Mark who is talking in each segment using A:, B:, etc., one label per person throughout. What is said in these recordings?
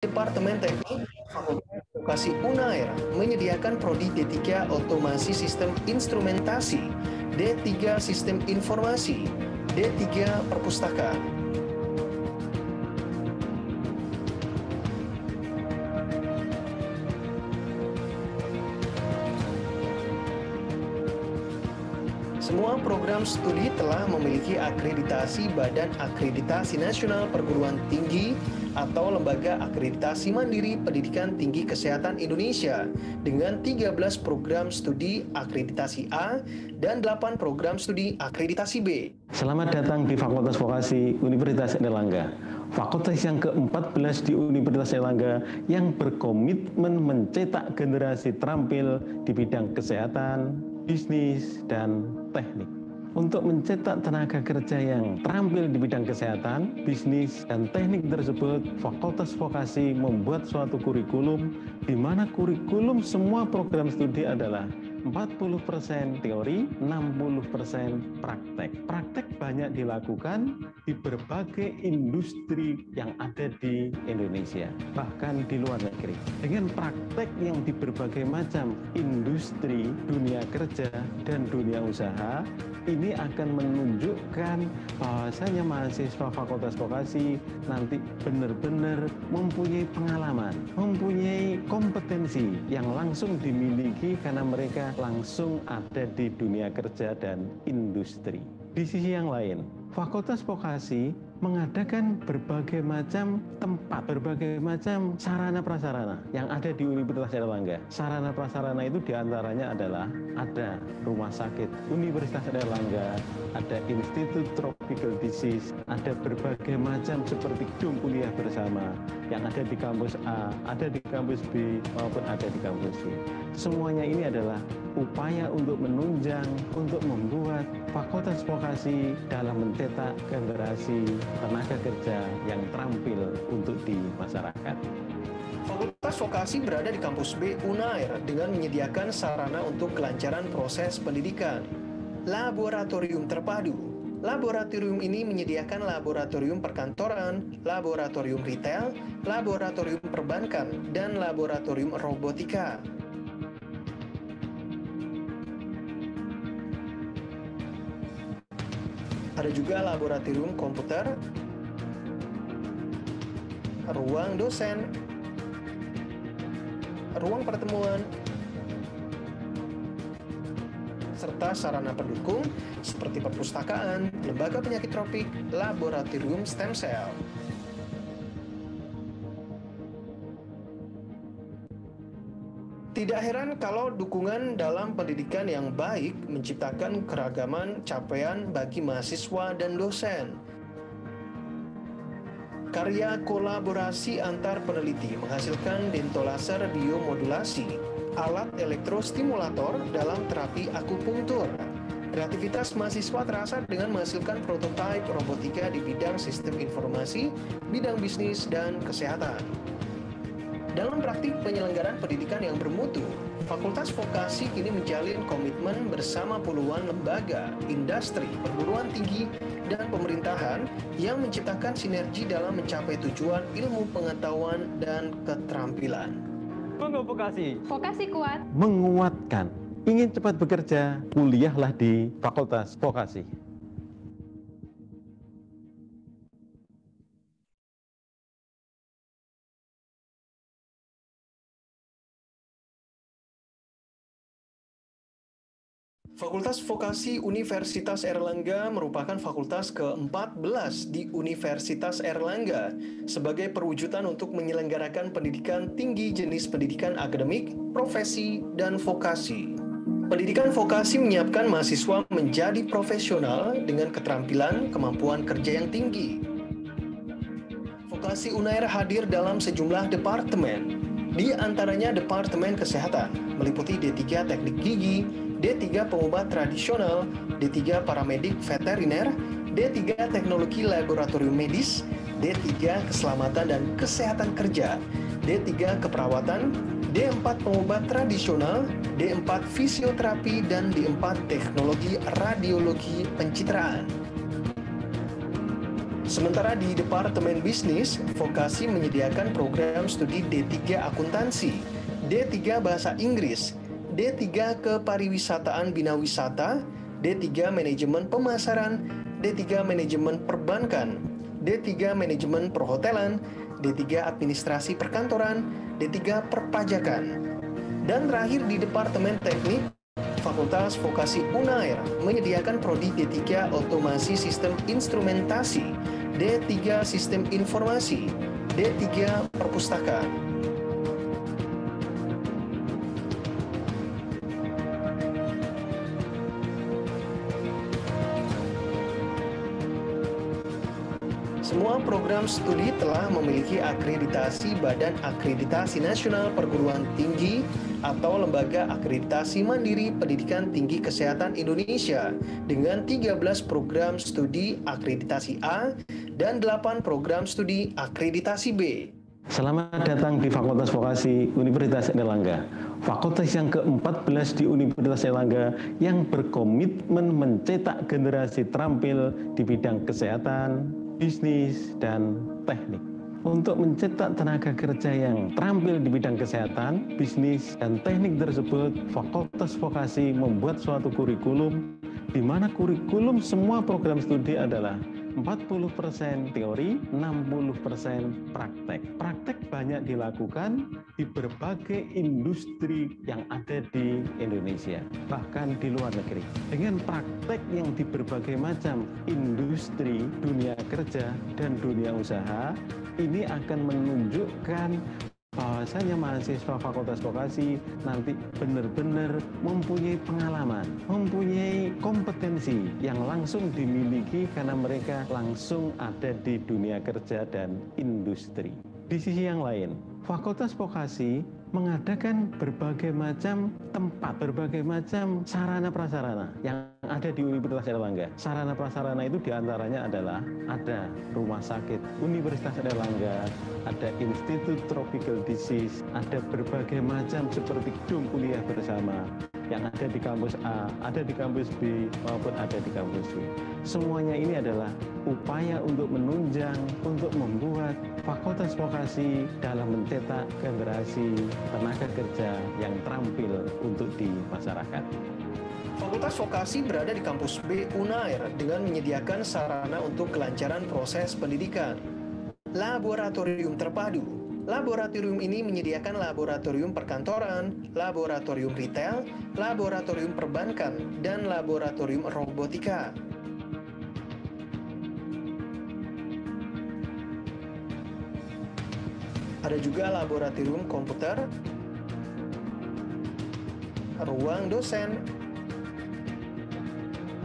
A: Departemen Teknik Fakultas Vokasi Unair menyediakan prodi D3 Otomasi Sistem Instrumentasi, D3 Sistem Informasi, D3 Perpustakaan. Semua program studi telah memiliki akreditasi Badan Akreditasi Nasional Perguruan Tinggi atau Lembaga Akreditasi Mandiri Pendidikan Tinggi Kesehatan Indonesia dengan 13 program studi akreditasi A dan 8 program studi akreditasi B.
B: Selamat datang di Fakultas Vokasi Universitas Erlangga. Fakultas yang ke-14 di Universitas Erlangga yang berkomitmen mencetak generasi terampil di bidang kesehatan, bisnis, dan teknik untuk mencetak tenaga kerja yang terampil di bidang kesehatan, bisnis, dan teknik tersebut, Fakultas Vokasi membuat suatu kurikulum di mana kurikulum semua program studi adalah 40% teori, 60% praktek. Praktek banyak dilakukan di berbagai industri yang ada di Indonesia, bahkan di luar negeri. Dengan praktek yang di berbagai macam industri, dunia kerja, dan dunia usaha, ini akan menunjukkan bahwasanya mahasiswa Fakultas Vokasi nanti benar-benar mempunyai pengalaman, mempunyai kompetensi yang langsung dimiliki karena mereka langsung ada di dunia kerja dan industri. Di sisi yang lain, Fakultas Vokasi mengadakan berbagai macam tempat, berbagai macam sarana prasarana yang ada di Universitas Erlangga. Sarana prasarana itu di antaranya adalah ada rumah sakit Universitas Erlangga, ada Institut Tropical Disease, ada berbagai macam seperti gedung kuliah bersama yang ada di kampus A, ada di kampus B, maupun ada di kampus C. Semuanya ini adalah upaya untuk menunjang, untuk membuat fakultas vokasi dalam mencetak generasi tenaga kerja yang terampil untuk di masyarakat.
A: Fakultas Vokasi berada di kampus B Unair dengan menyediakan sarana untuk kelancaran proses pendidikan. Laboratorium terpadu. Laboratorium ini menyediakan laboratorium perkantoran, laboratorium retail, laboratorium perbankan, dan laboratorium robotika. Ada juga laboratorium komputer, ruang dosen, ruang pertemuan, serta sarana pendukung seperti perpustakaan, lembaga penyakit tropik, laboratorium stem cell. Tidak heran kalau dukungan dalam pendidikan yang baik menciptakan keragaman capaian bagi mahasiswa dan dosen. Karya kolaborasi antar peneliti menghasilkan dentolaser biomodulasi, alat elektrostimulator dalam terapi akupunktur. Kreativitas mahasiswa terasa dengan menghasilkan prototipe robotika di bidang sistem informasi, bidang bisnis, dan kesehatan. Dalam praktik penyelenggaraan pendidikan yang bermutu, Fakultas Vokasi kini menjalin komitmen bersama puluhan lembaga, industri, perguruan tinggi, dan pemerintahan yang menciptakan sinergi dalam mencapai tujuan ilmu pengetahuan dan keterampilan.
B: Monggo Vokasi.
C: Vokasi kuat.
B: Menguatkan. Ingin cepat bekerja, kuliahlah di Fakultas Vokasi.
A: Fakultas Vokasi Universitas Erlangga merupakan fakultas ke-14 di Universitas Erlangga sebagai perwujudan untuk menyelenggarakan pendidikan tinggi jenis pendidikan akademik, profesi, dan vokasi. Pendidikan vokasi menyiapkan mahasiswa menjadi profesional dengan keterampilan kemampuan kerja yang tinggi. Vokasi Unair hadir dalam sejumlah departemen, di antaranya Departemen Kesehatan, meliputi D3 Teknik Gigi, D3 Pengobat Tradisional, D3 Paramedik Veteriner, D3 Teknologi Laboratorium Medis, D3 Keselamatan dan Kesehatan Kerja, D3 Keperawatan, D4 Pengobat Tradisional, D4 Fisioterapi, dan D4 Teknologi Radiologi Pencitraan. Sementara di Departemen Bisnis, vokasi menyediakan program studi D3 Akuntansi, D3 Bahasa Inggris, D3 Kepariwisataan Bina Wisata, D3 Manajemen Pemasaran, D3 Manajemen Perbankan, D3 Manajemen Perhotelan, D3 Administrasi Perkantoran, D3 Perpajakan. Dan terakhir di Departemen Teknik, Fakultas Vokasi Unair menyediakan prodi D3 Otomasi Sistem Instrumentasi, D3 Sistem Informasi, D3 Perpustakaan. Program studi telah memiliki akreditasi Badan Akreditasi Nasional Perguruan Tinggi atau Lembaga Akreditasi Mandiri Pendidikan Tinggi Kesehatan Indonesia dengan 13 program studi akreditasi A dan 8 program studi akreditasi B.
B: Selamat datang di Fakultas Vokasi Universitas Erlangga. Fakultas yang ke-14 di Universitas Erlangga yang berkomitmen mencetak generasi terampil di bidang kesehatan, bisnis, dan teknik. Untuk mencetak tenaga kerja yang terampil di bidang kesehatan, bisnis, dan teknik tersebut, Fakultas Vokasi membuat suatu kurikulum di mana kurikulum semua program studi adalah 40% teori, 60% praktek. Praktek banyak dilakukan di berbagai industri yang ada di Indonesia, bahkan di luar negeri. Dengan praktek yang di berbagai macam industri, dunia kerja, dan dunia usaha, ini akan menunjukkan bahwasanya mahasiswa Fakultas Vokasi nanti benar-benar mempunyai pengalaman, mempunyai kompetensi yang langsung dimiliki karena mereka langsung ada di dunia kerja dan industri. Di sisi yang lain, Fakultas Vokasi mengadakan berbagai macam tempat, berbagai macam sarana prasarana yang ada di Universitas Erlangga. Sarana prasarana itu di antaranya adalah ada rumah sakit Universitas Erlangga, ada Institut Tropical Disease, ada berbagai macam seperti gedung kuliah bersama, yang ada di kampus A, ada di kampus B, maupun ada di kampus C. Semuanya ini adalah upaya untuk menunjang, untuk membuat fakultas vokasi dalam mencetak generasi tenaga kerja yang terampil untuk di masyarakat.
A: Fakultas Vokasi berada di kampus B Unair dengan menyediakan sarana untuk kelancaran proses pendidikan. Laboratorium terpadu Laboratorium ini menyediakan laboratorium perkantoran, laboratorium retail, laboratorium perbankan, dan laboratorium robotika. Ada juga laboratorium komputer, ruang dosen,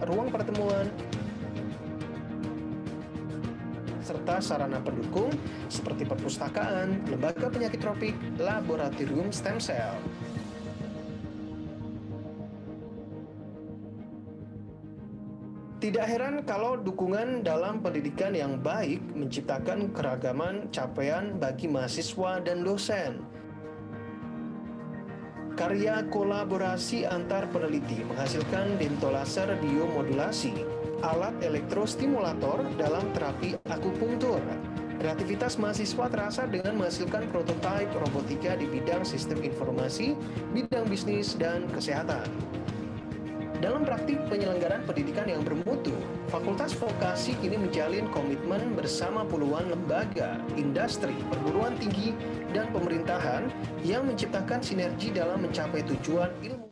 A: ruang pertemuan, serta sarana pendukung seperti perpustakaan, lembaga penyakit tropik, laboratorium stem cell. Tidak heran kalau dukungan dalam pendidikan yang baik menciptakan keragaman capaian bagi mahasiswa dan dosen. Karya kolaborasi antar peneliti menghasilkan dentolaser biomodulasi alat elektrostimulator dalam terapi akupunktur. Kreativitas mahasiswa terasa dengan menghasilkan prototipe robotika di bidang sistem informasi, bidang bisnis, dan kesehatan. Dalam praktik penyelenggaraan pendidikan yang bermutu, Fakultas Vokasi kini menjalin komitmen bersama puluhan lembaga, industri, perguruan tinggi, dan pemerintahan yang menciptakan sinergi dalam mencapai tujuan ilmu.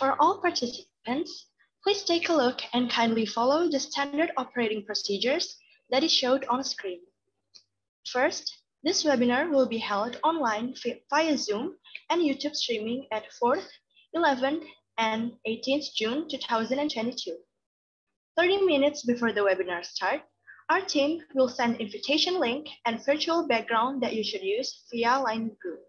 C: For all participants, please take a look and kindly follow the standard operating procedures that is showed on screen. First, this webinar will be held online via Zoom and YouTube streaming at 4th, 11th, and 18th June 2022. 30 minutes before the webinar start, our team will send invitation link and virtual background that you should use via line group.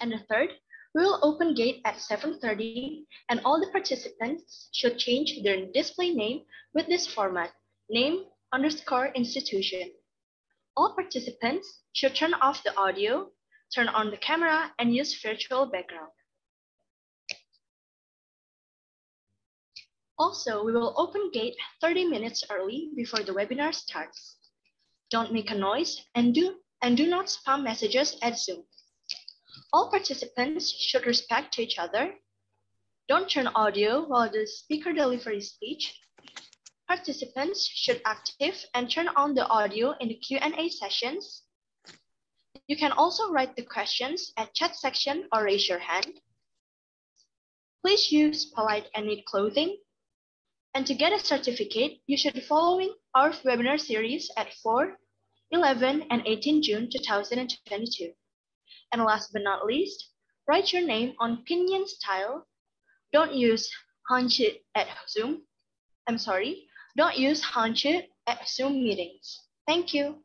C: And the third, we will open gate at 7.30 and all the participants should change their display name with this format, name underscore institution. All participants should turn off the audio, turn on the camera, and use virtual background. Also, we will open gate 30 minutes early before the webinar starts. Don't make a noise and do, and do not spam messages at Zoom. All participants should respect each other. Don't turn audio while the speaker delivers speech. Participants should active and turn on the audio in the Q&A sessions. You can also write the questions at chat section or raise your hand. Please use polite and neat clothing and to get a certificate, you should be following our webinar series at 4, 11, and 18 June 2022. And last but not least, write your name on pinyin style. Don't use Hanzi at Zoom. I'm sorry, don't use Hanzi at Zoom meetings. Thank you.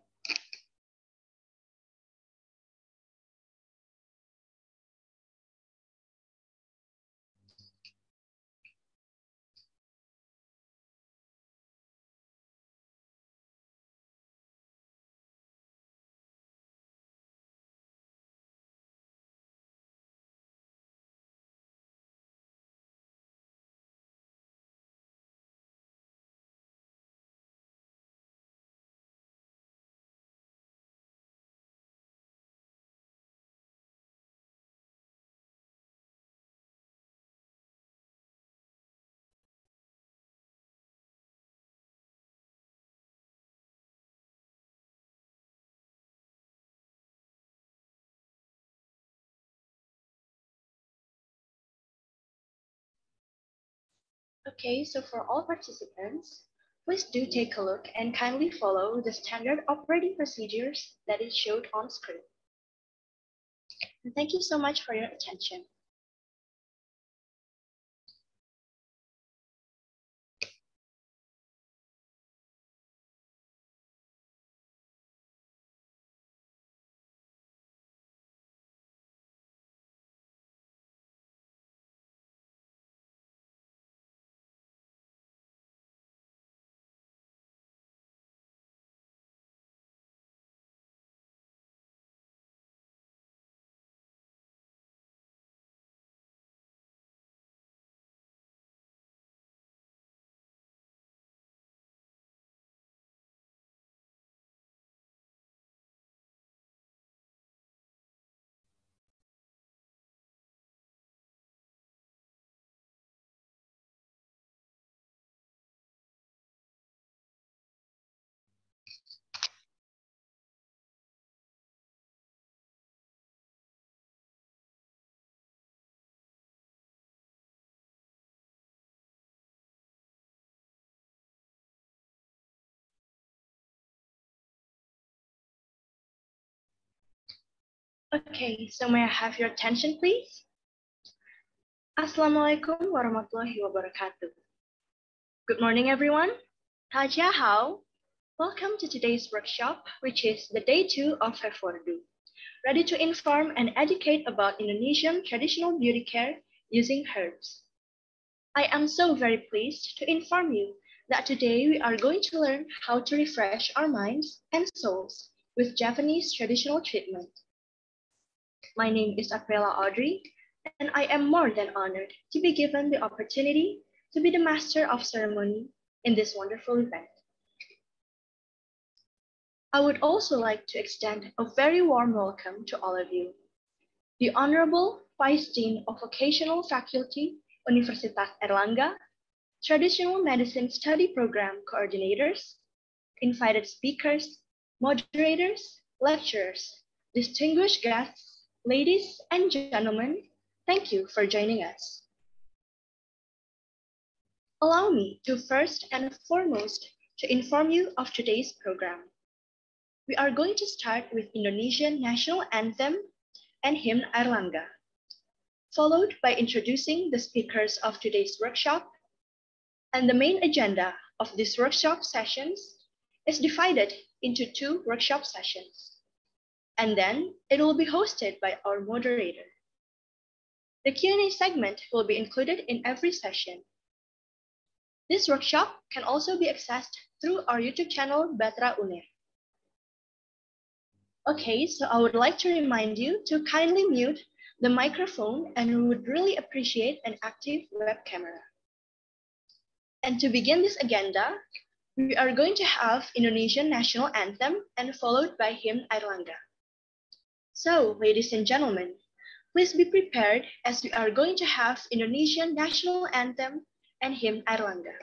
C: Okay, so for all participants, please do take a look and kindly follow the standard operating procedures that is showed on screen. And thank you so much for your attention. Okay, so may I have your attention, please? Assalamualaikum warahmatullahi wabarakatuh. Good morning, everyone. Dajia hao. Welcome to today's workshop, which is the day two of Refordu, ready to inform and educate about Indonesian traditional beauty care using herbs. I am so very pleased to inform you that today we are going to learn how to refresh our minds and souls with Javanese traditional treatment. My name is Aprela Audrey, and I am more than honored to be given the opportunity to be the master of ceremony in this wonderful event. I would also like to extend a very warm welcome to all of you. The Honorable Vice Dean of Vocational Faculty, Universitas Airlangga, Traditional Medicine Study Program coordinators, invited speakers, moderators, lecturers, distinguished guests, Ladies and gentlemen, thank you for joining us. Allow me to first and foremost to inform you of today's program. We are going to start with Indonesian national anthem and hymn Airlangga, followed by introducing the speakers of today's workshop. And the main agenda of this workshop sessions is divided into two workshop sessions. And then it will be hosted by our moderator. The Q&A segment will be included in every session. This workshop can also be accessed through our YouTube channel, BATTRA Unair. Okay, so I would like to remind you to kindly mute the microphone and we would really appreciate an active web camera. And to begin this agenda, we are going to have Indonesian national anthem and followed by hymn Airlangga. So, ladies and gentlemen, please be prepared as we are going to have Indonesian national anthem and hymn Airlangga.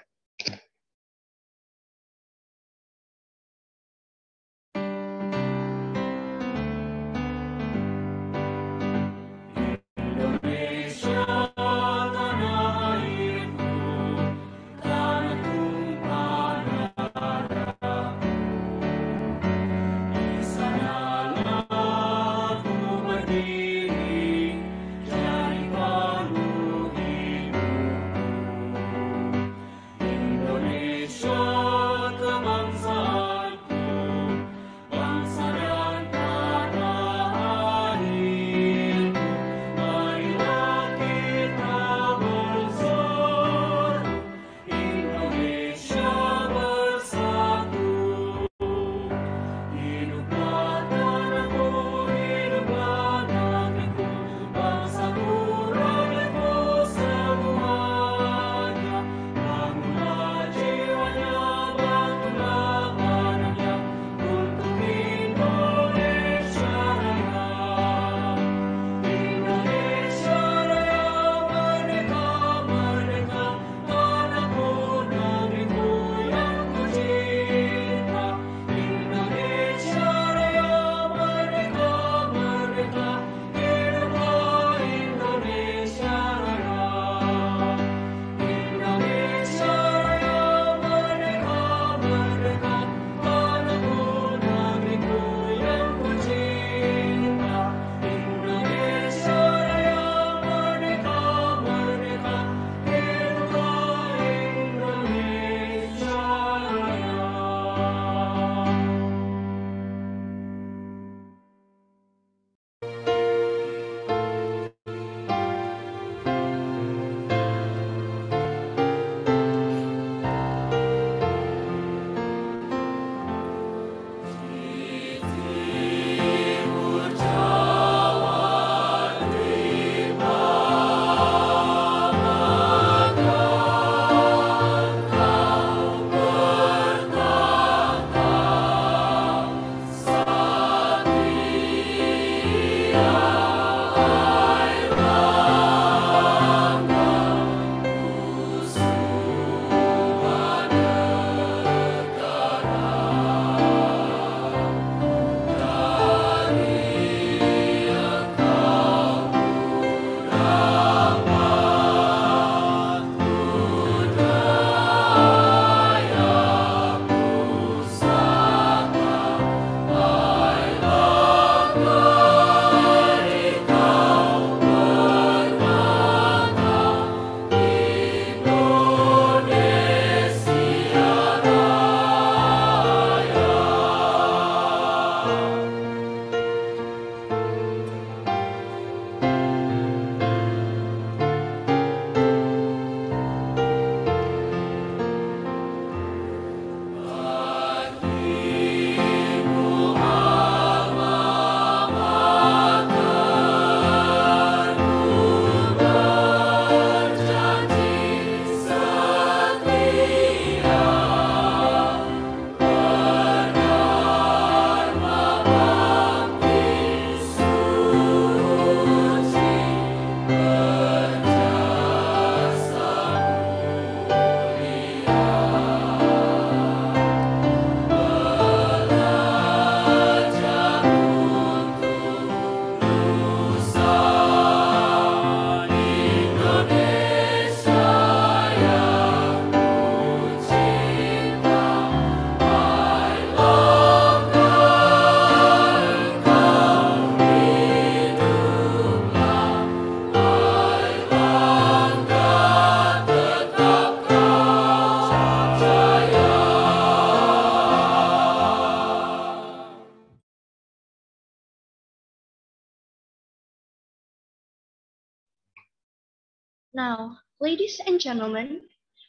C: Gentlemen,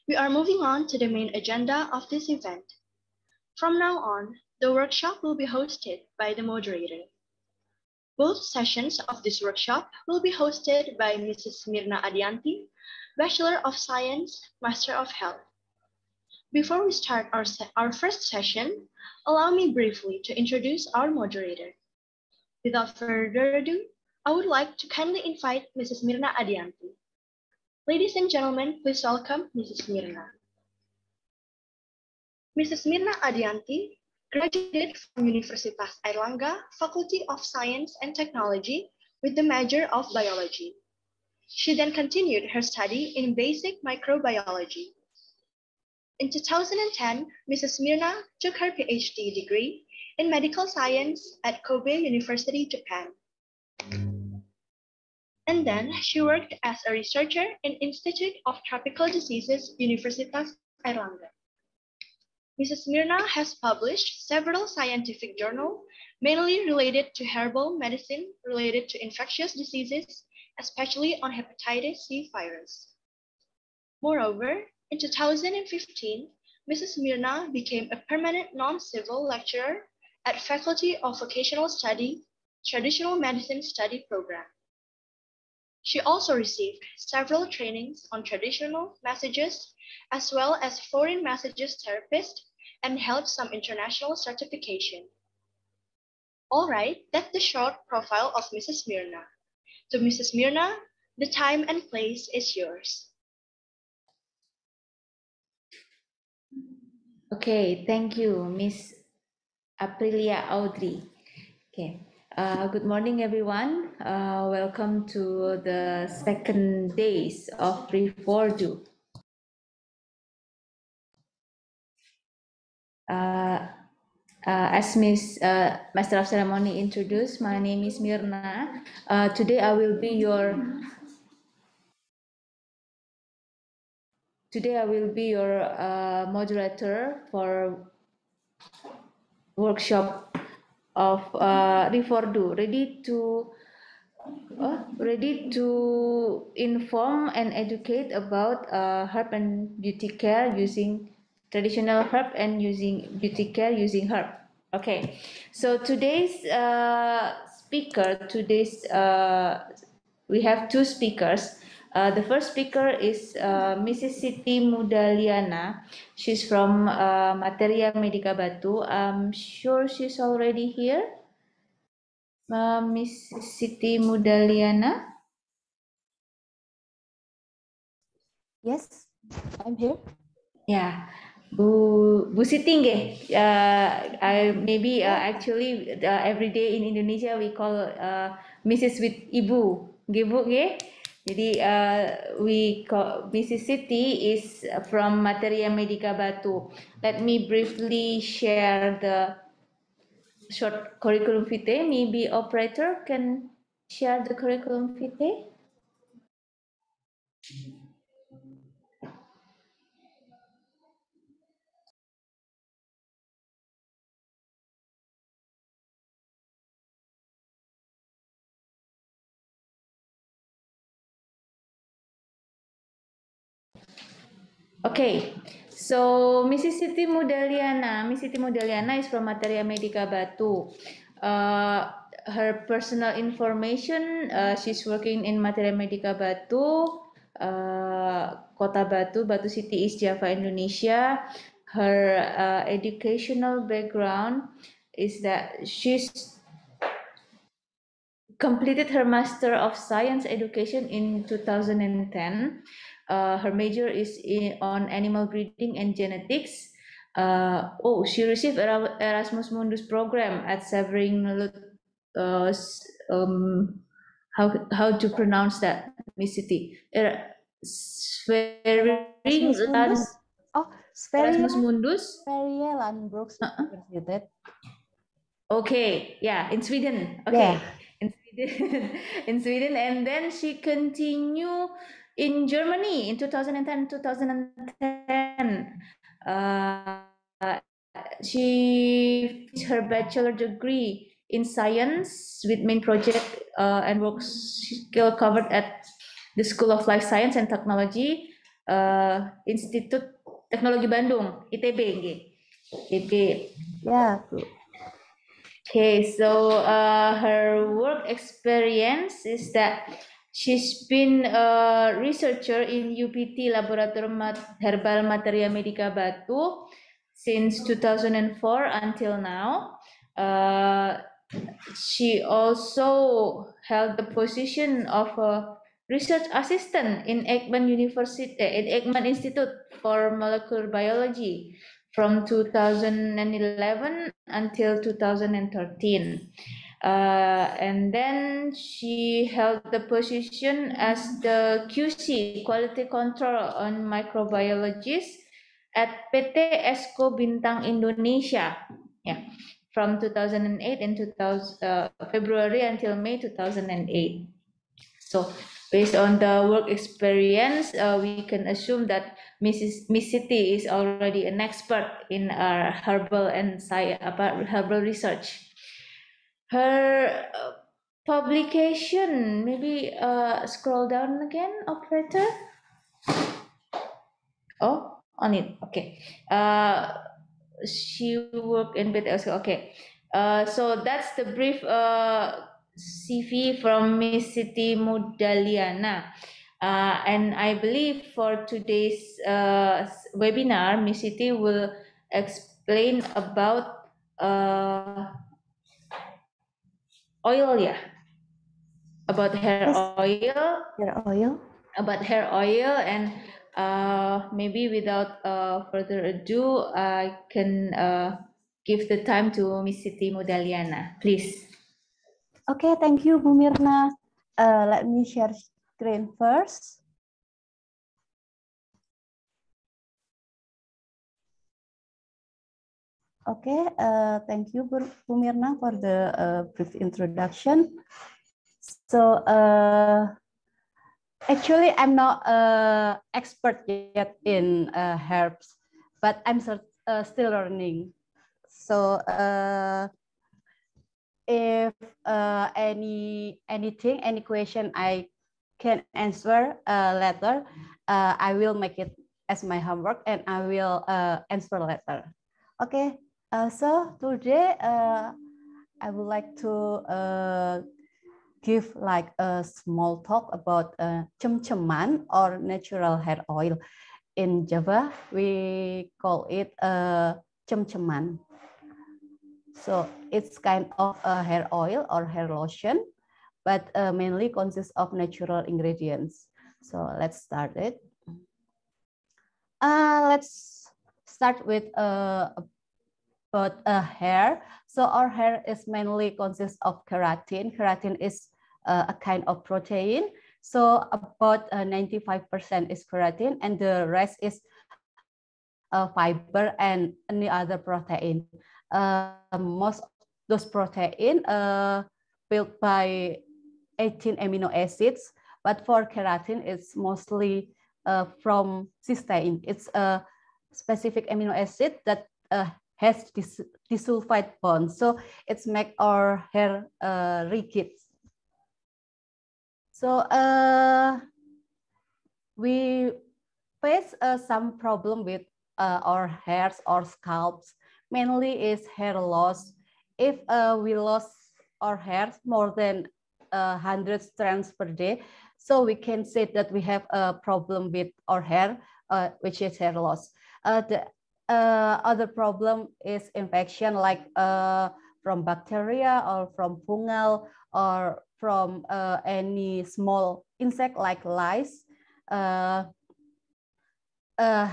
C: we are moving on to the main agenda of this event. From now on, the workshop will be hosted by the moderator. Both sessions of this workshop will be hosted by Mrs. Mirna Adianti, Bachelor of Science, Master of Health. Before we start our, our first session, allow me briefly to introduce our moderator. Without further ado, I would like to kindly invite Mrs. Mirna Adianti. Ladies and gentlemen, please welcome Mrs. Mirna. Mrs. Mirna Adianti graduated from Universitas Airlangga, Faculty of Science and Technology with the major of biology. She then continued her study in basic microbiology. In 2010, Mrs. Mirna took her PhD degree in medical science at Kobe University, Japan. And then she worked as a researcher in Institute of Tropical Diseases, Universitas Airlangga. Mrs. Mirna has published several scientific journals, mainly related to herbal medicine related to infectious diseases, especially on hepatitis C virus. Moreover, in 2015, Mrs. Mirna became a permanent non-civil lecturer at Faculty of Vocational Study, Traditional Medicine Study Program. She also received several trainings on traditional massages as well as foreign massages therapist and held some international certification. All right, that's the short profile of Mrs. Mirna. To Mrs. Mirna, the time and place is yours.
D: Okay, thank you, Miss Aprilia Audrey. Okay, uh, good morning, everyone. Uh, welcome to the second days of Refordu. Uh, uh, as Miss uh, Master of Ceremony introduced, my name is Mirna. Today I will be your today I will be your moderator for workshop of uh, Refordu, ready to uh, ready to inform and educate about uh, herb and beauty care using traditional herb and using beauty care using herb. Okay, so today's uh, speaker, today's uh, we have two speakers. Uh, the first speaker is uh, Mrs. Siti Maulidiana. She's from uh, Materia Medica Batu. I'm sure she's already here. Uh, Miss Siti Maulidiana.
E: Yes, I'm here.
D: Yeah. Bu Bu Siti nggih. Uh, I maybe uh, actually uh, every day in Indonesia we call uh, Mrs. with Ibu. Nggih Bu nggih. Jadi uh, we call. Siti is from Materia Medica Batu. Let me briefly share the short curriculum vitae. Maybe operator can share the curriculum vitae. Okay, so Mrs. Siti Mudaliana, Miss Siti Mudaliana is from Materia Medica Batu. Uh, her personal information, uh, she's working in Materia Medica Batu, uh, Kota Batu, Batu City, East Java, Indonesia. Her uh, educational background is that she's completed her Master of Science Education in 2010 uh, her major is in, on animal breeding and genetics. Uh, oh, she received Erasmus Mundus program at Severing. Uh, um, how how to pronounce that, Miss Siti? Er,
E: Erasmus Mundus. Oh,
D: Erasmus Mundus.
E: Sverige Lantbruks uh -uh.
D: Okay, yeah, in Sweden. Okay. Yeah. In Sweden, in Sweden, and then she continue in Germany in 2010 2010 uh, she finished her bachelor degree in science with main project uh, and work skill covered at the School of Life Science and Technology, uh, Institut Teknologi Bandung, ITB, ITB.
E: Yeah.
D: Okay, so uh, her work experience is that she's been a researcher in UPT Laboratorium Herbal Materia Medica Batu since 2004 until now. Uh, she also held the position of a research assistant in Ekman University, in Ekman Institute for Molecular Biology from 2011 until 2013. Uh, and then she held the position as the QC, Quality Control on Microbiologist at PT Esko Bintang Indonesia. Yeah, from 2008 and 2000, uh, February until May 2008. So based on the work experience, uh, we can assume that Mrs. Miss Siti is already an expert in uh, herbal and science, herbal research. Her uh, publication, maybe uh, scroll down again, operator. Oh, on it. Okay. Uh, she worked in BTS. Okay. Uh, so that's the brief uh, CV from Miss Siti Maulidiana. Uh, and I believe for today's uh, webinar, Miss Siti will explain about uh, oil, yeah, about hair
E: Yes.
D: oil,
E: Hair oil.
D: about hair oil, and uh, maybe without uh, further ado, I can uh, give the time to Miss Siti Maulidiana, please.
E: Okay, thank you, Bu Mirna. Uh, let me share screen first. Okay, uh, thank you, Bu Mirna, for the uh, brief introduction. So, uh, actually, I'm not an expert yet in uh, herbs, but I'm uh, still learning. So, uh, if uh, any anything, any question I can answer uh, later, uh, I will make it as my homework and I will uh, answer later. Okay, uh, so today uh, I would like to uh, give like a small talk about uh, cem-ceman or natural hair oil. In Java, we call it uh, cem-ceman. So it's kind of a hair oil or hair lotion, but uh, mainly consists of natural ingredients. So let's start it. Uh, let's start with uh, about uh, hair. So our hair is mainly consists of keratin. Keratin is uh, a kind of protein. So about 95% is keratin and the rest is uh, fiber and any other protein. Uh, most of those protein uh, built by 18 amino acids, but for keratin, it's mostly uh, from cysteine. It's a specific amino acid that uh, has dis disulfide bond, so it's make our hair uh, rigid. So uh, we face uh, some problem with uh, our hairs or scalps. Mainly is hair loss. If uh, we lost our hairs more than uh, 100 strands per day, so we can say that we have a problem with our hair, uh, which is hair loss. Uh, the uh, other problem is infection like uh, from bacteria or from fungal or from uh, any small insect like lice. Uh, uh,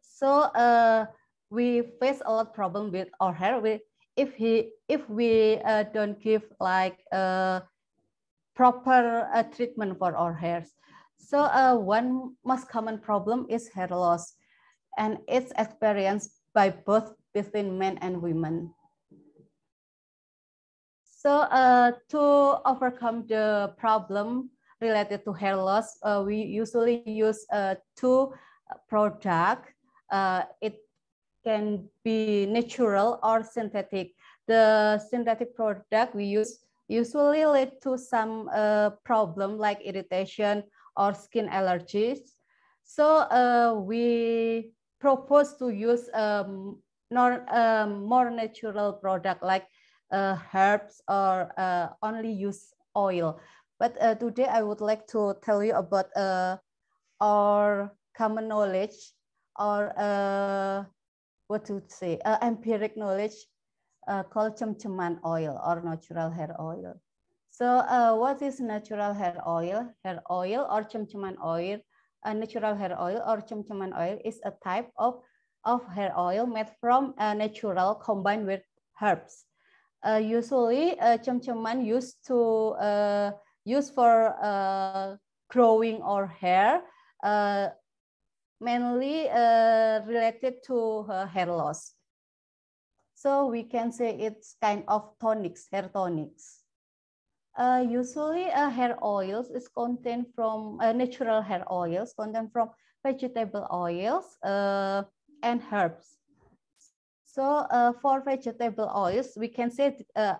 E: so uh, we face a lot problem with our hair. We, if he if we don't give like proper treatment for our hairs. So one most common problem is hair loss, and it's experienced by both between men and women. So uh, to overcome the problem related to hair loss, uh, we usually use uh, two product. Uh, it can be natural or synthetic. The synthetic product we use usually lead to some uh, problem like irritation or skin allergies. So uh, we propose to use um, nor, um, more natural product like uh, herbs or uh, only use oil. But uh, today I would like to tell you about uh, our common knowledge or uh, what to say, uh, empiric knowledge called cem-ceman oil or natural hair oil. So what is natural hair oil? Hair oil or cem-ceman oil, a natural hair oil or cem-ceman oil is a type of, of hair oil made from uh, natural combined with herbs. Uh, usually uh, cem-ceman used to uh, use for uh, growing or hair, uh, mainly uh, related to uh, hair loss. So we can say it's kind of tonics, hair tonics. Uh, usually uh, hair oils is contained from uh, natural hair oils contain from vegetable oils uh, and herbs. So uh, for vegetable oils, we can say uh,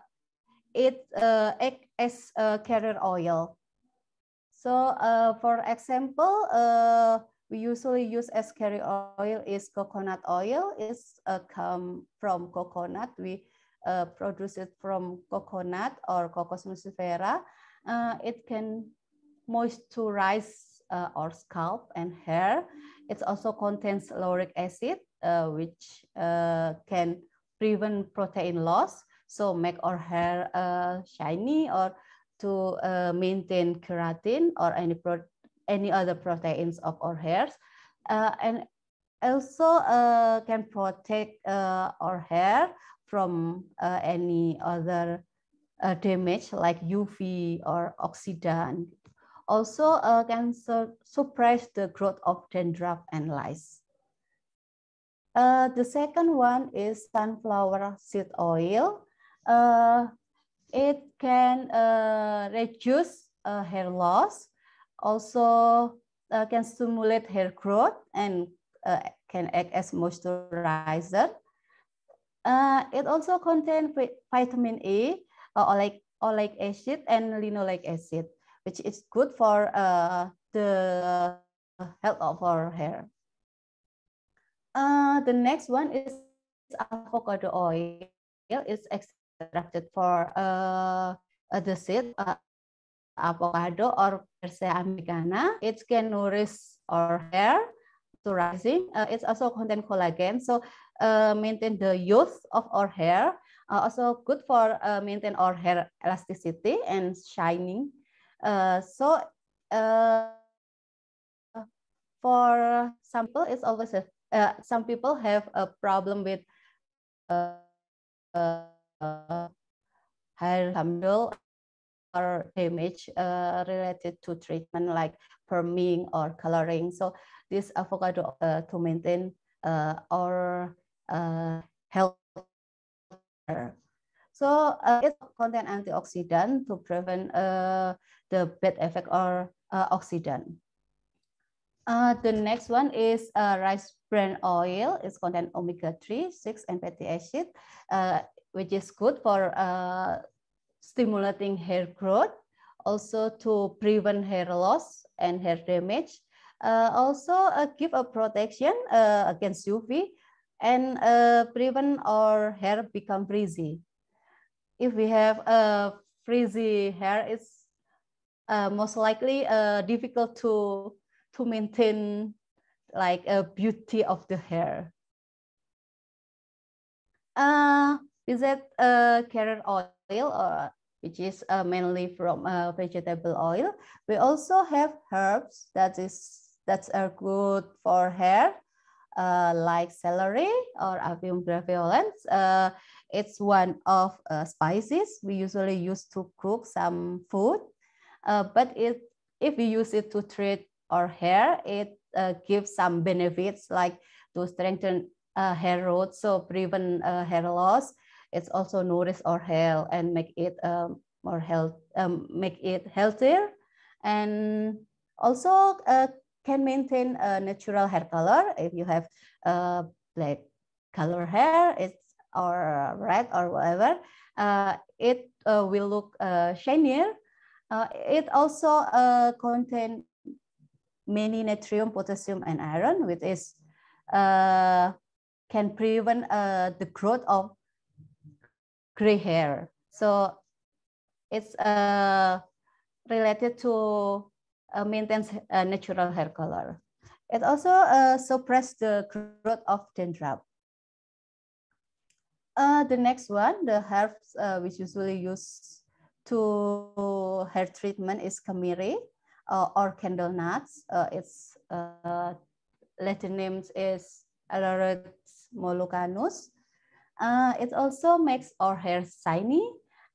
E: it uh, act as a carrier oil. So for example, we usually use as carrier oil is coconut oil uh, come from coconut. We uh, produce from coconut or Cocos nucifera. Uh, it can moisturize uh, our scalp and hair. It also contains lauric acid, uh, which uh, can prevent protein loss, so make our hair uh, shiny or to maintain keratin or any any other proteins of our hairs. and also can protect our hair from uh, any other uh, damage like UV or oxidant. Also uh, can su suppress the growth of dandruff and lice. Uh, the second one is sunflower seed oil. Uh, it can uh, reduce hair loss, also can stimulate hair growth and can act as moisturizer uh, it also contains vitamin A, uh, oleic, oleic acid, and linoleic acid, which is good for uh, the health of our hair. Uh, the next one is avocado oil. It's extracted for uh, the seed uh, avocado or Persea americana. It can nourish our hair to rising. Uh, it's also contain collagen. So uh, maintain the youth of our hair. Uh, also good for uh, maintain our hair elasticity and shining. Uh, so uh, for sample, it's always a, some people have a problem with hair handle or damage uh, related to treatment like perming or coloring. So this avocado uh, to maintain uh, our uh, health. So uh, it contain antioxidant to prevent uh, the bad effect or uh, oxidant. Uh, the next one is uh, rice bran oil. It contain omega-3, 6, and fatty acid, uh, which is good for uh, stimulating hair growth, also to prevent hair loss and hair damage. Uh, also uh, give a protection against UV and uh, prevent our hair become frizzy. If we have a frizzy hair, it's uh, most likely uh, difficult to to maintain like a beauty of the hair. Uh, is that uh, carrot oil, uh, which is uh, mainly from uh, vegetable oil. We also have herbs that is that are good for hair uh, like celery or Apium graveolens. Uh, it's one of uh, spices we usually use to cook some food, uh, but it, if we use it to treat our hair, it uh, gives some benefits like to strengthen hair roots, so prevent hair loss. It's also nourish our hair and make it um, more health, um, make it healthier, and also can maintain a natural hair color. If you have uh, black color hair, it's or red or whatever, uh, it uh, will look uh, shinier. Uh, it also uh, contain many natrium, potassium, and iron, which is can prevent the growth of gray hair. So it's related to uh, maintain uh, natural hair color. It also uh, suppress the growth of dandruff. The next one, the herbs which usually used to hair treatment is kemiri or candle nuts. Its Latin name is Aleurites moluccanus. Uh, it also makes our hair shiny,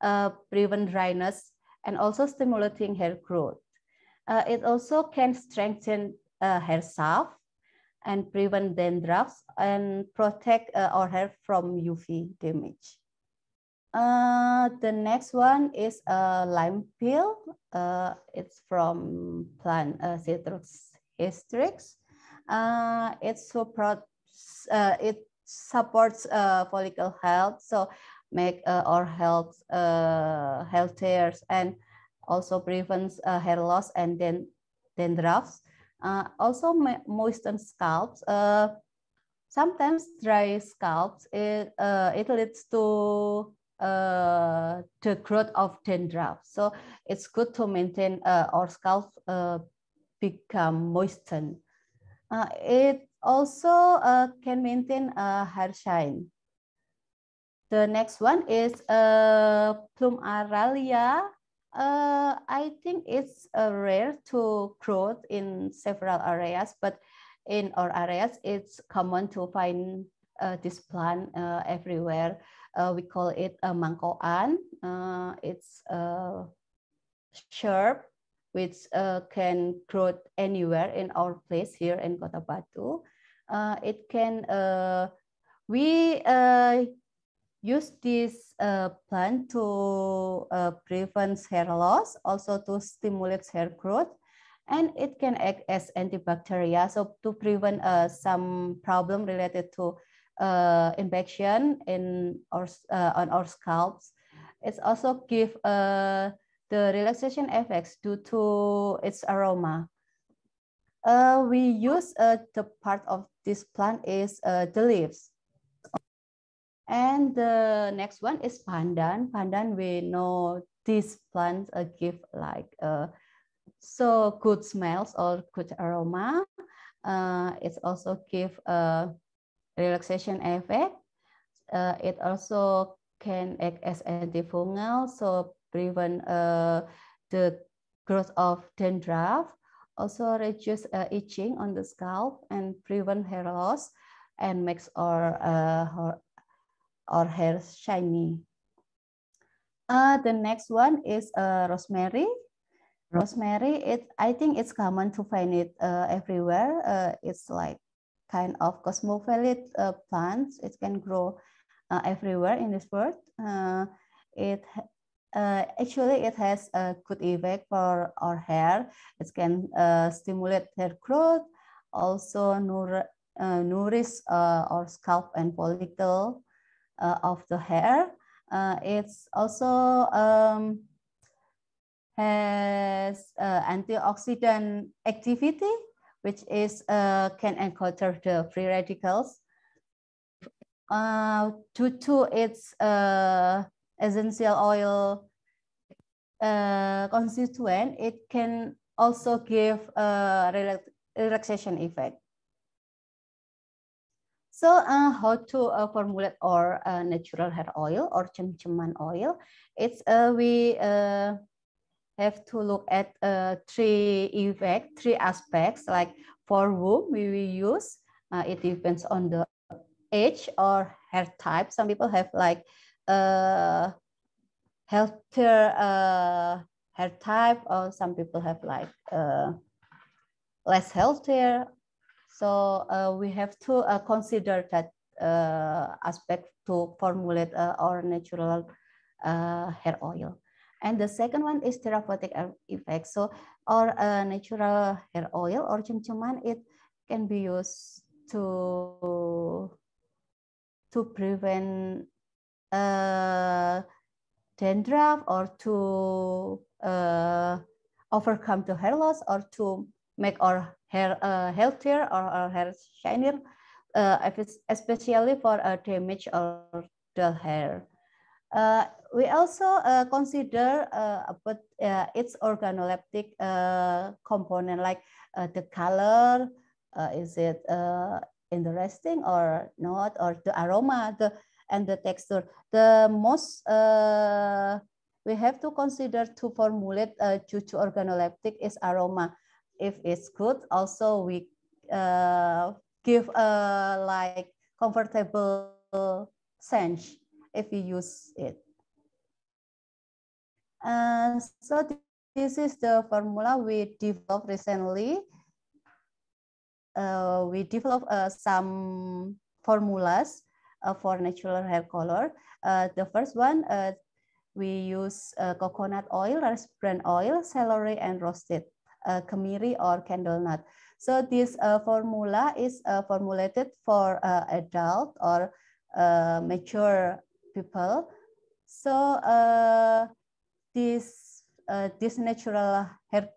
E: uh, prevent dryness, and also stimulating hair growth. Uh, it also can strengthen uh, shaft and prevent dandruff and protect uh, our hair from UV damage. Uh, the next one is a lime peel. Uh, it's from plant uh, Citrus hystrix. Uh, it supports uh, it supports uh, follicle health, so make uh, our health uh, healthier and also prevents uh, hair loss and then dandruffs. Uh, also moisten scalps. Uh, sometimes dry scalps, it, uh, it leads to uh, the growth of dandruff. So it's good to maintain uh, our scalp become moistened. It also can maintain hair shine. The next one is uh, Plum aralia uh, I think it's uh, rare to grow in several areas, but in our areas, it's common to find uh, this plant uh, everywhere. Uh, we call it a mangkokan. Uh, it's a shrub which can grow anywhere in our place here in Kota Batu. it can, we use this uh, plant to uh, prevent hair loss, also to stimulate hair growth, and it can act as antibacterial, so to prevent uh, some problem related to uh, infection in our, uh, on our scalps. It also give uh, the relaxation effects due to its aroma. we use the part of this plant is the leaves. And the next one is pandan. Pandan, we know these plants uh, give like uh, so good smells or good aroma. Uh, it also give a relaxation effect. Uh, it also can act as antifungal, so prevent uh, the growth of dandruff. Also reduce uh, itching on the scalp and prevent hair loss and makes our uh, or hair shiny. Uh, the next one is uh, rosemary. Rosemary, it I think it's common to find it uh, everywhere. Uh, it's like kind of cosmopolitan uh, plants. It can grow uh, everywhere in this world. Uh, it uh, actually it has a good effect for our hair. It can uh, stimulate hair growth, also nour uh, nourish uh, our scalp and follicle of the hair. Uh, it's also um, has uh, antioxidant activity, which is can encounter the free radicals. due to its essential oil uh, constituent, it can also give a relaxation effect. So uh, how to uh, formulate our uh, natural hair oil or cem-ceman oil? It's uh, we uh, have to look at uh, three effect, three aspects. Like for whom we will use, it depends on the age or hair type. Some people have like healthier hair type, or some people have like less healthier so uh, we have to uh, consider that uh, aspect to formulate uh, our natural uh, hair oil. And the second one is therapeutic effect. So our uh, natural hair oil or cem-ceman, it can be used to to prevent dandruff or to overcome the hair loss or to make our hair uh, healthier or, or hair shinier, uh, especially for uh, damage or dull hair. Uh, we also uh, consider uh, but, uh, its organoleptic uh, component like uh, the color, is it interesting or not, or the aroma the, and the texture. The most we have to consider to formulate uh, chuchu organoleptic is aroma. If it's good, also we uh, give a like comfortable sense if we use it. Uh, so this is the formula we developed recently. Uh, we developed uh, some formulas uh, for natural hair color. Uh, the first one, uh, we use uh, coconut oil, bran oil, celery, and roasted uh, kemiri or candle nut. So this uh, formula is uh, formulated for uh, adult or uh, mature people. So this this natural hair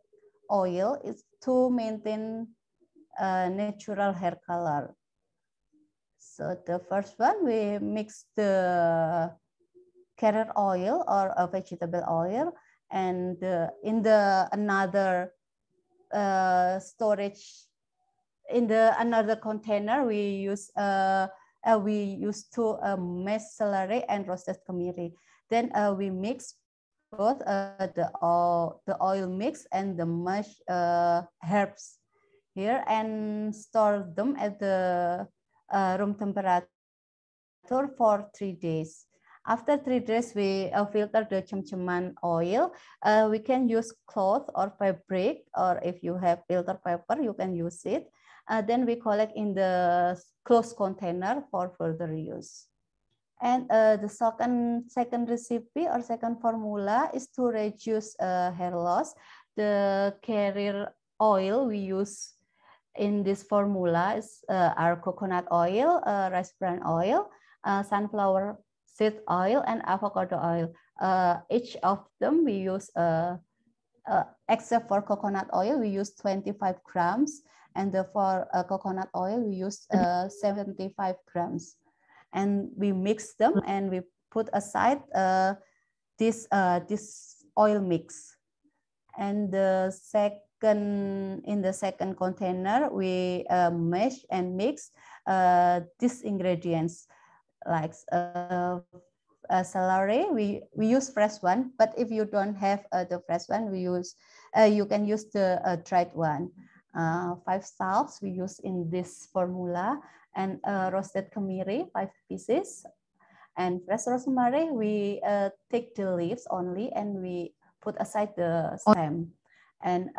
E: oil is to maintain natural hair color. So the first one we mix the carrot oil or a vegetable oil and uh, in the another uh, storage in the another container. We use uh, uh we use to uh, mash celery and roasted kemiri. Then uh, we mix both uh, the oil the oil mix and the mashed uh, herbs here and store them at the uh, room temperature for three days after three days, we uh, filter the cem-ceman oil. Uh, we can use cloth or fabric, or if you have filter paper, you can use it. Uh, then we collect in the closed container for further use. And uh, the second, second recipe or second formula is to reduce uh, hair loss. The carrier oil we use in this formula is uh, our coconut oil, rice bran oil, sunflower seed oil and avocado oil. Uh, each of them we use, uh, uh, except for coconut oil, we use 25 grams. And for uh, coconut oil, we use uh, 75 grams. And we mix them and we put aside uh, this, this oil mix. And the second, in the second container, we mesh and mix these ingredients like uh, uh, celery, we, we use fresh one, but if you don't have uh, the fresh one, we use, uh, you can use the uh, dried one. Uh, five stalks we use in this formula and uh, roasted kemiri, five pieces. And fresh rosemary, we take the leaves only and we put aside the stem. And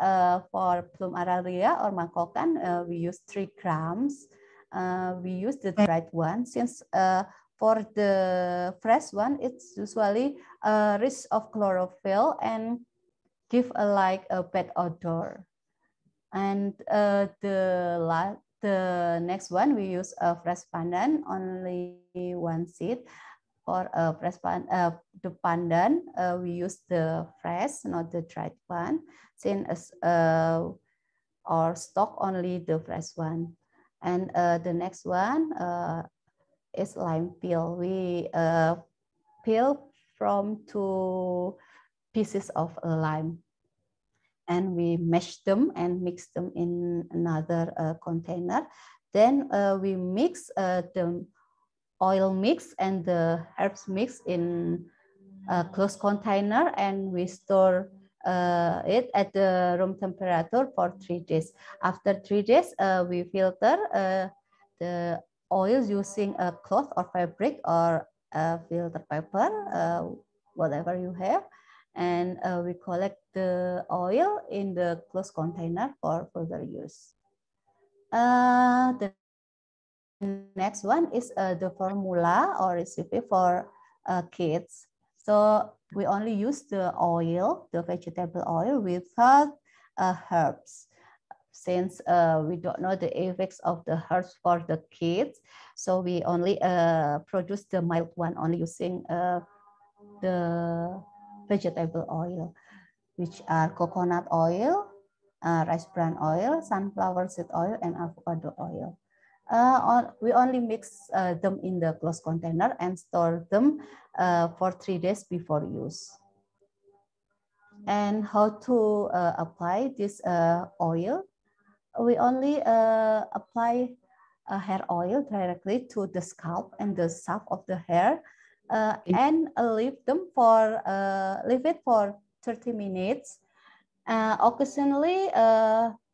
E: for plum aralia or mangkokan, we use three grams uh, we use the dried one since uh, for the fresh one, it's usually uh, rich of chlorophyll and give a like a bad odor. And uh, the the next one we use a fresh pandan, only one seed. For a fresh pan, uh, the pandan, uh, we use the fresh, not the dried one, since uh, or stock only the fresh one. And uh, the next one uh, is lime peel. We uh, peel from two pieces of lime and we mash them and mix them in another uh, container. Then uh, we mix uh, the oil mix and the herbs mix in a closed container and we store uh, it at the room temperature for three days. After three days, uh, we filter uh, the oils using a cloth or fabric or a filter paper, uh, whatever you have. And uh, we collect the oil in the closed container for further use. The next one is the formula or recipe for kids. So we only use the oil, the vegetable oil without uh, herbs. Since uh, we don't know the effects of the herbs for the kids, so we only uh, produce the mild one, only using uh, the vegetable oil, which are coconut oil, uh, rice bran oil, sunflower seed oil, and avocado oil. Uh, on, we only mix uh, them in the closed container and store them uh, for three days before use. And how to uh, apply this uh, oil? We only uh, apply hair oil directly to the scalp and the shaft of the hair and leave them for, leave it for 30 minutes. occasionally,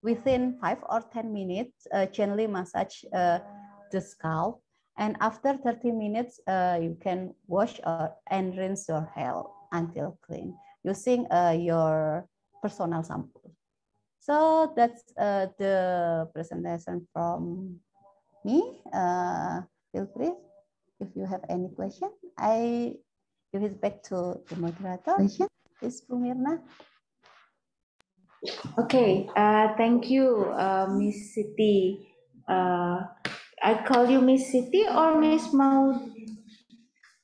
E: within five or 10 minutes, uh, gently massage uh, the scalp. And after 30 minutes, uh, you can wash or, and rinse your hair until clean using uh, your personal sample. So that's uh, the presentation from me. Uh, feel free if you have any question. I give it back to the moderator. Please, Pumirna.
D: Okay, uh, thank you, uh, Miss Siti. Uh, I call you Miss Siti or Miss Mau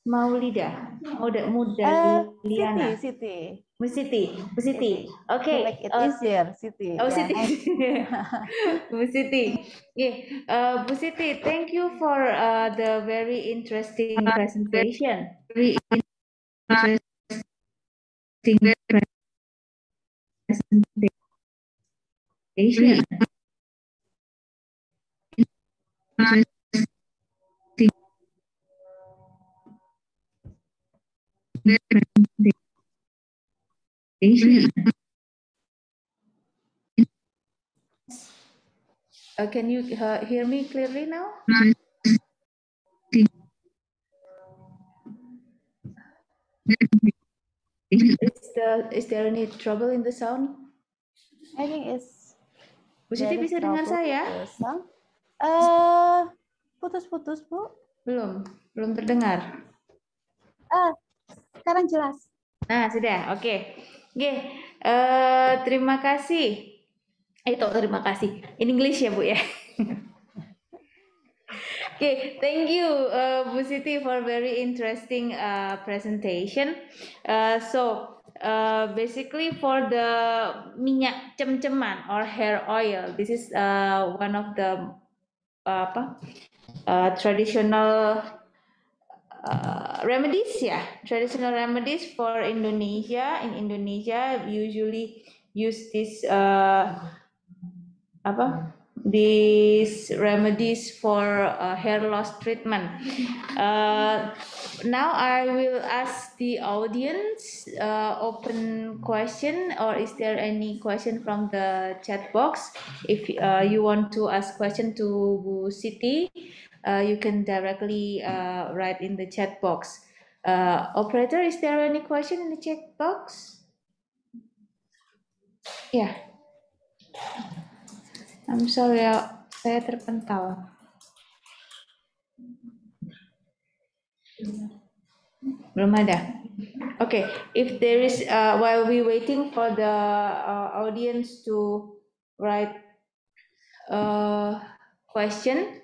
D: Maulida? Muda Muda uh, Liana.
E: Siti, Siti.
D: Miss Siti, Miss Siti. Okay.
E: Make it uh, easier, Siti.
D: Oh, yeah. Siti. Bu Siti. Yeah. Uh, Bu Siti, thank you for uh, the very interesting presentation. Very interesting Asia. Asia. Uh, can you uh, hear me clearly now? Is, the, is there any trouble in the sound?
E: I think it's
D: Bu Siti bisa dengar saya?
E: Uh, putus-putus, Bu.
D: Belum, belum terdengar.
E: Uh, sekarang jelas.
D: Nah, sudah. Oke. Okay. Oke, okay. uh, terima kasih. Itu terima kasih. In English ya, Bu ya. Okay, thank you, uh, Bu Siti, for very interesting uh, presentation. Uh, so, uh, basically for the minyak cem-ceman or hair oil, this is uh, one of the uh, apa, uh, traditional uh, remedies, yeah, traditional remedies for Indonesia. In Indonesia, usually use this uh, apa these remedies for uh, hair loss treatment. Uh, now I will ask the audience uh, open question or is there any question from the chat box? If uh, you want to ask question to Bu Siti, uh, you can directly uh, write in the chat box. operator, is there any question in the chat box? Yeah. I'm sorry, ya, saya terpental. Belum ada. Okay, if there is, uh, while we waiting for the uh, audience to write uh, question,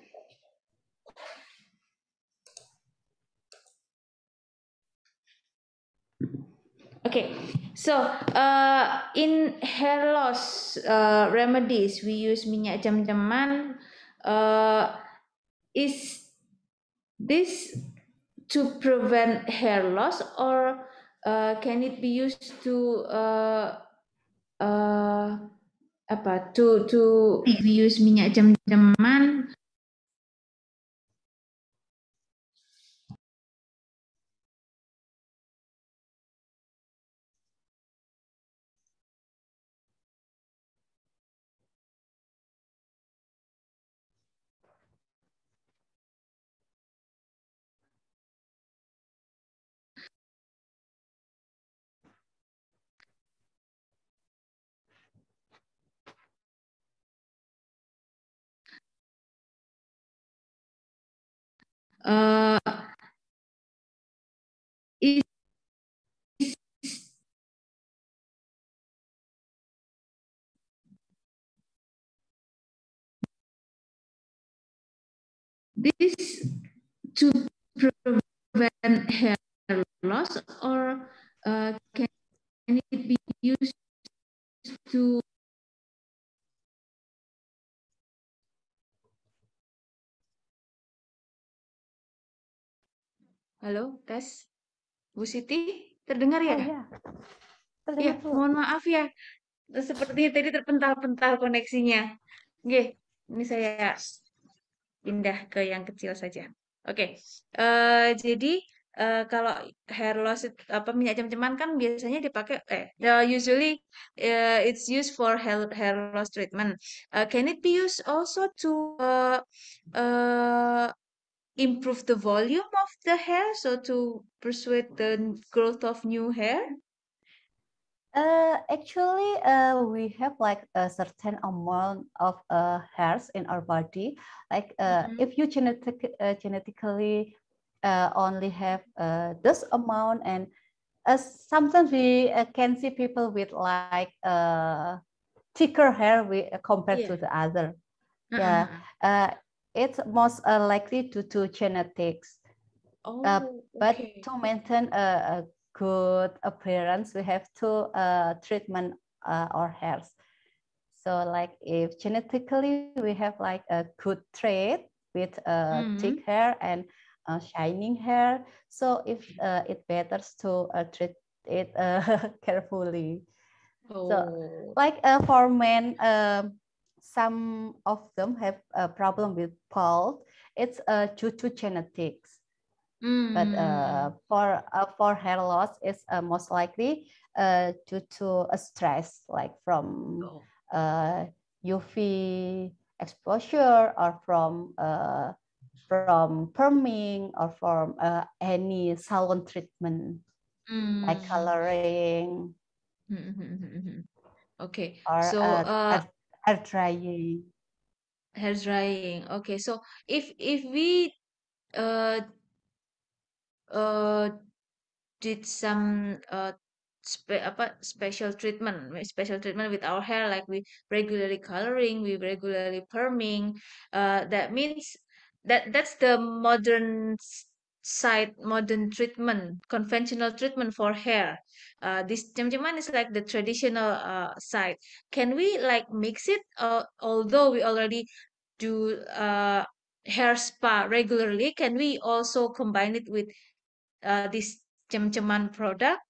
D: Okay, so uh, in hair loss uh, remedies, we use minyak cem-ceman. Uh, is this to prevent hair loss or uh, can it be used to uh, uh, apa to to we use minyak cem-ceman uh, is this to prevent hair loss or uh, can it be used to Halo, tes. Bu Siti, terdengar
E: Oh
D: ya?
E: ya,
D: Iya,
E: terdengar Bu.
D: mohon maaf ya. Sepertinya tadi terpental-pental koneksinya. Oke, ini saya pindah ke yang kecil saja. Oke, eh, jadi eh, kalau hair loss apa minyak cem-ceman kan biasanya dipakai eh uh, usually uh, it's used for hair hair loss treatment. Uh, can it be used also to uh, uh, improve the volume of the hair, so to persuade the growth of new hair?
E: Uh, actually, uh, we have like a certain amount of uh, hairs in our body. Like uh,
D: Mhm.
E: if you genetic, uh, genetically uh, only have uh, this amount, and uh, sometimes we uh, can see people with like uh, thicker hair we, compared to the other.
D: Uh-uh.
E: Yeah, uh, it's most uh, likely to to genetics.
D: Oh,
E: but
D: okay.
E: to maintain a, a good appearance, we have to uh, treatment uh, our hairs. So like if genetically we have like a good trait with uh,
D: Mhm.
E: thick hair and uh, shining hair, so if uh, it better to uh, treat it uh, carefully.
D: Oh,
E: Like uh, for men, um, some of them have a problem with bald. It's uh, due to genetics but uh,
D: mm,
E: for uh, for hair loss is uh, most likely uh, due to a stress like from
D: oh,
E: uh, UV exposure or from uh, from perming or from uh, any salon treatment like
D: mm.
E: coloring
D: Mhm. Okay,
E: or
D: so
E: uh,
D: uh,
E: hair drying.
D: hair drying. Okay, so if if we uh uh did some uh spe apa special treatment, special treatment with our hair, like we regularly coloring, we regularly perming. Uh, that means that that's the modern side, modern treatment, conventional treatment for hair. Uh, this cem-ceman is like the traditional uh side. Can we like mix it? Uh, although we already do uh hair spa regularly, can we also combine it with uh this cem-ceman product?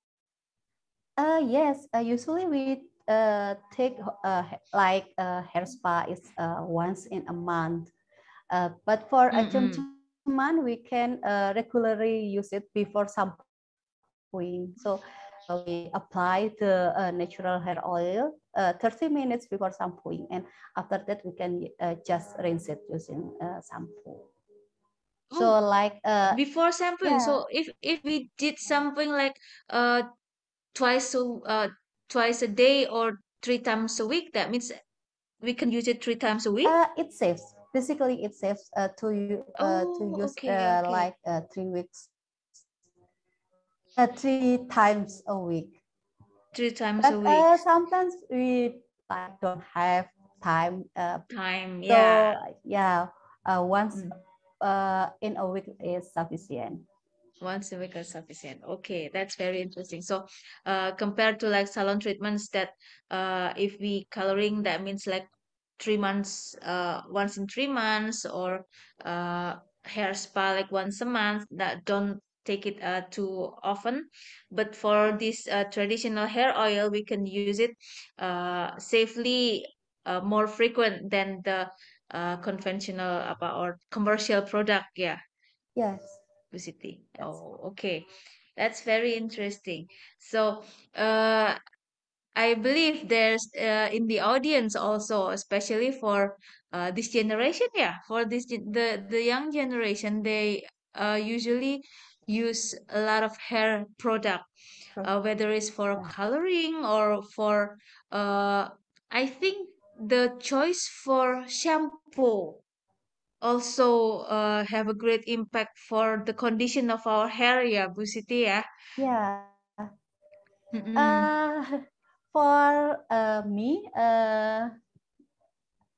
E: Uh, yes, uh, usually we uh, take uh, like uh, hair spa is uh, once in a month. Uh, but for a
D: Mm-mm.
E: Cem-ceman, we can uh, regularly use it before shampooing. So uh, we apply the uh, natural hair oil uh, 30 minutes before shampooing. And after that, we can uh, just rinse it using uh, shampoo. So
D: Oh,
E: like, uh,
D: before shampooing.
E: yeah.
D: So if if we did something like uh twice a uh twice a day or three times a week, that means we can use it three times a week.
E: Uh, it saves. Basically, it saves uh, to you uh, to
D: Oh,
E: use
D: okay,
E: uh,
D: okay.
E: like uh, three weeks, uh, three times a week.
D: Three times
E: But
D: a week.
E: uh, sometimes we like don't have time. Uh,
D: Time,
E: so
D: yeah.
E: yeah, uh, once
D: Mm.
E: uh, in a week is sufficient.
D: Once a week is sufficient. Okay, that's very interesting. So, uh, compared to like salon treatments that, uh, if we coloring, that means like three months, uh, once in three months, or uh, hair spa like once a month. That don't take it uh too often. But for this uh, traditional hair oil, we can use it uh safely, uh, more frequent than the uh conventional apa or commercial product. Yeah.
E: Yes.
D: Bu
E: Yes.
D: Oh, okay. That's very interesting. So, uh, I believe there's uh, in the audience also, especially for uh, this generation, yeah, for this the the young generation, they uh, usually use a lot of hair product, uh, whether it's for coloring or for uh, I think the choice for shampoo also uh, have a great impact for the condition of our hair ya Bu Siti ya.
E: Yeah.
D: Mm-mm.
E: Uh, for uh, me, uh,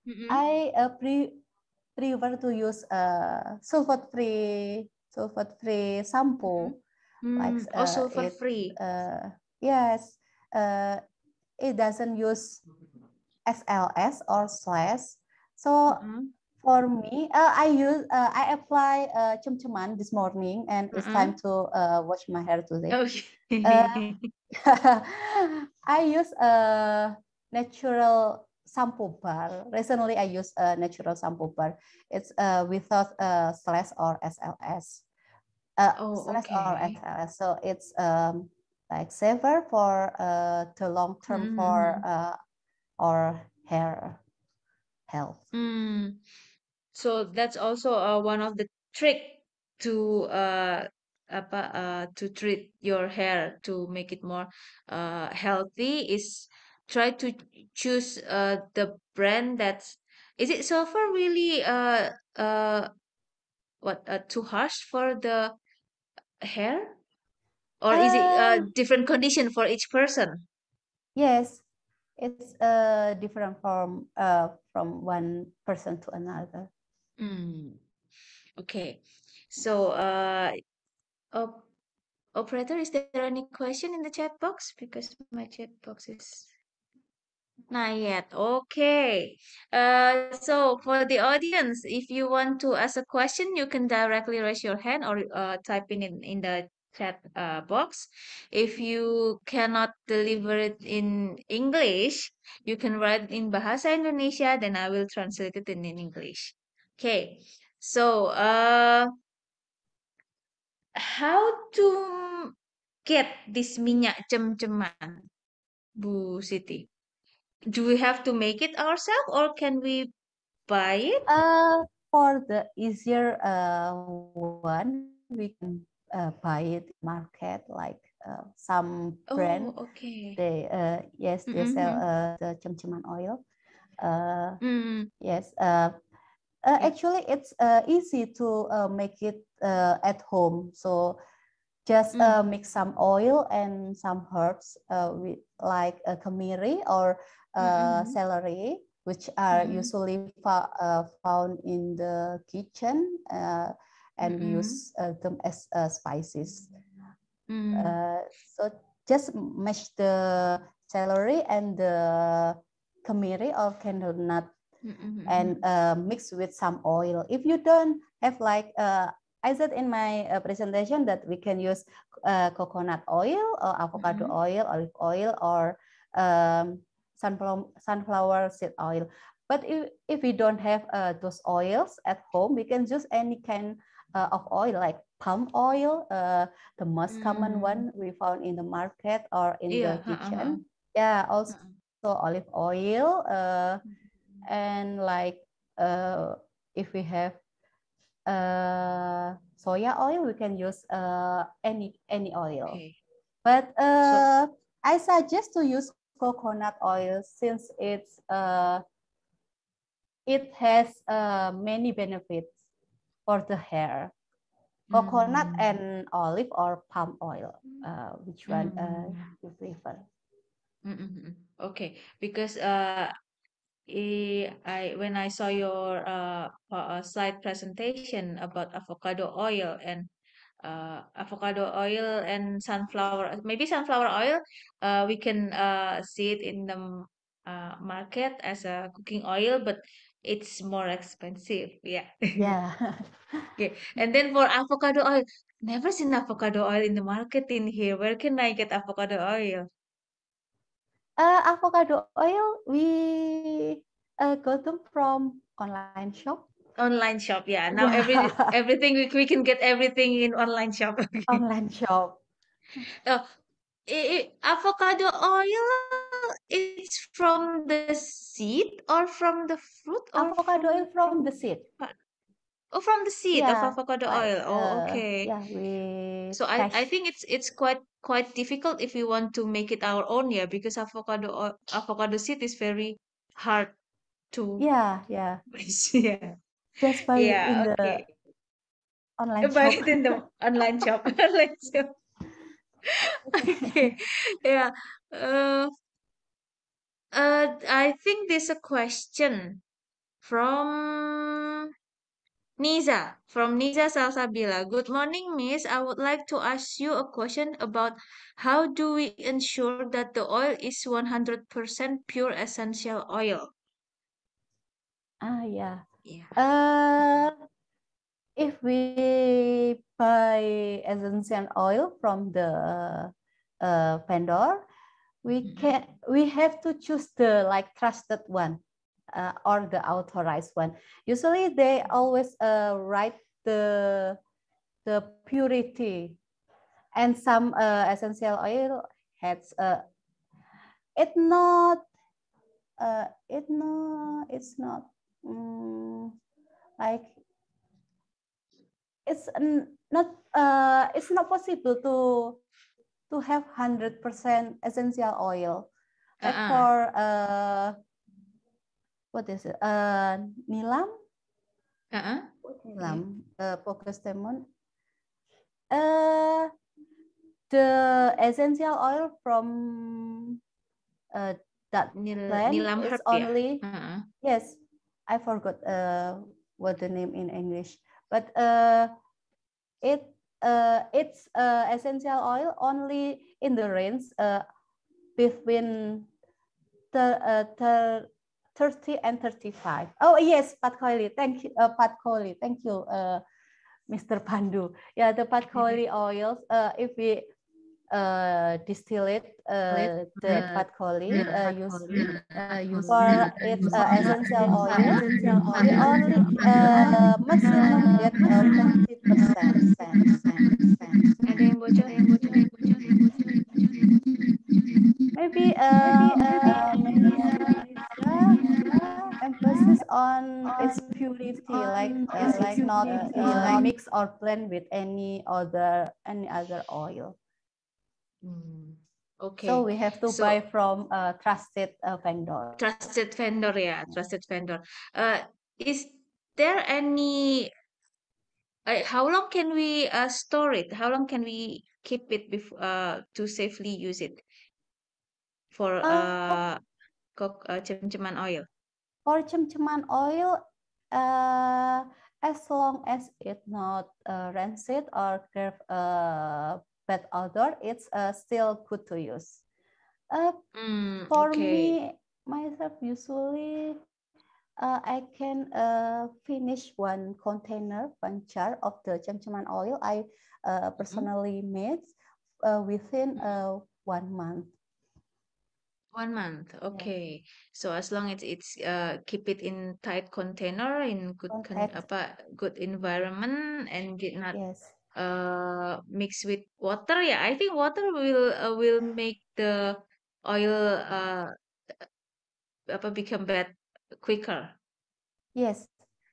D: Mm-mm.
E: I uh, pre prefer to use uh, sulfate-free sulfate-free shampoo. Like
D: Mm, also
E: uh,
D: for
E: it,
D: free.
E: uh, yes, uh, it doesn't use SLS or slash. So
D: Mm-mm.
E: For me, uh, I use uh, I apply uh, chum this morning, and it's
D: Mm-mm.
E: time to uh, wash my hair today.
D: Okay.
E: I use a natural shampoo bar. Recently, I use a natural shampoo bar. It's uh, without uh, slash or SLS. Uh,
D: Oh,
E: slash or. SLS. So it's um, like safer for uh, the long term for
D: Mhm.
E: uh, our hair health.
D: Mm. So that's also uh, one of the trick to uh apa uh to treat your hair to make it more uh healthy is try to choose uh the brand that's is it sulfur really uh uh what uh, too harsh for the hair or is it uh
E: Uh,
D: different condition for each person?
E: yes, it's uh, different from uh, from one person to another.
D: Mm. Okay. So uh op operator, is there any question in the chat box? Because my chat box is not yet. Okay. Uh so for the audience, if you want to ask a question, you can directly raise your hand or uh type in in, in the chat uh, box. If you cannot deliver it in English, you can write in Bahasa Indonesia, then I will translate it in, in English. Okay. So, uh how to get this minyak cem-ceman, Bu Siti? Do we have to make it ourselves or can we buy it?
E: Uh, for the easier uh, one, we can uh, buy it market like uh, some brand.
D: Oh, okay.
E: They uh, yes, they sell
D: Mm-mm.
E: uh, the cem-ceman oil. Uh,
D: Mm,
E: yes. Uh, uh, actually, it's uh, easy to uh, make it uh, at home. So just
D: Mm.
E: uh, mix some oil and some herbs uh, with like kemiri or uh,
D: Mm-mm.
E: celery, which are
D: Mm-mm.
E: usually fo- uh, found in the kitchen, uh, and we
D: Mm-mm.
E: use uh, them as uh, spices.
D: Mm.
E: Uh, so just mash the celery and the kemiri or candle nut
D: Mm-mm.
E: and uh, mix with some oil. If you don't have like, uh, I said in my uh, presentation that we can use uh, coconut oil or avocado
D: Mhm.
E: oil, olive oil, or um, sunflower, sunflower seed oil. But if, if we don't have uh, those oils at home, we can use any kind uh, of oil like palm oil, uh, the most common
D: Mm.
E: one we found in the market or in
D: Yeah,
E: the
D: uh-uh.
E: kitchen. Yeah, also
D: Uh-uh.
E: olive oil, uh,
D: Mm.
E: And like uh, if we have uh, soya oil, we can use uh, any any oil.
D: Okay.
E: But uh, I suggest to use coconut oil since it's uh, it has uh, many benefits for the hair. Coconut
D: Mm.
E: and olive or palm oil, uh, which one uh,
D: Mm.
E: you prefer?
D: Mm-mm. Okay, because uh, I when I saw your uh, uh, slide presentation about avocado oil and uh, avocado oil and sunflower, maybe sunflower oil, uh, we can uh, see it in the uh, market as a cooking oil, but it's more expensive. Yeah.
E: Yeah.
D: Okay. And then for avocado oil, never seen avocado oil in the market in here. Where can I get avocado oil?
E: Uh, avocado oil, we uh, got them from online shop.
D: Online shop, yeah. Now every everything we, we can get everything in online shop.
E: Online shop.
D: Oh, i- i- avocado oil, it's from the seed or from the fruit or
E: Avocado oil from the seed.
D: Oh from the seed of
E: Yeah,
D: avocado
E: like
D: oil. Oh,
E: uh,
D: okay.
E: yeah, we
D: So I, I think it's it's quite quite difficult if we want to make it our own, yeah, because avocado oil, avocado seed is very hard to
E: Yeah, yeah.
D: yeah.
E: Just buy it in
D: Yeah,
E: the
D: okay.
E: online
D: Buy
E: shop.
D: it in the online shop. Online shop. Okay. Yeah. Uh, uh, I think there's a question from Niza, from Niza Salsabila. Good morning, Miss. I would like to ask you a question about how do we ensure that the oil is 100% pure essential oil?
E: Ah, yeah.
D: Yeah.
E: Uh, if we buy essential oil from the uh, vendor, we
D: Mhm.
E: can we have to choose the like trusted one uh, or the authorized one. Usually, they always uh, write the the purity, and some uh, essential oil has uh, it not uh, it no it's not mm, like it's not uh, it's not possible to to have 100% essential oil like
D: Uh-uh.
E: for uh what is it uh nilam
D: Uh-uh.
E: nilam uh, focus demon uh the essential oil from uh that
D: Nil,
E: plant
D: nilam
E: is
D: herb ya.
E: only
D: Uh-uh.
E: Yes, I forgot uh, what the name in English, but uh, it uh, it's uh, essential oil only in the range uh, between the uh, the 30 and 35. Oh yes, Patchouli. Thank you, uh, Patchouli. Thank you, uh, Mr. Pandu. Yeah, the Patchouli oils. Uh, if we uh, distill it, uh, the
D: uh,
E: Patchouli uh, use
D: Uh, use
E: for its uh, essential oil, only uh, maximum get uh, 40%.
D: Ada yang bocor, ada
E: emphasis on its purity, like uh, like not uh, mix or blend with any other any other oil.
D: Hmm. Okay.
E: So we have to
D: So-
E: buy from a trusted uh, vendor.
D: trusted vendor yeah, trusted vendor. Uh, is there any uh, how long can we uh, store it? How long can we keep it before uh, to safely use it for
E: Uh,
D: uh, cook uh, cem-ceman oil?
E: For cem-ceman oil, uh, as long as it not uh, rancid or have uh, bad odor, it's uh, still good to use. Uh,
D: Hmm,
E: for
D: okay.
E: me, myself, usually uh, I can uh, finish one container, one jar of the cem-ceman oil I uh, personally made uh, within uh, one month.
D: One month, okay. So as long as it's uh keep it in tight container in good con
E: Contact.
D: apa good environment and did not
E: Yes.
D: uh mix with water yeah I think water will uh, will make the oil uh apa become bad quicker
E: Yes,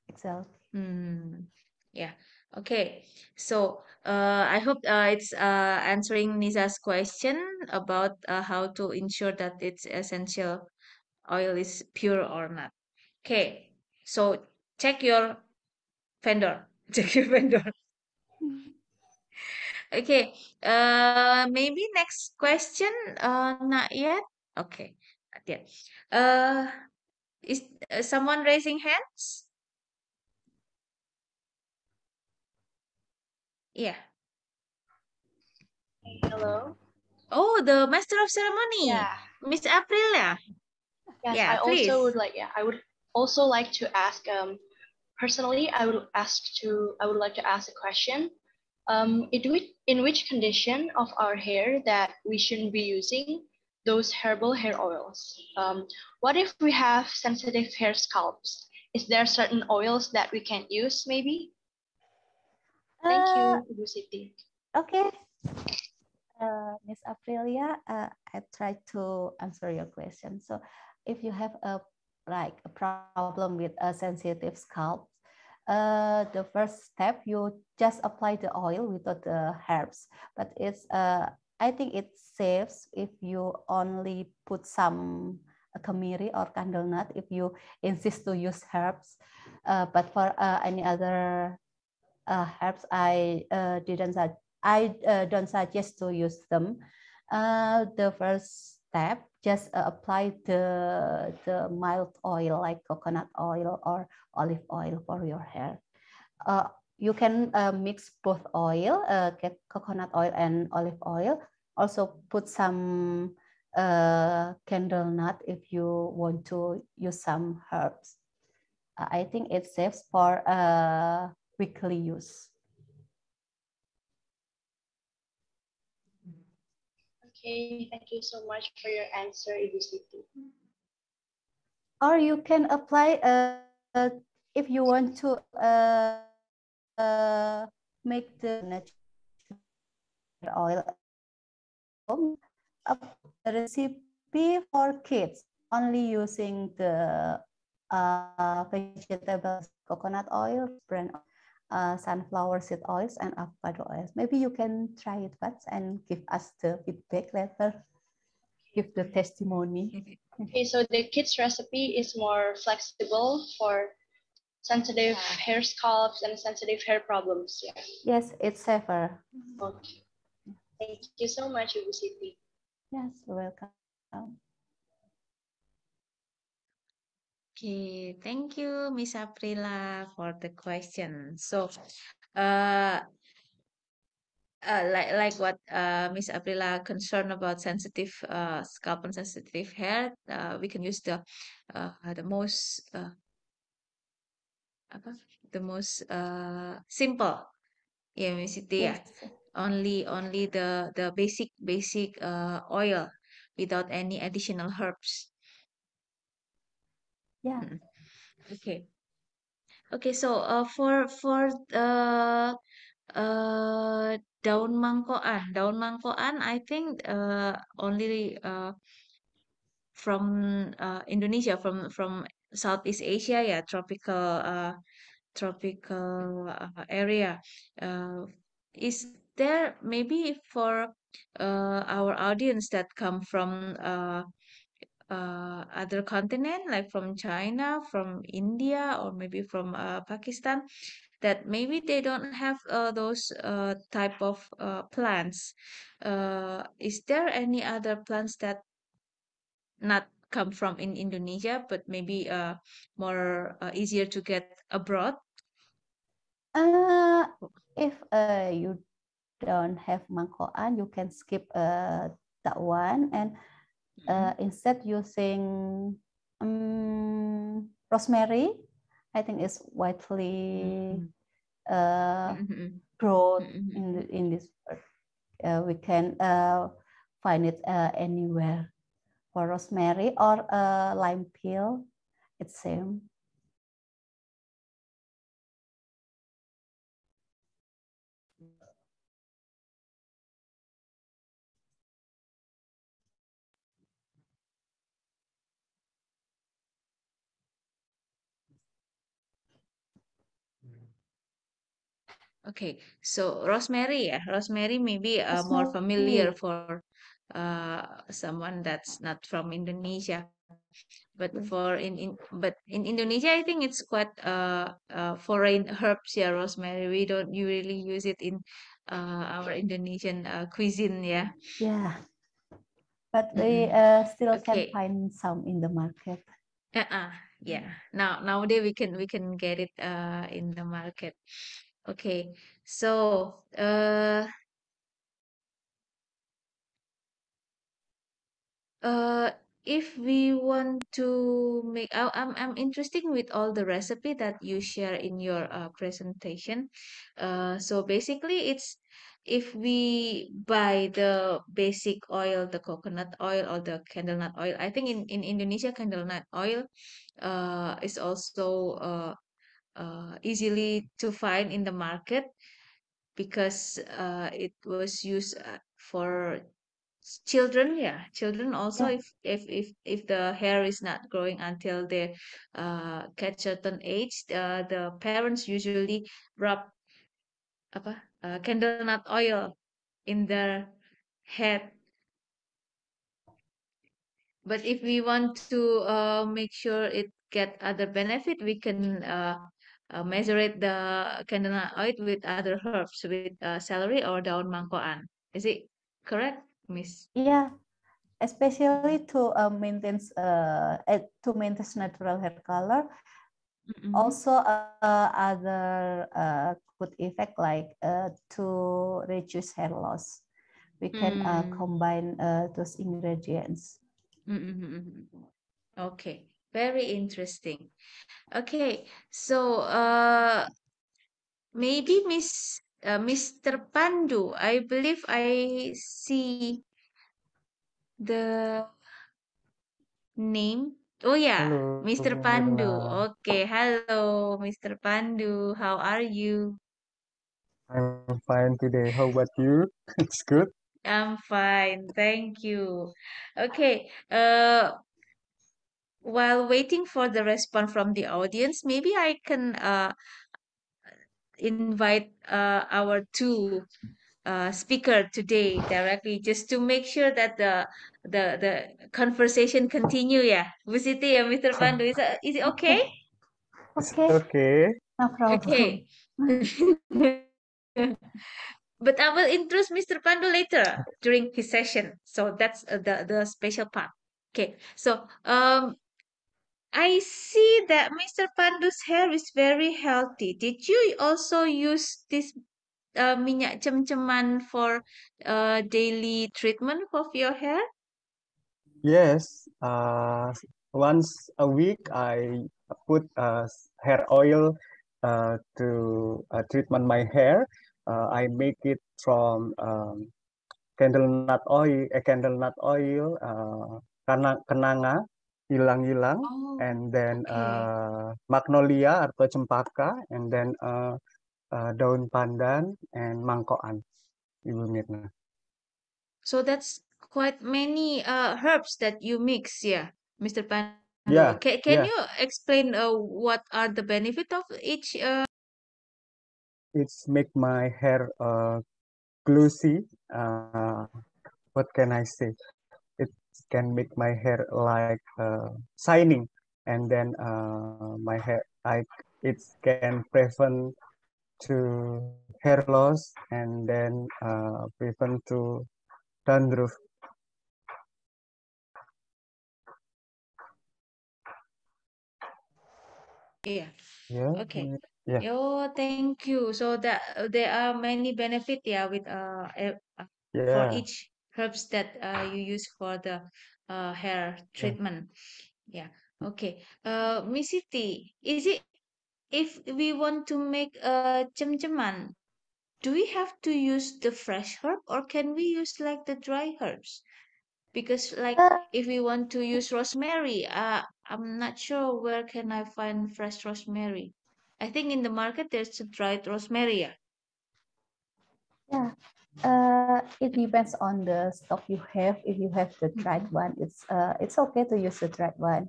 E: exactly.
D: hmm yeah okay so uh I hope uh it's uh answering Niza's question about uh, how to ensure that its essential oil is pure or not okay so check your vendor check your vendor Okay, uh, maybe next question. Uh, not yet. Okay, not yet. Uh, is uh, someone raising hands? Yeah.
C: Hello.
D: Oh, the master of ceremony,
C: Yeah.
D: Miss Aprilia.
C: Yes,
D: Yeah,
C: I also would like. Yeah, I would also like to ask. Um, personally, I would ask to. I would like to ask a question. Um, in which in which condition of our hair that we shouldn't be using those herbal hair oils? Um, what if we have sensitive hair scalps? Is there certain oils that we can't use? Maybe. Thank you, Ibu Siti.
E: Okay. Uh, Miss Aprilia, uh, I tried to answer your question. So if you have a like a problem with a sensitive scalp, uh, the first step you just apply the oil without the herbs. But it's uh, I think it saves if you only put some kemiri or candle nut if you insist to use herbs. Uh, but for uh, any other uh, herbs, I uh, didn't I uh, don't suggest to use them. Uh, the first step, just uh, apply the the mild oil like coconut oil or olive oil for your hair. Uh, you can mix both oil, coconut oil and olive oil. Also put some candle nut if you want to use some herbs. I think it's safe for uh, weekly use.
C: Okay, thank you so much for your answer, Ibu
E: Or you can apply uh, if you want to uh, uh, make the natural oil a recipe for kids only using the uh, vegetables, coconut oil, brand uh, sunflower seed oils and avocado oils. Maybe you can try it once and give us the feedback later. Give the testimony.
C: Okay, so the kids recipe is more flexible for sensitive hair scalps and sensitive hair problems. Yeah.
E: Yes, it's safer.
C: Okay. Thank you so much, Ibu Siti.
E: Yes, welcome.
D: Okay, thank you, Miss Aprila, for the question. So, uh, uh, like like what uh, Miss Aprila concerned about sensitive uh, scalp and sensitive hair, uh, we can use the uh, the most uh, apa the most uh, simple, yeah, Miss Siti, yeah. Only only the the basic basic uh, oil without any additional herbs.
E: Yeah.
D: Mm. Okay. Okay, so uh, for for uh, uh, daun mangkokan, daun mangkokan, I think uh, only uh, from uh, Indonesia, from from Southeast Asia, yeah, tropical uh, tropical uh, area. Uh, is there maybe for uh, our audience that come from uh, uh, other continent like from China, from India, or maybe from uh, Pakistan, that maybe they don't have uh, those uh, type of uh, plants. Uh, is there any other plants that not come from in Indonesia, but maybe uh, more uh, easier to get abroad?
E: Uh, if uh, you don't have mangkokan, you can skip uh, that one and uh, instead using um, rosemary, I think it's widely uh, grown in the, in this. Uh, we can uh, find it uh, anywhere. For rosemary or uh, lime peel, it's same.
D: Okay, so rosemary, yeah, rosemary maybe uh, more familiar for uh, someone that's not from Indonesia. But for in, in but in Indonesia, I think it's quite uh, uh foreign herbs. Yeah, rosemary. We don't usually use it in uh, our Indonesian uh, cuisine. Yeah.
E: Yeah, but we uh, still
D: Okay.
E: can find some in the market.
D: Uh-uh. Yeah. Now nowadays we can we can get it uh in the market. Okay. So uh uh if we want to make I, I'm I'm interested with all the recipe that you share in your uh, presentation. Uh so basically it's if we buy the basic oil, the coconut oil or the candle nut oil, I think in, in Indonesia candle nut oil uh is also uh uh, easily to find in the market because uh, it was used uh, for children yeah children also
E: Yeah.
D: if if if if the hair is not growing until they uh, catch certain age uh, the parents usually rub apa uh, candle nut oil in their head but if we want to uh, make sure it get other benefit we can uh, uh, measure it the candle nut oil with other herbs with uh, celery or daun mangkokan is it correct miss
E: Yeah, especially to uh, maintain uh, to maintain natural hair color.
D: Mm-mm.
E: Also, uh, other uh, good effect like uh, to reduce hair loss. We can uh,
D: Mm.
E: combine uh, those ingredients.
D: Mm-mm-mm-mm. okay very interesting. Okay, so uh, maybe Miss uh, Mr. Pandu, I believe I see the name. Oh yeah,
F: Halo,
D: Mr. Pandu. Okay, hello, Mr. Pandu. How are you?
F: I'm fine today. How about you? It's good.
D: I'm fine, thank you. Okay, uh, while waiting for the response from the audience, maybe I can uh invite uh our two uh speaker today directly just to make sure that the the the conversation continue. Yeah, Bu Siti and Mr. Pandu, is that, is it okay?
E: Okay,
F: Okay.
E: no problem.
D: Okay. But I will introduce Mr. Pandu later during his session. So that's uh, the the special part. Okay. So um I see that Mr. Pandu's hair is very healthy. Did you also use this uh, minyak cem-ceman for uh, daily treatment of your hair?
F: Yes. Uh, once a week, I put uh, hair oil uh, to uh, treatment my hair. Uh, I make it from um, candle nut oil, a candle nut oil, uh, kenanga, ilang-ilang,
D: Oh,
F: and then
D: okay.
F: uh, magnolia atau cempaka, and then uh, uh, daun pandan and mangkokan, Ibu Mirna.
D: So that's quite many uh, herbs that you mix, yeah, Mr. Pandu.
F: Yeah,
D: Can, can
F: yeah.
D: you explain uh, what are the benefit of each uh,
F: It's make my hair uh, glossy. Uh, what can I say? Can make my hair like uh, shining, and then uh, my hair like it can prevent to hair loss and then uh, prevent to dandruff.
D: yeah.
F: Yeah,
D: Okay.
F: Yeah,
D: Oh, thank you. So that there are many benefit, yeah, with uh, uh, for each herbs that uh, you use for the uh, hair treatment. Yeah. Okay. Uh, Miss Siti, is it if we want to make a cem-ceman, do we have to use the fresh herb or can we use like the dry herbs? Because like
E: Uh,
D: if we want to use rosemary, uh, I'm not sure where can I find fresh rosemary. I think in the market there's a dried rosemary. Yeah.
E: yeah, uh, it depends on the stock you have. If you have the dried
D: Mhm.
E: one, it's uh, it's okay to use the dried one.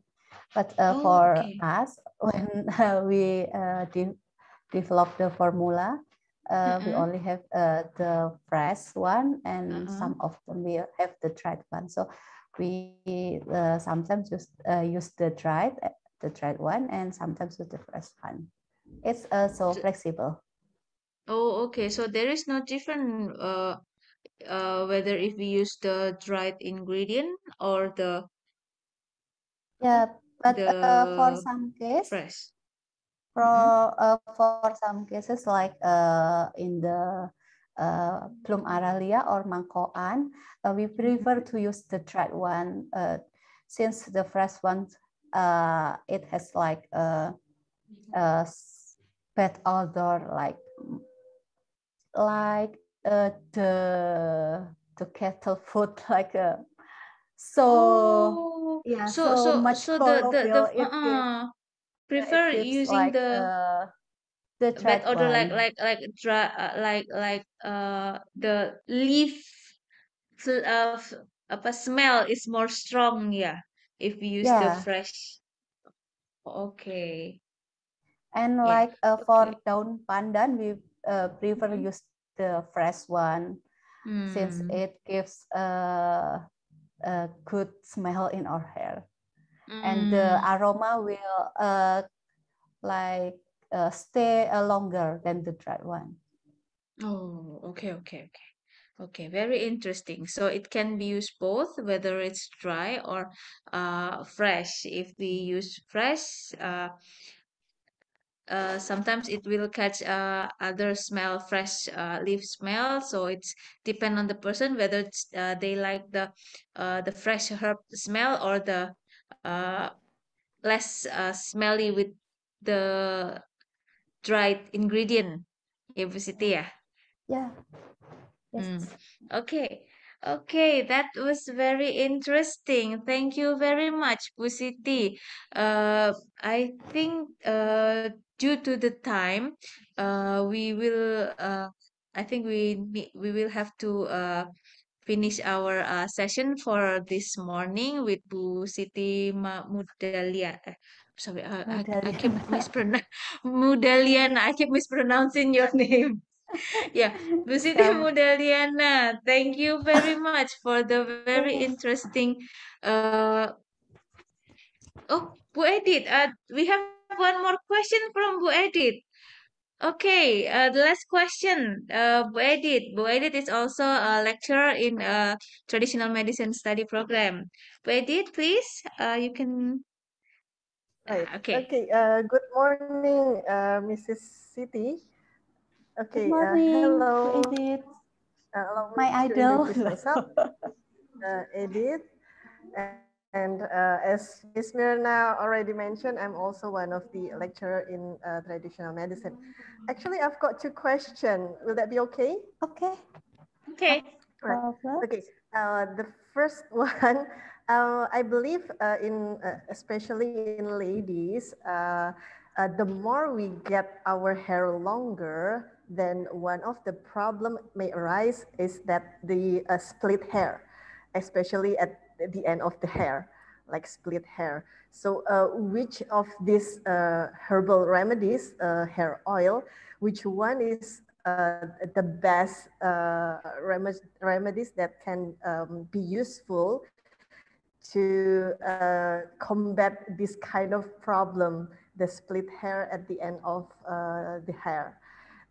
E: But uh,
D: Oh,
E: for
D: okay.
E: us, when uh, we uh, de develop the formula, uh, we
D: Mm-mm.
E: only have uh, the fresh one, and
D: Uh-uh.
E: some of them we have the dried one. So we uh, sometimes just uh, use the dried the dried one, and sometimes use the fresh one. It's uh, So- flexible.
D: Oh, okay. So there is no different uh uh whether if we use the dried ingredient or the
E: Yeah, but uh, for
D: the
E: some case,
D: fresh.
E: for
D: Mm-hmm.
E: uh, for some cases like uh, in the uh, plum aralia or mangkokan, uh, we prefer to use the dried one uh, since the fresh one uh, it has like a, a s- bad odor like like uh, the the cattle food like uh, so
D: Oh,
E: yeah
D: so
E: so
D: so
E: much
D: so the the the uh prefer
E: it
D: using
E: like
D: the
E: uh, the
D: bad
E: dried
D: odor like like like dry uh, like like uh the leaf of uh apa smell is more strong yeah if we use the fresh. Okay.
E: And
D: yeah
E: like uh, for
D: okay.
E: daun pandan, we uh, prefer
D: Mhm.
E: use the fresh one since
D: Hmm.
E: it gives uh, a good smell in our hair, and the
D: Mm.
E: aroma will uh, like uh, stay uh, longer than the dry one.
D: Oh, okay, okay, okay. Okay, very interesting. So it can be used both, whether it's dry or uh, fresh. If we use fresh, uh, uh, sometimes it will catch uh, other smell, fresh uh, leaf smell. So it's depend on the person whether it's, uh, they like the uh, the fresh herb smell or the uh, less uh, smelly with the dried ingredient. Ya Bu Siti ya?
E: Yeah. Yes.
D: Hmm. Okay. Okay, that was very interesting. Thank you very much, Bu Siti. Uh, I think uh, due to the time, uh, we will. Uh, I think we need, we will have to uh, finish our uh, session for this morning with Bu Siti Mudalia. eh, Sorry, uh, I, I keep mispronouncing Mudaliana. I keep mispronouncing your name. Yeah, Bu Siti
E: Welcome.
D: Mudaliana, thank you very much for the very interesting. Uh, oh, Bu Edith, uh, we have one more question from Bu Edith. Okay, uh, the last question, uh, Bu Edith. Bu Edith is also a lecturer in a traditional medicine study program. Bu Edith, please, uh, you can.
G: Right.
D: Okay.
G: Okay. Uh, good morning, uh, Mrs. Siti. Okay.
E: Good
G: Uh,
E: morning,
G: hello.
E: Edith.
G: Uh, allow
E: My idol.
G: introduce myself. uh, Edith. And uh, as Ms. Mirna already mentioned, I'm also one of the lecturer in uh, traditional medicine. Actually, I've got two questions. Will that be okay?
E: Okay.
D: Okay.
G: Right. Okay. Uh, the first one, uh, I believe, uh, in uh, especially in ladies, uh, uh, the more we get our hair longer, then one of the problem may arise is that the uh, split hair, especially at the end of the hair, like split hair. So, uh, which of these uh, herbal remedies, uh, hair oil, which one is uh, the best uh, rem- remedies that can um, be useful to uh, combat this kind of problem, the split hair at the end of the hair?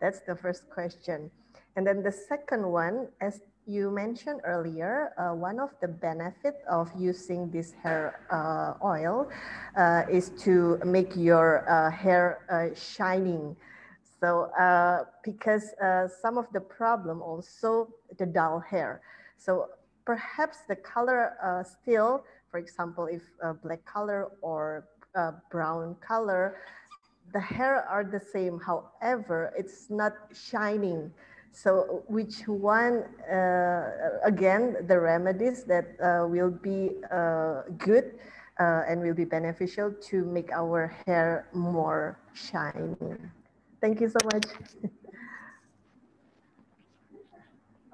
G: That's the first question. And then the second one, as you mentioned earlier, uh, one of the benefits of using this hair uh, oil uh, is to make your uh, hair uh, shining. So uh, because some of the problem also the dull hair. So perhaps the color still, for example, if black color or brown color, the hair are the same. However, it's not shining. So which one, uh, again, the remedies that uh, will be uh, good uh, and will be beneficial to make our hair more shiny. Thank you so much.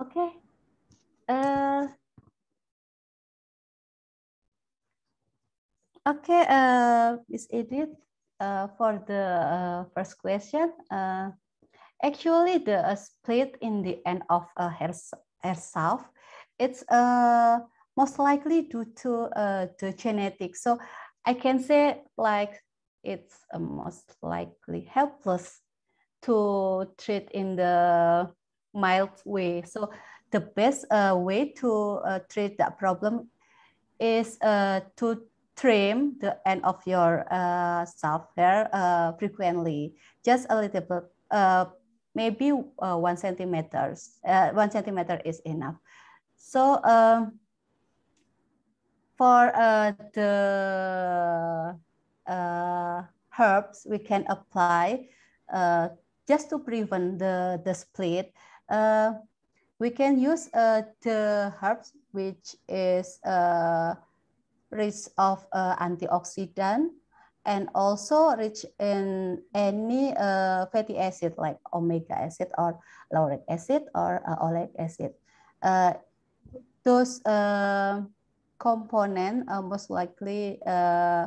E: Okay. Uh, okay, uh, Miss Edith, uh, for the uh, first question, uh, actually the uh, split in the end of a hair, hair it's uh, most likely due to uh, the genetics. So I can say like it's uh, most likely helpless to treat in the mild way. So the best uh, way to uh, treat that problem is uh, to trim the end of your uh, hair uh, frequently, just a little bit, uh, maybe uh, one centimeters. Uh, one centimeter is enough. So um, for uh, the uh, herbs we can apply uh, just to prevent the, the split, uh, we can use uh, the herbs which is uh, rich of uh, antioxidant and also rich in any uh, fatty acid like omega acid or lauric acid or uh, oleic acid. Uh, those uh, components are most likely uh,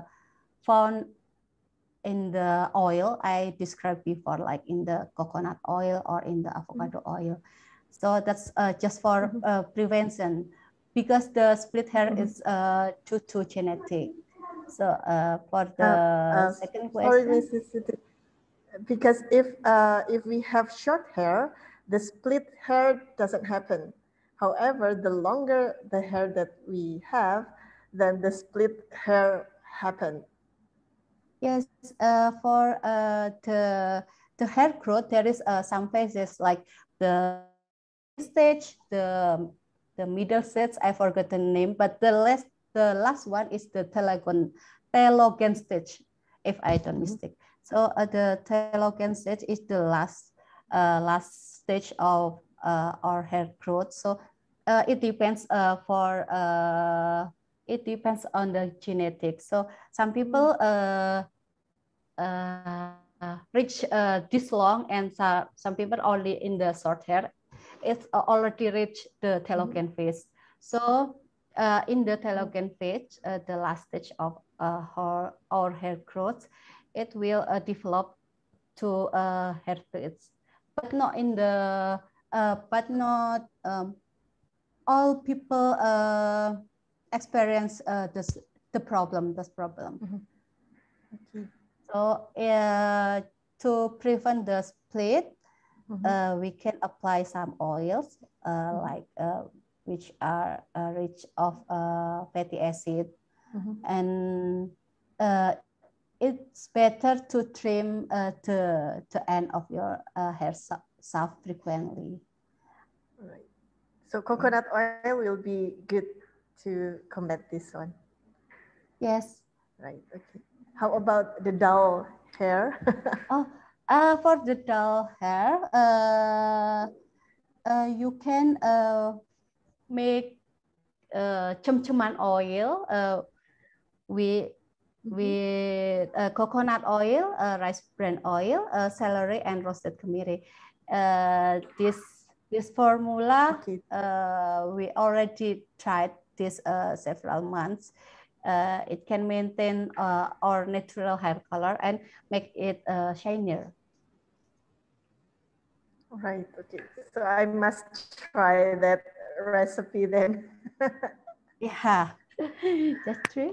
E: found in the oil I described before, like in the coconut oil or in the avocado oil. So that's uh, just for uh, prevention because the split hair
G: Mhm.
E: is uh, due to genetic. So uh, for the
G: Uh, uh,
E: second
G: Sorry,
E: question,
G: Mrs. Because if uh, if we have short hair, the split hair doesn't happen. However, the longer the hair that we have, then the split hair happen.
E: yes, uh, for uh, the the hair growth, there is uh, some phases like the stage, the the middle stage. I forgot the name, but the last the last one is the telogon telogen stage, if I don't
G: Mhm.
E: mistake. So uh, the telogen stage is the last uh, last stage of uh, our hair growth. So uh, it depends uh, for uh, it depends on the genetics. So some people uh, uh, reach uh, this long, and some some people only in the short hair. It's already reached the telogen phase. So uh, in the telogen phase, uh, the last stage of uh, our, our hair growth, it will uh, develop to uh, hair threads, but not in the uh, but not um, all people uh, experience uh, this the problem this problem.
G: Okay.
E: So uh, to prevent the split,
G: Mhm.
E: uh, we can apply some oils uh,
G: Mhm.
E: like uh, which are uh, rich of uh, fatty acid
G: Mhm.
E: and uh, it's better to trim uh, the the end of your uh, hair shaft frequently.
G: Right. So coconut oil will be good to combat this one.
E: Yes.
G: Right. Okay. How about the dull hair?
E: Oh, uh, for the dull hair, uh, uh, you can uh, make uh, cem-ceman oil uh, with with uh, coconut oil, uh, rice bran oil, uh, celery, and roasted kemiri. Uh, this this formula
G: okay.
E: uh, we already tried this uh, several months. Uh, it can maintain uh, our natural hair color and make it uh, shinier.
G: Right. Okay. So I must try that recipe then.
E: Yeah, that's true.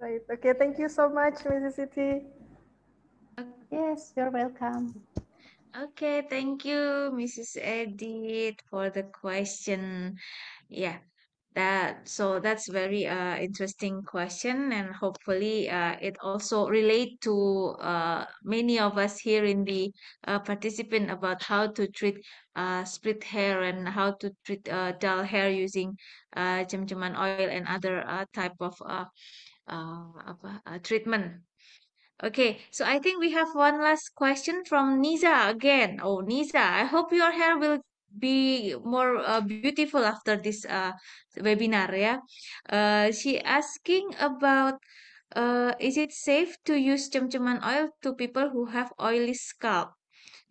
G: right. Okay. Thank you so much, Mrs. Siti.
E: Yes, you're welcome.
D: Okay, thank you, Mrs. Edith, for the question. Yeah, that so that's very uh interesting question, and hopefully uh it also relate to uh many of us here in the uh, participant about how to treat uh split hair and how to treat uh dull hair using uh cem-ceman oil and other type of treatment. Okay, so I think we have one last question from Niza again. Oh, Niza, I hope your hair will be more uh, beautiful after this uh, webinar. Yeah, uh, she asking about uh, is it safe to use cem-ceman oil to people who have oily scalp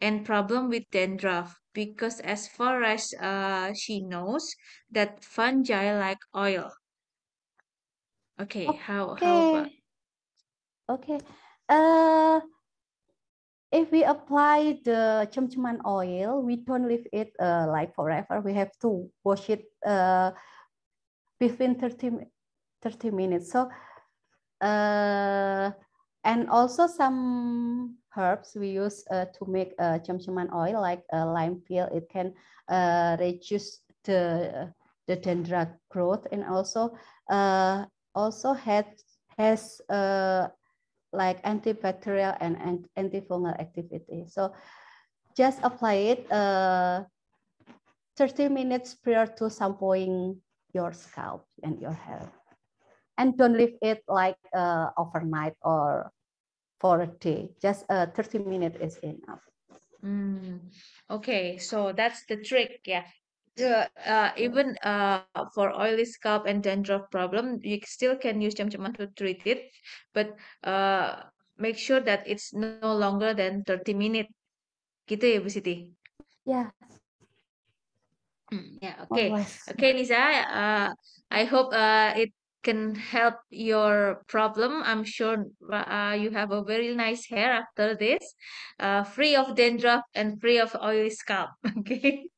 D: and problem with dandruff? Because as far as uh, she knows, that fungi like oil. Okay, how how about
E: Okay. Okay. Uh, if we apply the cem-ceman oil, we don't leave it uh, like forever. We have to wash it uh, between 30, 30 minutes. So, uh, and also some herbs we use uh, to make uh, cem-ceman oil, like uh, lime peel. It can uh, reduce the the dandruff growth, and also also has has like antibacterial and an- antifungal activity. So just apply it uh, 30 minutes prior to shampooing your scalp and your hair. And don't leave it like uh, overnight or for a day. Just uh, 30 minutes is enough.
D: Mm, okay, so that's the trick, yeah. The uh, even uh for oily scalp and dandruff problem, you still can use cem-ceman to treat it, but uh make sure that it's no longer than 30 minutes. Gitu ya, Bu Siti?
E: Yeah,
D: Hmm, yeah, okay. Okay, Niza, uh, I hope uh, it can help your problem. I'm sure uh, you have a very nice hair after this, uh, free of dandruff and free of oily scalp. Okay.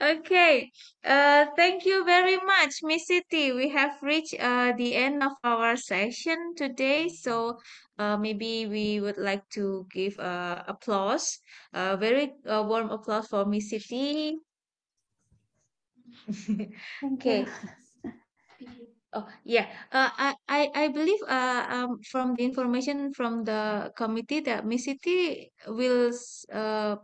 D: Okay. Uh, thank you very much, Miss Siti. We have reached uh, the end of our session today. So uh, maybe we would like to give uh, applause, a very uh, warm applause for Miss Siti. Okay. Oh, yeah. Uh, I, I, I believe uh, um, from the information from the committee that Miss Siti will uh,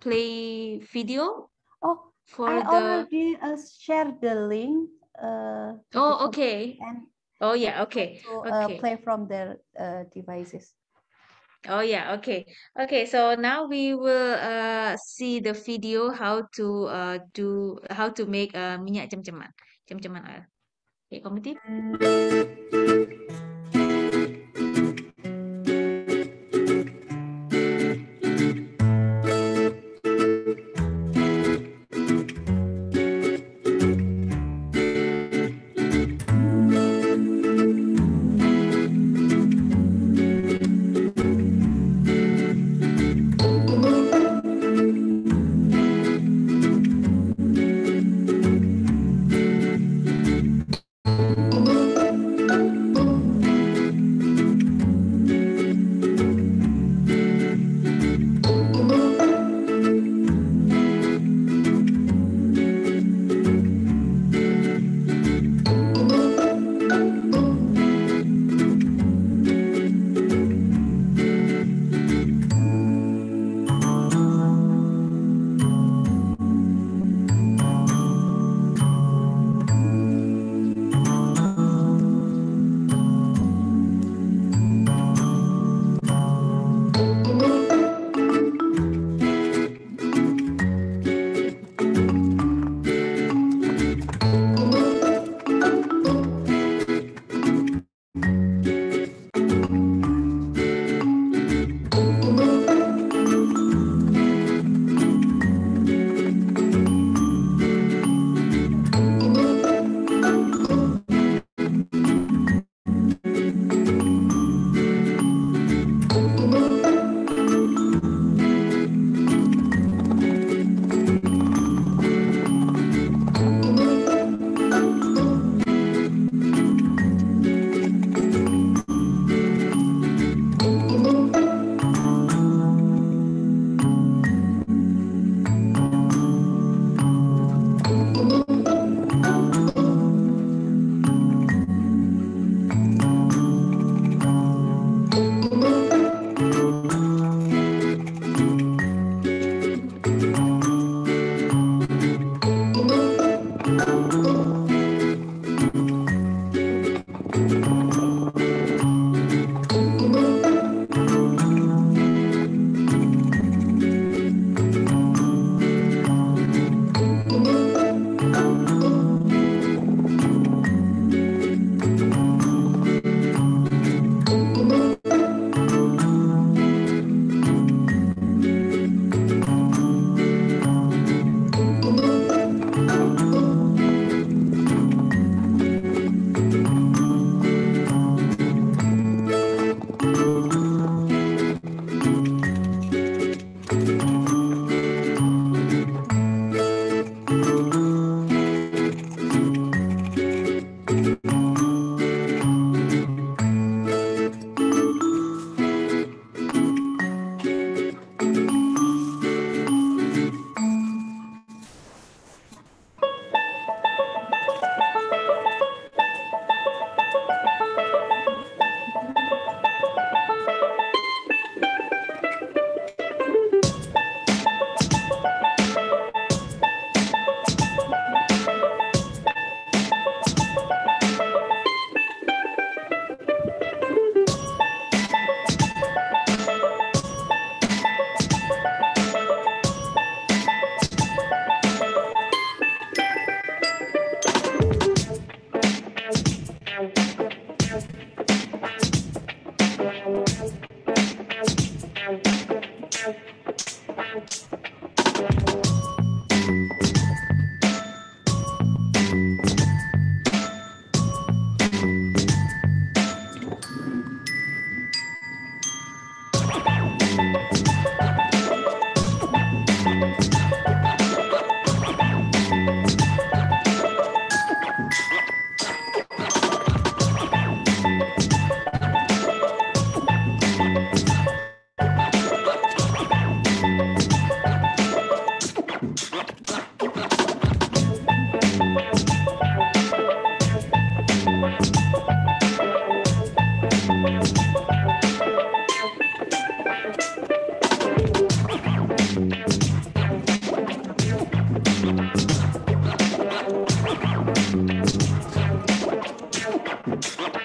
D: play video
E: Oh,
D: for
E: I
D: the
E: already uh, shared the link uh,
D: Oh, okay.
E: and
D: Oh, yeah. Okay.
E: to uh,
D: Okay.
E: play from their uh, devices.
D: Oh yeah, okay. Okay, so now we will uh see the video how to uh do how to make uh minyak cem-ceman. Cem-ceman oil. Okay, continue.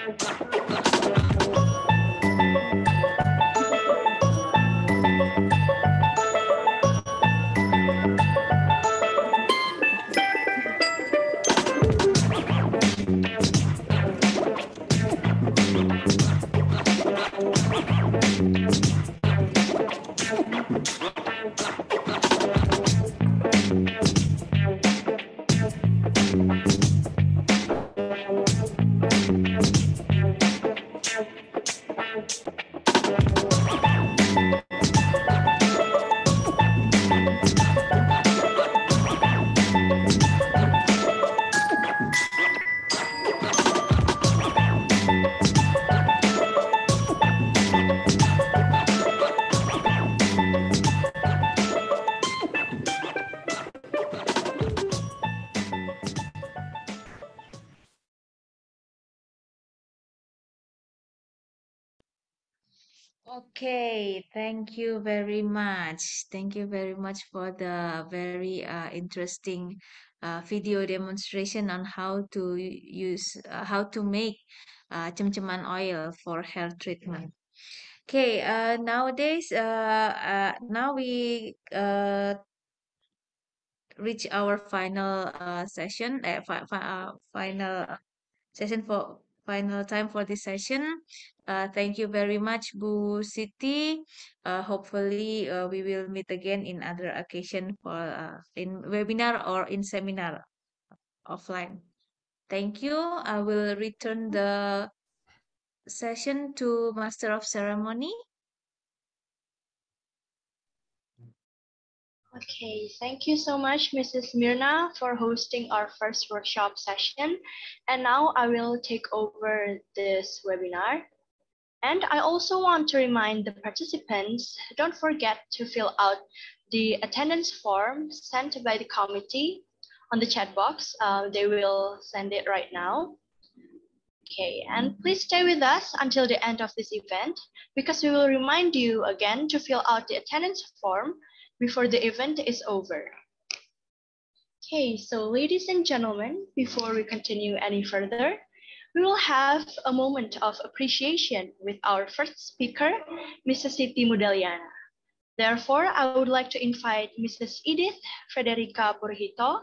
D: Bye. Thank you very much. Thank you very much for the very uh, interesting uh, video demonstration on how to use, uh, how to make uh, oil for hair treatment. Okay, uh, nowadays, uh, uh, now we uh, reach our final uh, session, uh, fi fi uh, final session for final time for this session. Uh, thank you very much, Bu Siti. Uh, hopefully, uh, we will meet again in other occasion for uh, in webinar or in seminar offline. Thank you. I will return the session to Master of Ceremony.
C: Okay, thank you so much, Mrs. Mirna, for hosting our first workshop session. And now I will take over this webinar. And I also want to remind the participants, don't forget to fill out the attendance form sent by the committee on the chat box. Uh, they will send it right now. Okay, and please stay with us until the end of this event because we will remind you again to fill out the attendance form before the event is over. Okay, so ladies and gentlemen, before we continue any further, we will have a moment of appreciation with our first speaker, Mrs. Siti Maulidiana. Therefore, I would like to invite Mrs. Edith Frederica Purhito,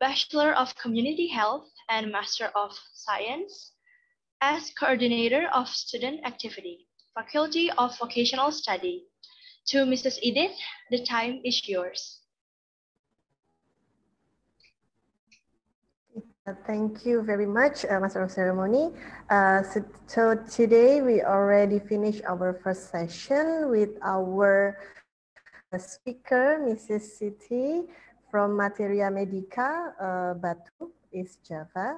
C: Bachelor of Community Health and Master of Science, as Coordinator of Student Activity, Faculty of Vocational Study, to Mrs. Edith, the time is yours.
G: Thank you very much, uh, Master of Ceremony. Uh, so, so, today we already finished our first session with our speaker, Mrs. Siti from Materia Medica, uh, Batu, East Java.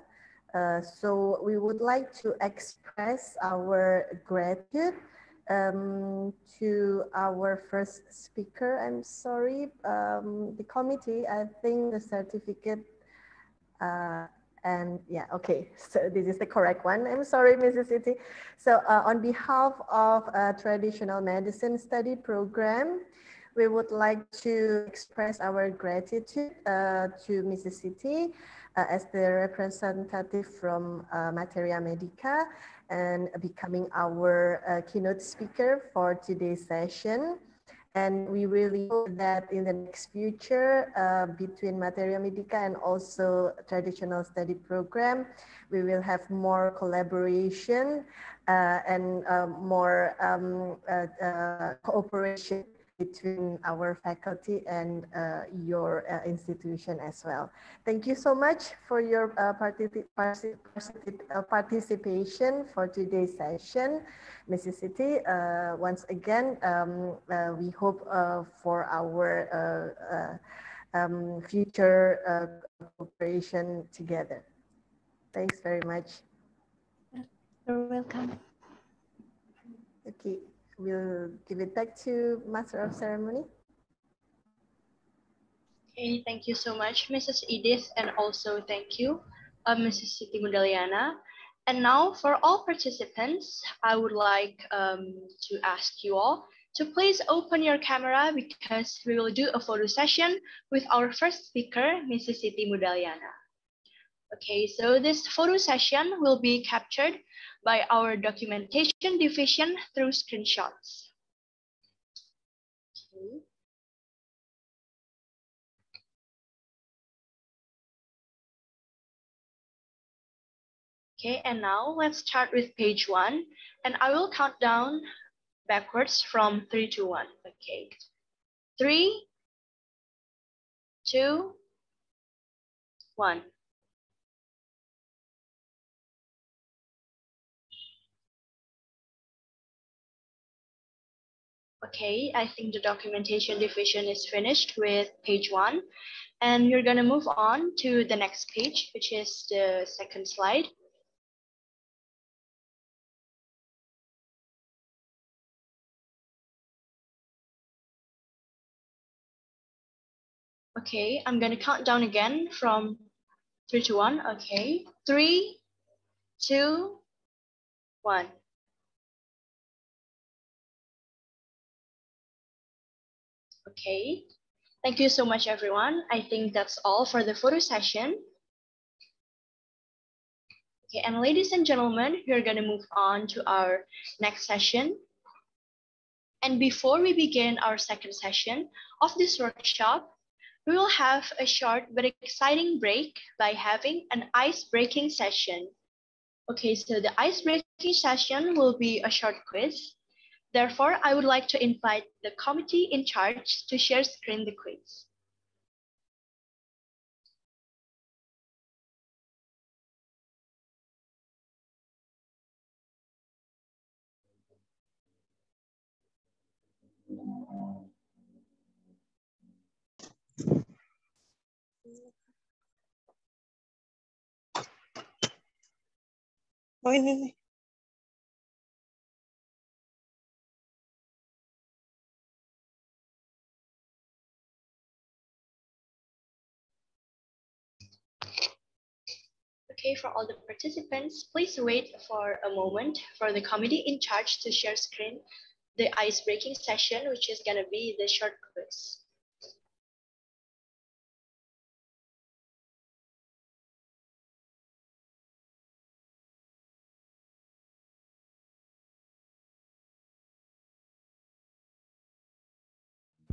G: Uh, so we would like to express our gratitude um, to our first speaker. I'm sorry, um, the committee, I think the certificate, uh, and yeah, okay, so this is the correct one. I'm sorry, Mrs. Siti. So uh, on behalf of a traditional medicine study program, we would like to express our gratitude uh, to Mrs. Siti uh, as the representative from uh, Materia Medica and becoming our uh, keynote speaker for today's session. And we really hope that in the next future, uh, between Materia Medica and also traditional study program, we will have more collaboration uh, and uh, more um, uh, uh, cooperation between our faculty and uh, your uh, institution as well. Thank you so much for your uh, particip uh, participation for today's session. Mrs. Siti, uh, once again, um, uh, we hope for our um, future cooperation together. Thanks very much.
E: You're welcome.
G: Okay we'll give it back to Master of Ceremony.
C: Okay, thank you so much, Mrs. Edith, and also thank you, uh, Mrs. Siti Maulidiana. And now for all participants, I would like um, to ask you all to please open your camera because we will do a photo session with our first speaker, Mrs. Siti Maulidiana. Okay, so this photo session will be captured by our documentation division through screenshots. Okay. Okay, and now let's start with page one, and I will count down backwards from three to one. Okay. Three, two, one. Okay, I think the documentation division is finished with page one. And you're gonna move on to the next page, which is the second slide. Okay, I'm gonna count down again from three to one. Okay, three, two, one. Okay, thank you so much, everyone. I think that's all for the photo session. Okay, and ladies and gentlemen, we're gonna move on to our next session. And before we begin our second session of this workshop, we will have a short but exciting break by having an ice-breaking session. Okay, so the ice-breaking session will be a short quiz Therefore, I would like to invite the committee in charge to share screen the quiz.
H: Oh.
C: Okay, for all the participants, please wait for a moment for the committee in charge to share screen the ice-breaking session, which is gonna be the short quiz.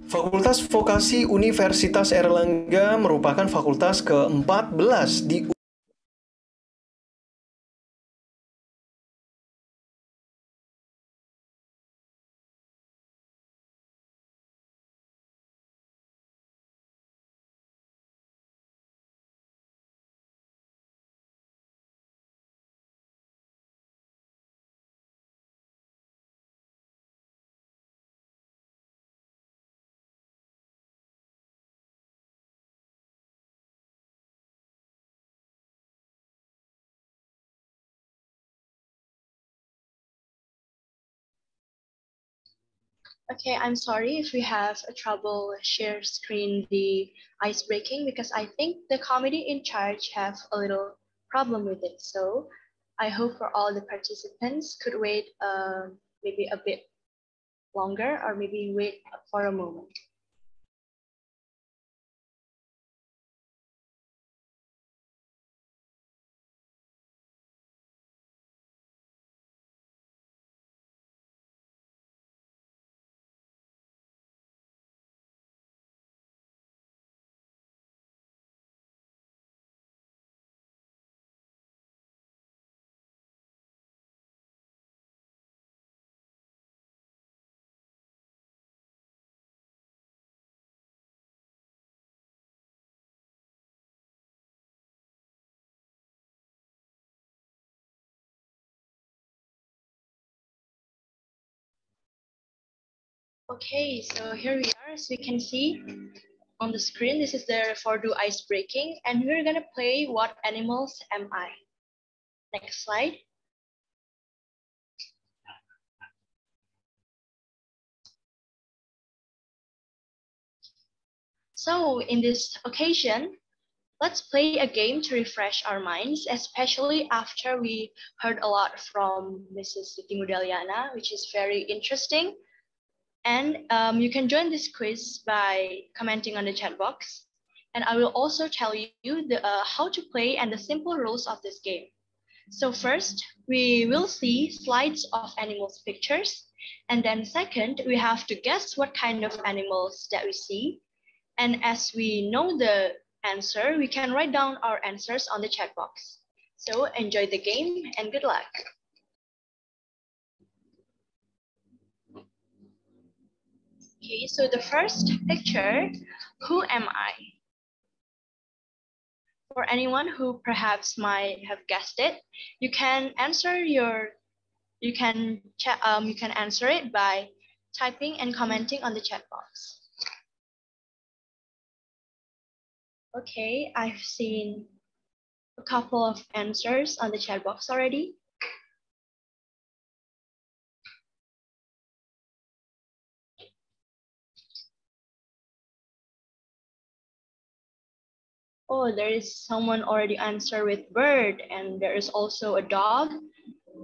A: Fakultas Vokasi Universitas Erlangga merupakan fakultas ke-14 di
C: Okay, I'm sorry if we have a trouble share screen the ice breaking because I think the committee in charge have a little problem with it. So I hope for all the participants could wait uh, maybe a bit longer or maybe wait for a moment. Okay, so here we are, as you can see on the screen, this is the Fordu ice breaking, and we're gonna play What Animals Am I? Next slide. So in this occasion, let's play a game to refresh our minds, especially after we heard a lot from Mrs. Siti Maulidiana, which is very interesting. And um, you can join this quiz by commenting on the chat box. And I will also tell you the, uh, how to play and the simple rules of this game. So first, we will see slides of animals pictures. And then second, we have to guess what kind of animals that we see. And as we know the answer, we can write down our answers on the chat box. So enjoy the game and good luck. Okay, so the first picture, who am I? For anyone who perhaps might have guessed it, you can answer your, you can um, you can answer it by typing and commenting on the chat box. Okay, I've seen a couple of answers on the chat box already. Oh, there is someone already answered with bird, and there is also a dog.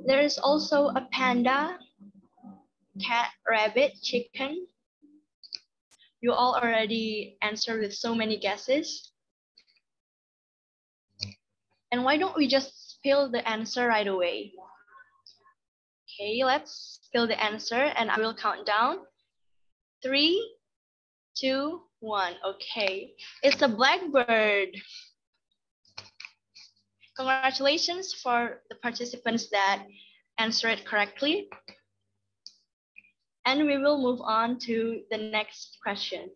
C: There is also a panda, cat, rabbit, chicken. You all already answered with so many guesses. And why don't we just spill the answer right away? Okay, let's spill the answer and I will count down. Three, two, one. Okay, it's a blackbird. Congratulations for the participants that answered correctly. And we will move on to the next question.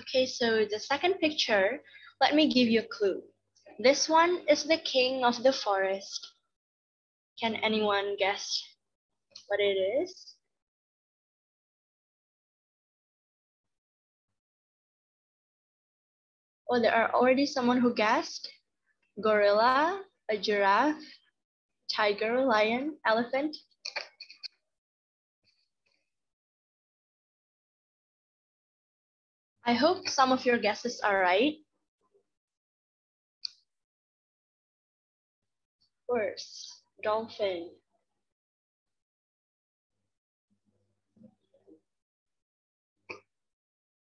C: Okay, so the second picture, let me give you a clue. This one is the king of the forest. Can anyone guess what it is? Oh, there are already someone who guessed. Gorilla, a giraffe, tiger, lion, elephant. I hope some of your guesses are right. Horse, dolphin.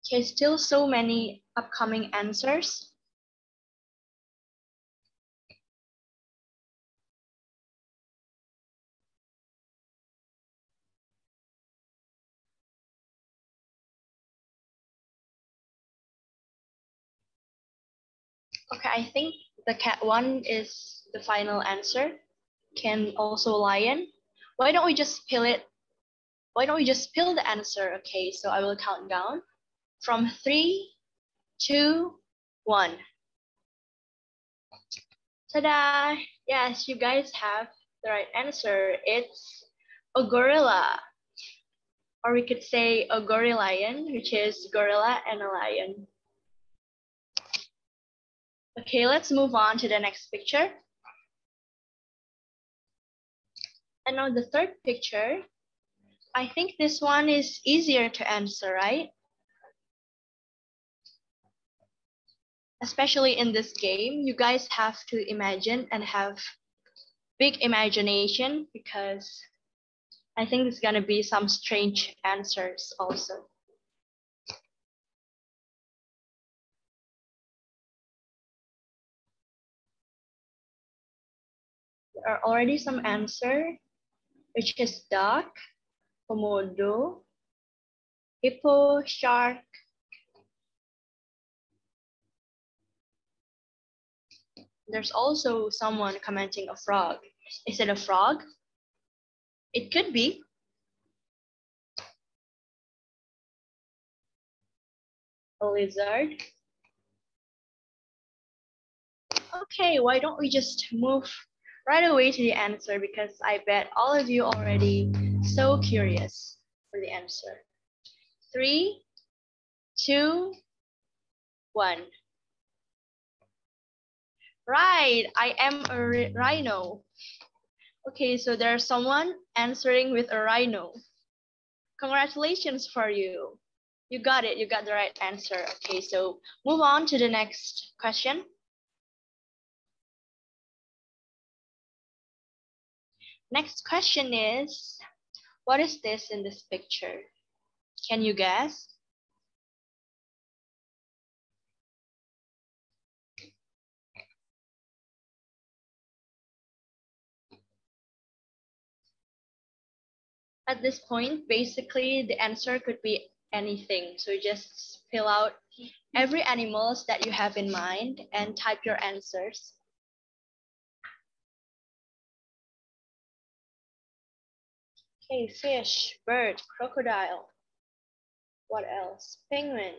C: Okay, still so many upcoming answers. Okay, I think the cat one is the final answer. Can also lion. Why don't we just spill it? Why don't we just spill the answer? Okay, so I will count down from three, two, one. Ta-da! Yes, you guys have the right answer. It's a gorilla. Or we could say a gorilla, lion, which is gorilla and a lion. Okay, let's move on to the next picture. And now the third picture, I think this one is easier to answer, right? Especially in this game, you guys have to imagine and have big imagination because I think there's gonna be some strange answers also. There are already some answer, which is duck, komodo, hippo, shark. There's also someone commenting a frog. Is it a frog? It could be. A lizard. Okay, why don't we just move right away to the answer because I bet all of you already so curious for the answer. Three, two, one. Right, I am a rhino. Okay, so there's someone answering with a rhino. Congratulations for you. You got it, you got the right answer. Okay, so move on to the next question. Next question is, what is this in this picture? Can you guess? At this point, basically the answer could be anything. So just fill out every animals that you have in mind and type your answers. Okay, fish, bird, crocodile. What else? Penguin.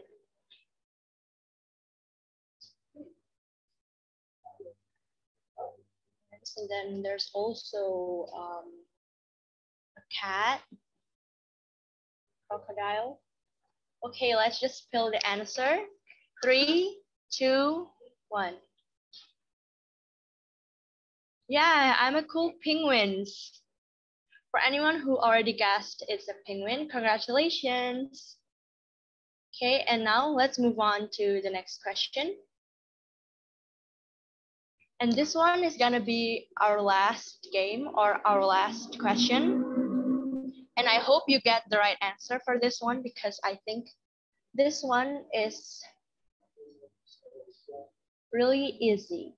C: And then there's also um, a cat, crocodile. Okay, let's just spill the answer. Three, two, one. Yeah, I'm a cool penguins. For anyone who already guessed it's a penguin, congratulations. Okay, and now let's move on to the next question. And this one is gonna be our last game or our last question. And I hope you get the right answer for this one because I think this one is really easy.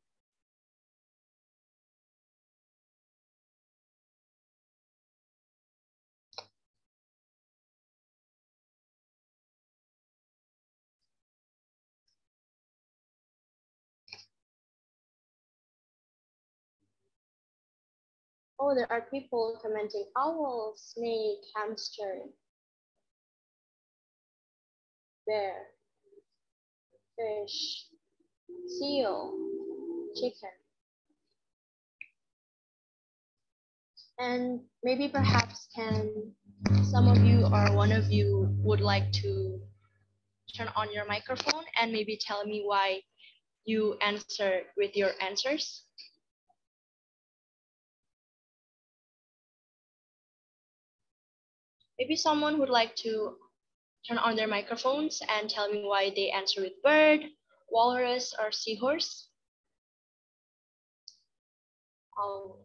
C: Oh, there are people commenting owl, snake, hamster, bear, fish, seal, chicken. And maybe perhaps can some of you or one of you would like to turn on your microphone and maybe tell me why you answer with your answers? Maybe someone would like to turn on their microphones and tell me why they answer with bird, walrus, or seahorse. Oh.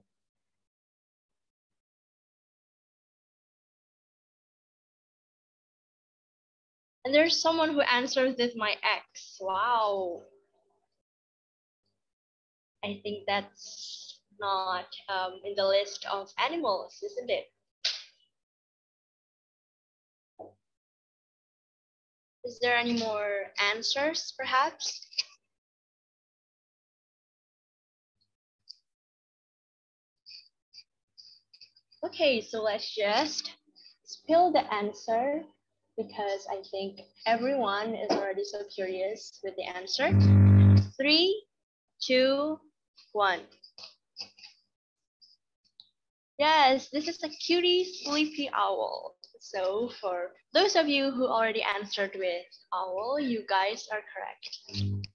C: And there's someone who answers with my ex. Wow. I think that's not um, in the list of animals, isn't it? Is there any more answers, perhaps? Okay, so let's just spill the answer because I think everyone is already so curious with the answer. Three, two, one. Yes, this is a cutie sleepy owl. So for those of you who already answered with owl, you guys are correct.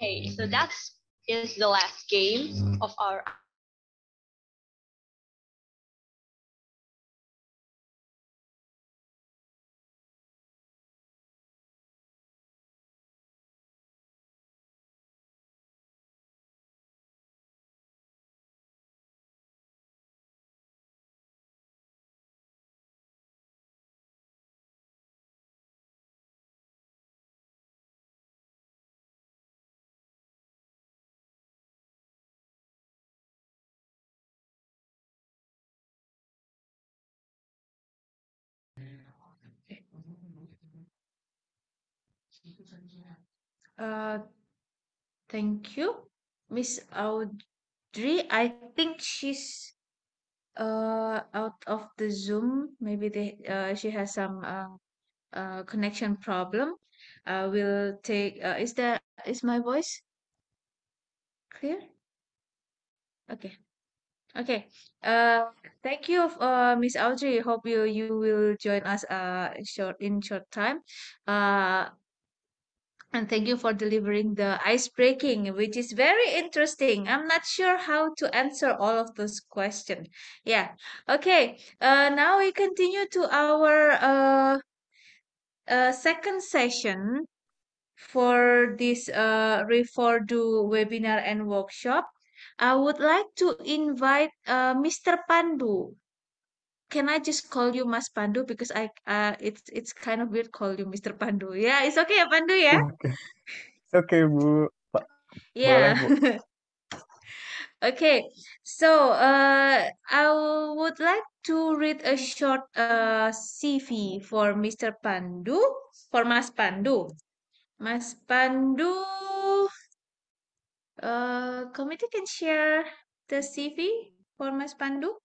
C: Okay, so that is the last game of our
D: Uh, thank you, Miss Audrey. I think she's uh out of the Zoom. Maybe they uh she has some uh, uh connection problem. Uh, we'll take. Uh, is there is my voice clear? Okay. Okay. Uh, thank you, uh, Miss Audrey. Hope you you will join us uh short in short time. Uh, and thank you for delivering the ice breaking, which is very interesting. I'm not sure how to answer all of those questions. Yeah. Okay. Uh, now we continue to our uh, uh second session for this uh Refordu webinar and workshop. I would like to invite uh, Mr. Pandhu. Can I just call you Mas Pandhu because I uh it's it's kind of weird call you Mr. Pandhu. Yeah, it's okay ya Pandhu ya.
F: Oke, Oke Bu. Pak.
D: Yeah.
F: Boleh Bu.
D: okay. So uh I would like to read a short uh CV for Mr. Pandhu for Mas Pandhu. Mas Pandhu uh, committee can share the CV for Mas Pandhu.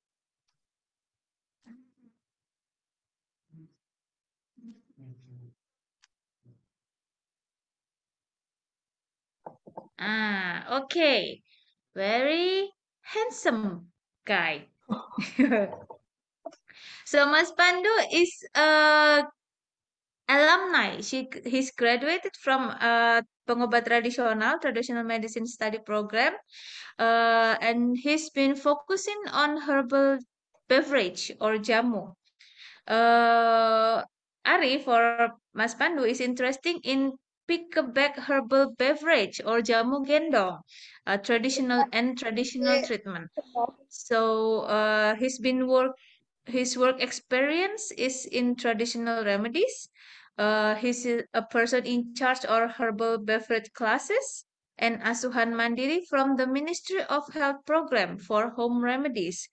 D: Ah, okay. Very handsome guy. so Mas Pandhu is a alumni. She he's graduated from uh, Pengobat Tradisional Traditional Medicine Study Program, uh, and he's been focusing on herbal beverage or jamu. Uh, Ari for Mas Pandhu is interesting in pickleback herbal beverage or jamu gendong, a traditional and traditional treatment. So uh, he's been work his work experience is in traditional remedies. Uh, he's a person in charge of herbal beverage classes and Asuhan Mandiri from the Ministry of Health program for home remedies.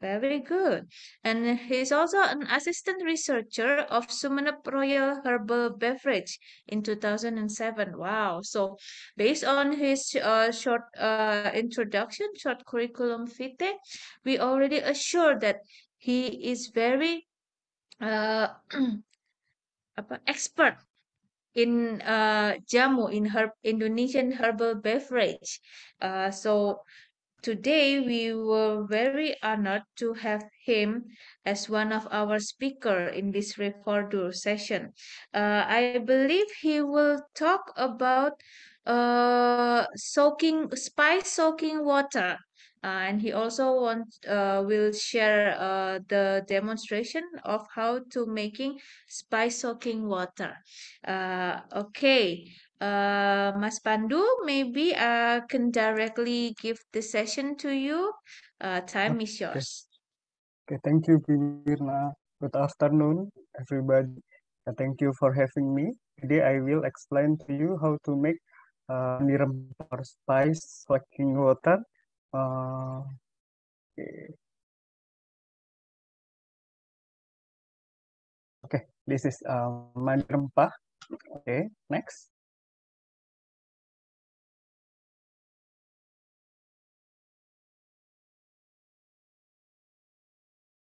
D: Very good. And he's also an assistant researcher of Sumenep Royal Herbal Beverage in 2007. Wow. So based on his uh, short uh, introduction, short curriculum vitae, we already assured that he is very uh, expert in uh, jamu in herb Indonesian herbal beverage. Uh, so Today, we were very honored to have him as one of our speakers in this Refordu session. Uh, I believe he will talk about uh, soaking, spice soaking water. Uh, and he also want, uh, will share uh, the demonstration of how to making spice soaking water. Uh, okay, uh, Mas Pandhu, maybe I can directly give the session to you. Uh, time
F: okay.
D: is yours.
F: Okay, thank you, Mirna. Good afternoon, everybody. Uh, thank you for having me. Today I will explain to you how to make uh, or spice soaking water. Uh, okay. okay, this is uh, mandi rempah. Okay, next.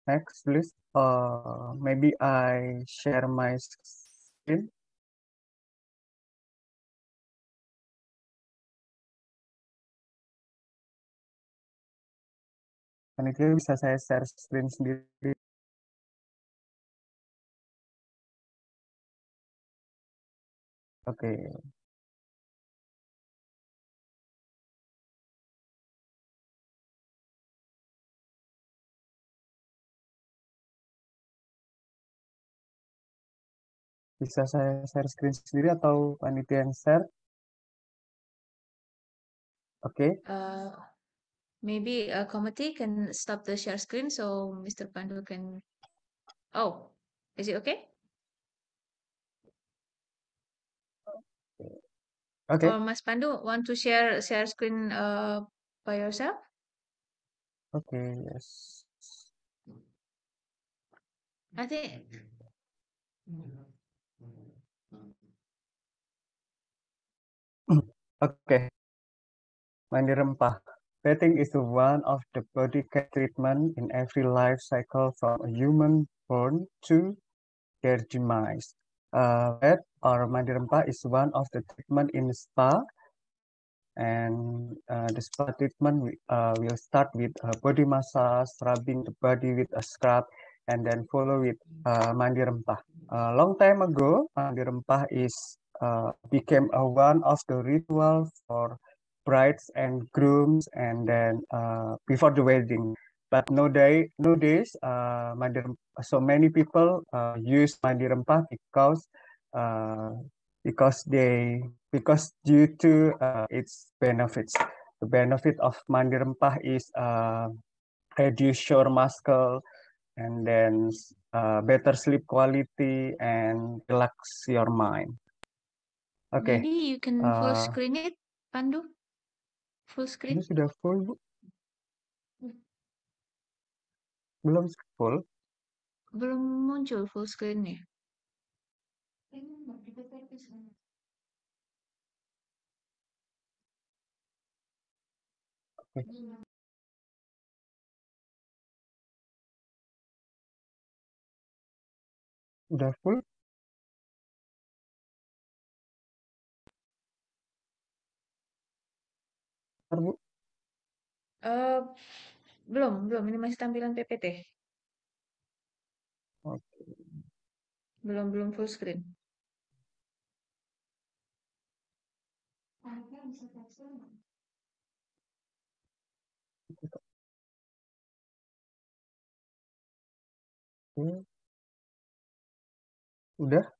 F: Next, please. Uh, maybe I share my screen. itu bisa saya share screen sendiri. Oke. Okay. Bisa saya share screen sendiri atau panitia yang share? Oke. Okay.
D: Uh, maybe a committee can stop the share screen so Mr. Pandu can. Oh, is it okay?
F: Okay.
D: Or Mas Pandu want to share share screen uh, by yourself?
F: Okay. Yes.
D: I think.
F: Okay. Mandi rempah. Bathing is one of the body care treatment in every life cycle from a human born to their demise. Uh, bath or mandi rempah is one of the treatment in spa. And uh, the spa treatment uh, will start with a body massage, rubbing the body with a scrub, and then follow with uh, mandi rempah. A long time ago, mandi rempah is uh, became a one of the ritual for brides and grooms and then uh, before the wedding. But nowadays, nowadays uh, mandi, so many people uh, use mandi rempah because uh, because they because due to uh, its benefits. The benefit of mandi rempah is uh, reduce your muscle and then uh, better sleep quality and relax your mind. Okay.
D: Maybe you can full uh, screen it, Pandu. Full screen.
F: Ini sudah full, Bu. Belum full.
D: Belum muncul full screen-nya.
F: Okay. Udah full? Bu.
D: Eh, belum, belum. Ini masih tampilan PPT.
F: Oke.
D: Belum, belum full screen.
F: Udah?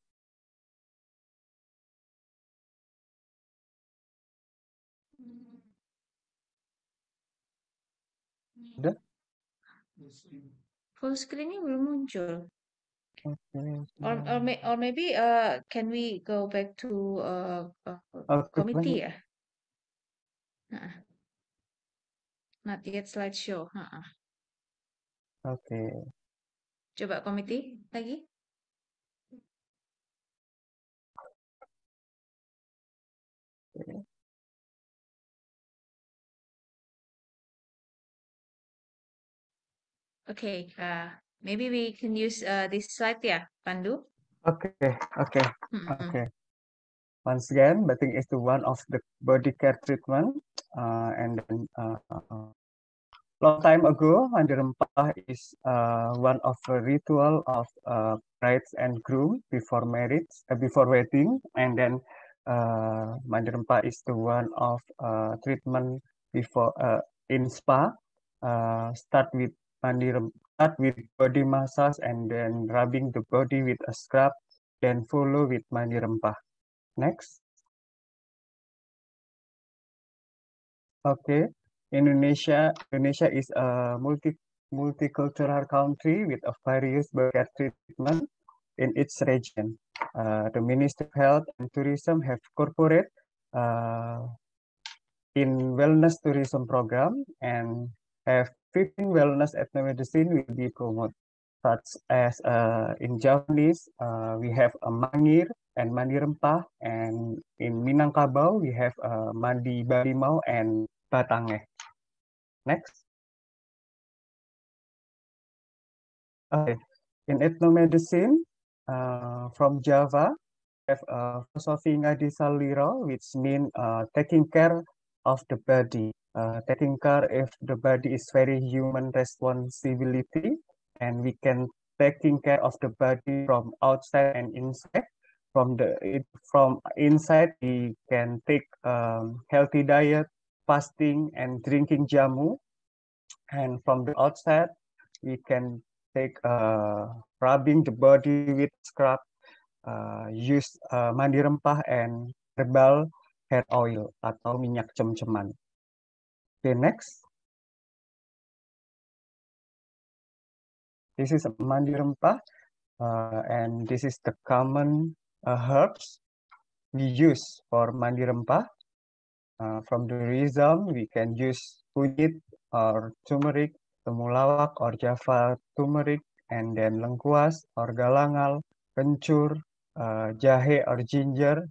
D: Full screen-nya belum muncul.
F: Oke.
D: Or or, may, or maybe uh can we go back to uh, uh
F: Output
D: committee ya? Nah, not yet slideshow. Ha-ha.
F: Oke.
D: Coba committee lagi.
F: Oke.
D: Okay, uh, maybe we can use uh, this slide ya, Pandhu.
F: Okay, okay,
D: Mm-mm.
F: oke. Once again, bathing is the one of the body care treatment. Uh, and then, uh, long time ago, mandi rempah is uh, one of the ritual of uh, brides and groom before marriage, uh, before wedding. And then, uh, mandi rempah is the one of uh, treatment before uh, in spa. Uh, start with mandi start with body massage and then rubbing the body with a scrub, then follow with mandi rempah. Next. Okay, Indonesia. Indonesia is a multi multicultural country with a various body treatment in its region. Uh, the Ministry of Health and Tourism have corporate uh, in wellness tourism program and have 15 wellness ethnomedicine will be promoted such as uh, in Javanese uh, we have a mangir and mandi rempah and in Minangkabau we have uh, mandi barimau and batangeh. Next. Okay, in ethnomedicine uh, from Java we have uh, Philosophy Ngadi Saliro which mean uh, taking care of the body. Uh, taking care if the body is very human responsibility and we can taking care of the body from outside and inside. From the it, from inside we can take um, healthy diet fasting and drinking jamu. And from the outside we can take uh, rubbing the body with scrub uh, use uh, mandi rempah and herbal hair oil atau minyak cem-ceman okay next this is mandi rempah uh, and this is the common uh, herbs we use for mandi rempah. Uh, from the rhizome, we can use kunyit or turmeric, temulawak or java turmeric, and then lengkuas or galangal, kencur, uh, jahe or ginger,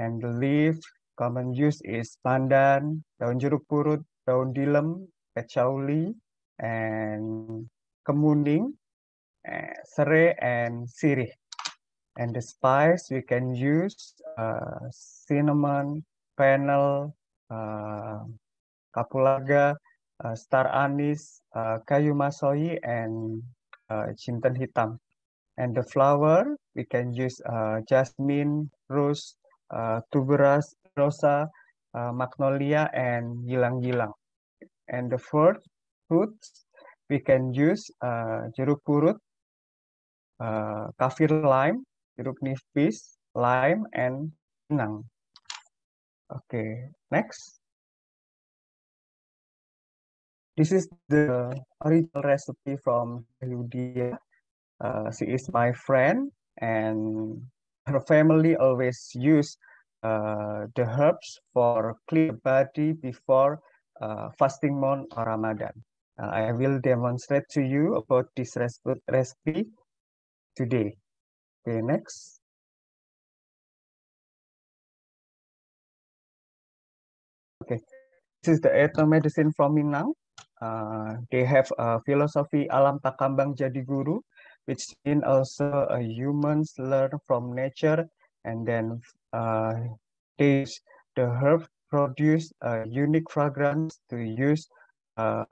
F: and the leaf common use is pandan, daun jeruk purut, daun dilem, kecauli, and kemuning, uh, serai, and sirih. And the spice we can use uh, cinnamon, fennel, uh, kapulaga, uh, star anise, uh, kayu masoi, and uh, hitam. And the flower we can use uh, jasmine, rose, uh, tuberose, rosa, uh, magnolia, and yilang-yilang. And the fourth fruits we can use uh, jeruk purut, uh, kafir lime, jeruk nipis, lime, and pinang. Okay, next. This is the original recipe from Yudia. Uh, she is my friend, and her family always use uh, the herbs for clear body before uh, fasting month or Ramadan. Uh, I will demonstrate to you about this recipe today. Okay, next. Okay, this is the ethnomedicine from Minang. Uh, they have a philosophy alam takambang jadi guru, which means also humans learn from nature and then uh, they the herb produce a unique fragrance to use uh,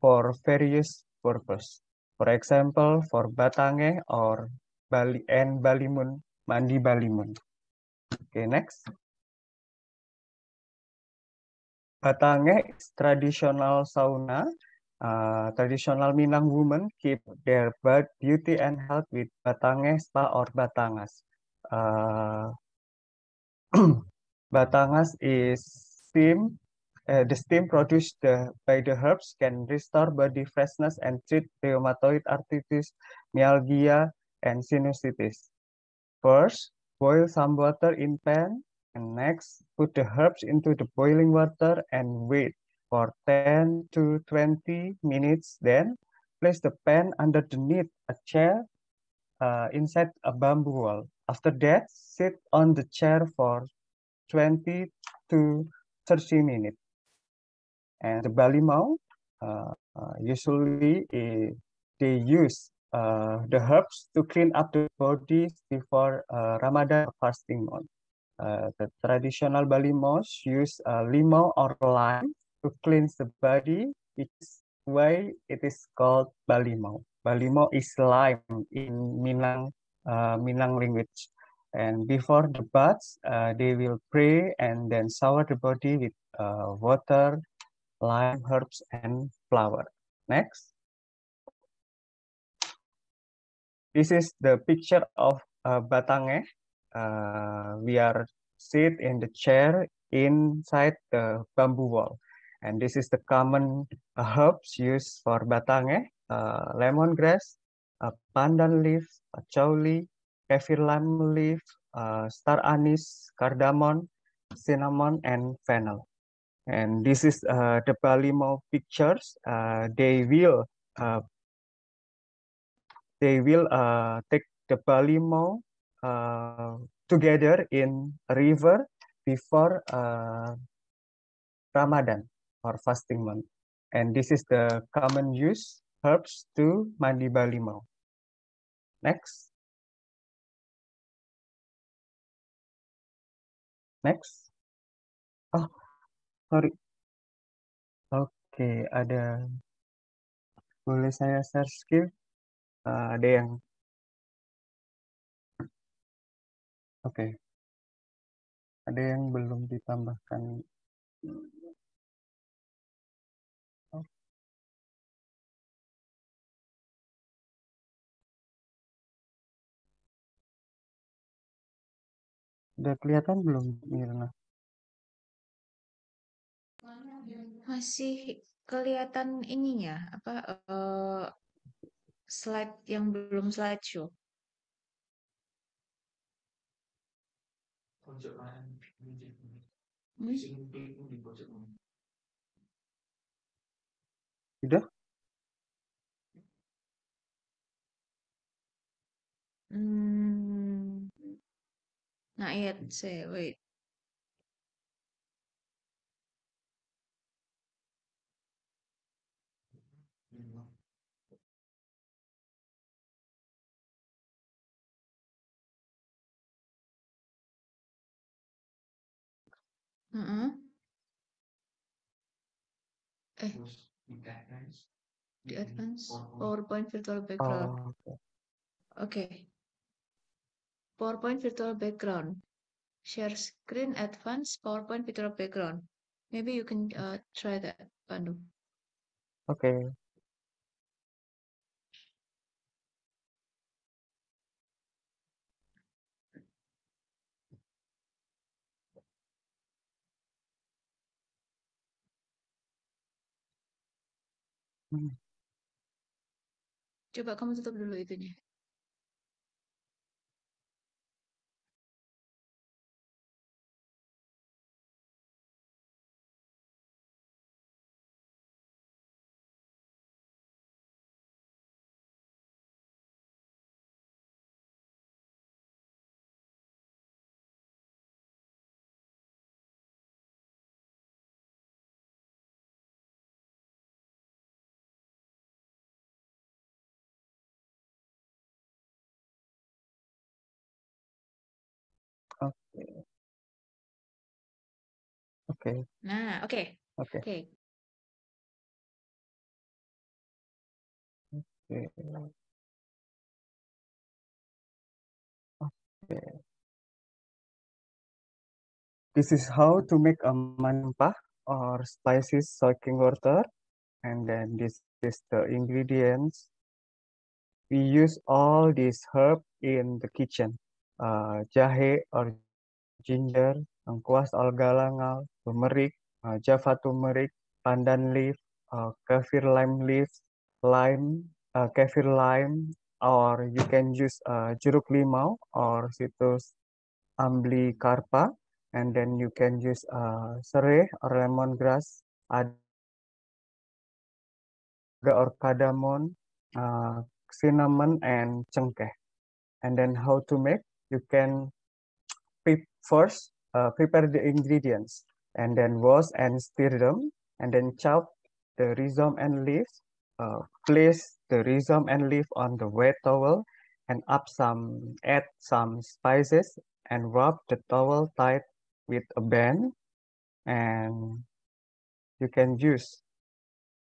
F: for various purpose. For example, for batange or bali and balimun, mandi balimun. Okay, next. Batange is traditional sauna. Uh, traditional Minang women keep their beauty and health with batange spa or batangas. Uh, batangas is steam. Uh, the steam produced the, by the herbs can restore body freshness and treat rheumatoid arthritis, myalgia, and sinusitis. First, boil some water in pan and next, put the herbs into the boiling water and wait for 10 to 20 minutes. Then, place the pan underneath a chair uh, inside a bamboo wall. After that, sit on the chair for 20 to 30 minutes. And the balimau, uh, uh, usually uh, they use uh, the herbs to clean up the body before uh, Ramadan fasting month. Uh, the traditional Balimos use limau or lime to cleanse the body. It's why it is called Balimau. Balimau is lime in Minang uh, Minang language. And before the baths, uh, they will pray and then shower the body with uh, water, lime, herbs, and flower. Next. This is the picture of uh, Batange uh, we are sit in the chair inside the bamboo wall. And this is the common uh, herbs used for batange, uh, lemongrass, uh, pandan leaf, chouli, kaffir lime leaf, uh, star anise, cardamom, cinnamon, and fennel. And this is uh, the Balimau pictures. Uh, they will uh, they will uh, take the Balimau uh, together in river before uh, Ramadan or fasting month. And this is the common use herbs to mandi balimau. Next. Next. Oh, sorry. Oke, okay, ada boleh saya share skill? Uh, ada yang Oke. Ada yang belum ditambahkan. Udah kelihatan belum, Mirna?
D: Masih kelihatan ininya, apa uh, slide yang belum slideshow.
F: Hmm? Sudah?
D: Hmm. Not yet. Say, wait. Heeh. Eh. Di advance PowerPoint virtual background.
F: Oh, okay.
D: PowerPoint virtual background. Share screen advance PowerPoint virtual background. Maybe you can uh, try that, Pandu.
F: Okay.
D: Coba kamu tutup dulu itunya.
F: Okay.
D: Nah, okay.
F: Okay.
D: Okay.
F: Okay. Okay. This is how to make a manpa or spicy soaking water. And then this is the ingredients. We use all these herb in the kitchen. Uh, jahe or ginger, lengkuas or galangal, turmeric, uh, java turmeric, pandan leaf, uh, kaffir lime leaf, lime, uh, kaffir lime, or you can use uh, jeruk limau or citrus ambly carpa, and then you can use uh, serai or lemongrass, ada or cardamom, uh, cinnamon, and cengkeh. And then how to make? You can first uh, prepare the ingredients and then wash and stir them and then chop the rhizome and leaves. Uh, place the rhizome and leaf on the wet towel and up some add some spices and wrap the towel tight with a band and you can use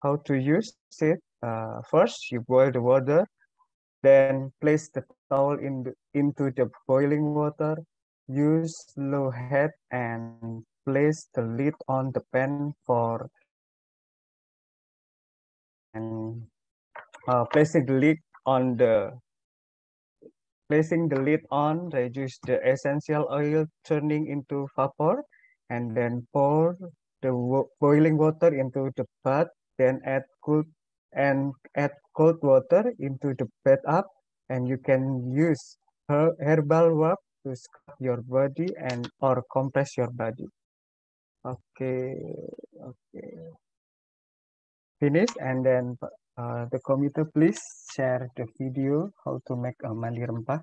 F: how to use it uh, first you boil the water then place the towel in the, into the boiling water use low heat and place the lid on the pan for and uh, placing the lid on the placing the lid on reduce the essential oil turning into vapor and then pour the boiling water into the pot then add cool and add cold water into the up and you can use her herbal wrap to scrub your body and or compress your body okay okay finish and then uh, the computer please share the video how to make a mandi rempah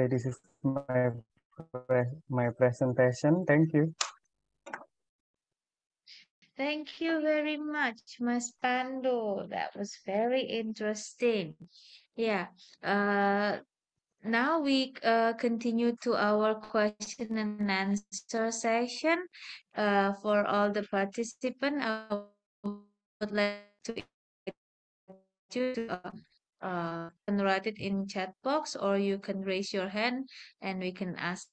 F: Okay, this is my my presentation. Thank you.
D: Thank you very much, Mas Pandhu. That was very interesting. Yeah. Uh, now we uh, continue to our question and answer session. Uh, for all the participants, I would like to you to uh, uh, can write it in chat box or you can raise your hand and we can ask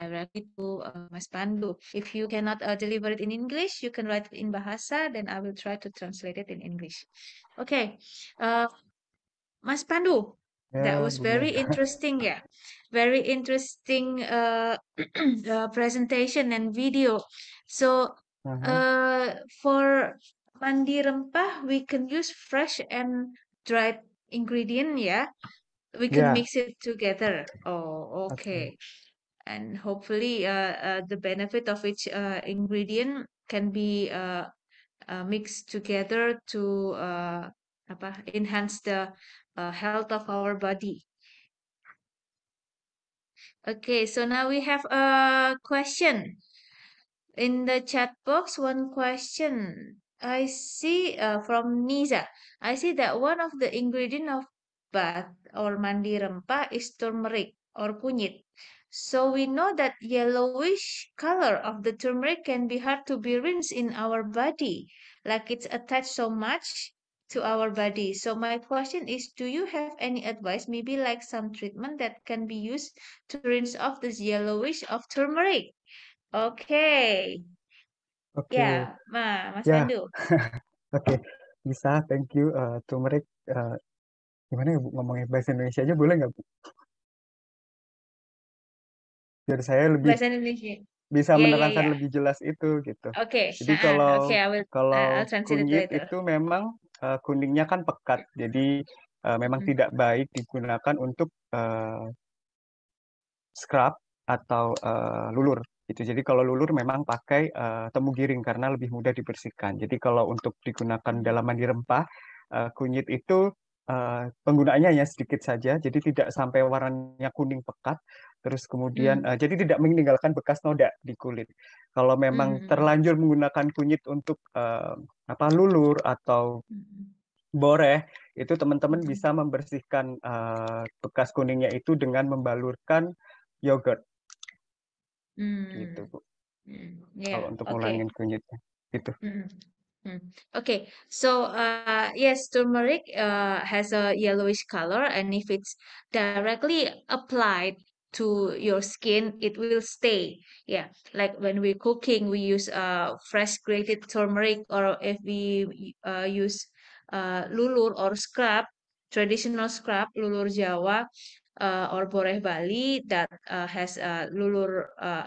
D: directly to uh, Mas Pandhu. If you cannot uh, deliver it in English, you can write it in Bahasa, then I will try to translate it in English. Okay, uh, Mas Pandhu, that was very
F: Mira.
D: interesting, yeah, very interesting uh, uh, presentation and video. So,
F: Uh-huh.
D: uh, for mandi rempah, we can use fresh and dried ingredient, yeah. We can
F: Yeah.
D: mix it together. Oh,
F: Okay.
D: okay and hopefully uh, uh, the benefit of each uh, ingredient can be uh, uh, mixed together to uh, apa, enhance the uh, health of our body. Okay, so now we have a question in the chat box. One question I see uh, from Niza. I see that one of the ingredient of bath or mandi rempah is turmeric or kunyit. So we know that yellowish color of the turmeric can be hard to be rinsed in our body, like it's attached so much to our body. So my question is, do you have any advice, maybe like some treatment that can be used to rinse off this yellowish of turmeric? Okay.
F: Oke.
D: Ya, Ma, Mas
F: Ya.
D: Pandu.
F: Oke. Bisa, thank you. Uh, turmeric, uh, gimana ya Bu ngomongnya bahasa Indonesia aja boleh nggak Bu? Biar saya lebih
D: Bahasa Indonesia.
F: bisa
D: Ya, ya,
F: menerangkan
D: ya.
F: lebih jelas itu gitu.
D: Oke,
F: Jadi
D: uh-uh.
F: kalau
D: Okay, I will
F: kalau
D: it
F: kunyit
D: later.
F: itu memang uh, kuningnya kan pekat, jadi uh, memang
D: Mm.
F: tidak baik digunakan untuk uh, scrub atau uh, lulur gitu. Jadi kalau lulur memang pakai uh, temu giring karena lebih mudah dibersihkan. Jadi kalau untuk digunakan dalam mandi rempah, uh, kunyit itu uh, penggunaannya hanya sedikit saja, jadi tidak sampai warnanya kuning pekat. Terus kemudian
D: Mm.
F: uh, jadi tidak meninggalkan bekas noda di kulit. Kalau memang
D: Mm.
F: terlanjur menggunakan kunyit untuk uh, apa lulur atau
D: Mm.
F: boreh, itu teman-teman bisa membersihkan uh, bekas kuningnya itu dengan membalurkan yogurt gitu,
D: Mm.
F: Bu.
D: Mm.
F: Kalau
D: Yeah,
F: untuk
D: okay.
F: ngulangin kunyitnya. Gitu.
D: Mm. Mm. Okay, so uh, yes, turmeric uh, has a yellowish color, and if it's directly applied to your skin, it will stay. Yeah, like when we're cooking, we use uh, fresh grated turmeric, or if we uh, use uh, lulur or scrub, traditional scrub, lulur Jawa, uh, or boreh Bali that uh, has uh, lulur uh,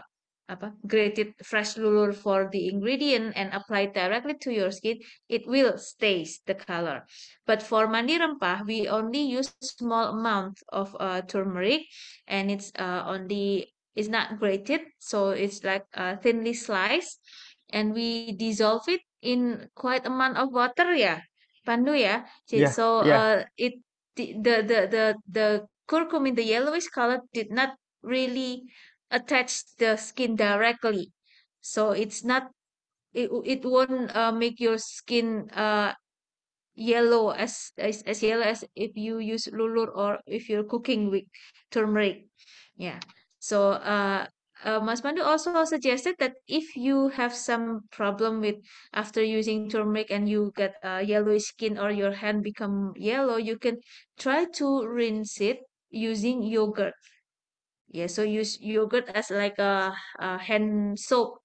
D: apa grated fresh lulur for the ingredient and apply directly to your skin, it will stays the color. But for mandi rempah, we only use small amount of uh, turmeric, and it's uh, only it's not grated, so it's like uh, thinly sliced, and we dissolve it in quite a amount of water, yeah, Pandhu, yeah.
F: Yeah,
D: So
F: yeah.
D: uh, it the the the the, curcumin, the yellowish color, did not really attach the skin directly. So it's not it, it won't uh, make your skin uh yellow as, as as yellow as if you use lulur or if you're cooking with turmeric. Yeah. So uh uh, Mas Pandhu also suggested that if you have some problem with after using turmeric and you get uh, yellowish skin or your hand become yellow, you can try to rinse it using yogurt. Yeah, so use yogurt as like a, a hand soap.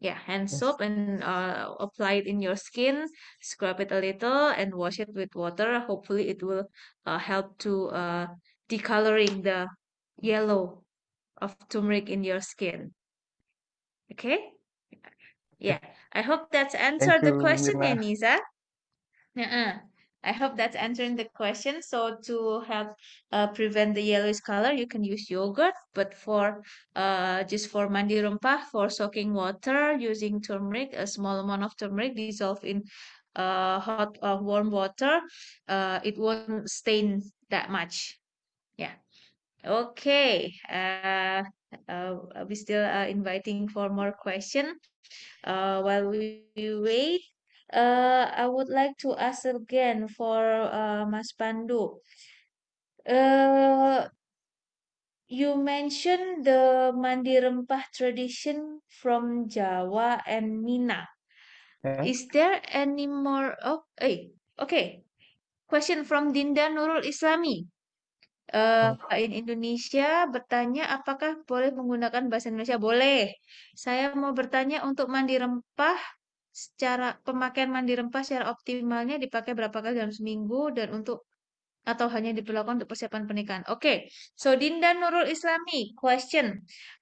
D: Yeah, hand
F: Yes.
D: soap and uh, apply it in your skin, scrub it a little and wash it with water. Hopefully it will uh, help to uh, decoloring the yellow of turmeric in your skin. Okay? Yeah, I hope that's
F: Thank
D: answered the
F: you,
D: question,
F: Mirna.
D: Anisa. Uh-uh. I hope that's answering the question. So to help uh, prevent the yellowish color, you can use yogurt. But for uh, just for mandi rempah, for soaking water, using turmeric, a small amount of turmeric dissolved in uh, hot uh, warm water, uh, it won't stain that much. Yeah. Okay, uh, we still are inviting for more question. While we wait, uh, I would like to ask again for uh, Mas Pandu. Uh, you mentioned the mandi rempah tradition from Jawa and Minang.
F: Yeah.
D: Is there any more? Oh, eh, okay. Question from Dinda Nurul Islami. Uh, in Indonesia bertanya apakah boleh menggunakan bahasa Indonesia? Boleh. Saya mau bertanya untuk mandi rempah secara pemakaian mandi rempah secara optimalnya dipakai berapa kali dalam seminggu dan untuk atau hanya diperlakukan untuk persiapan pernikahan. Oke, okay. so Dinda Nurul Islami, question.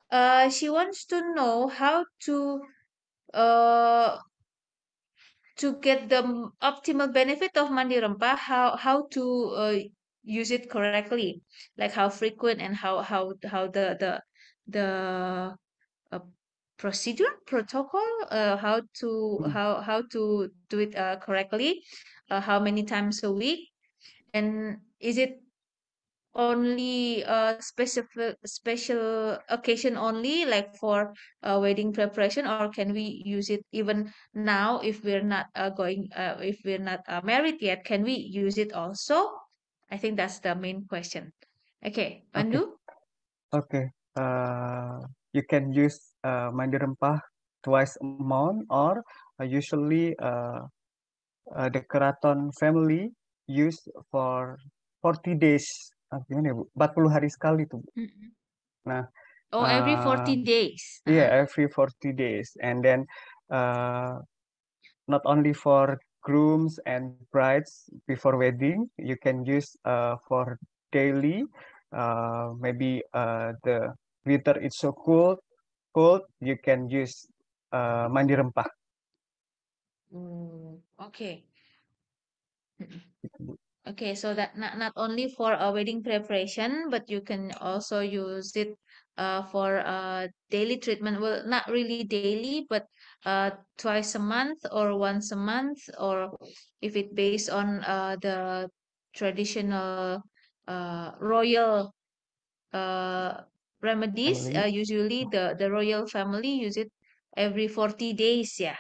D: Uh, she wants to know how to uh, to get the optimal benefit of mandi rempah, how how to uh, use it correctly, like how frequent and how how how the the the procedure protocol, uh, how to how how to do it uh, correctly, uh, how many times a week, and is it only a specific special occasion only like for uh, wedding preparation or can we use it even now if we're not uh, going uh, if we're not uh, married yet? Can we use it also? I think that's the main question. Okay pandhu
F: okay, okay. uh you can use uh mandi rempah twice a month or uh, usually uh, uh the keraton family use for 40 days ah, gimana ya Bu? 40 hari sekali tuh. Bu. Nah,
D: oh every 40
F: uh,
D: days.
F: Yeah, every 40 days. And then uh not only for grooms and brides before wedding, you can use uh for daily uh maybe uh the winter is so cold cold you can use uh mandi rempah.
D: Mm, okay. Okay, so that not, not only for a wedding preparation, but you can also use it uh, for uh, daily treatment. Well, not really daily, but uh, twice a month or once a month, or if it based on uh, the traditional uh, royal uh, remedies, uh, usually the, the royal family use it every 40 days, yeah.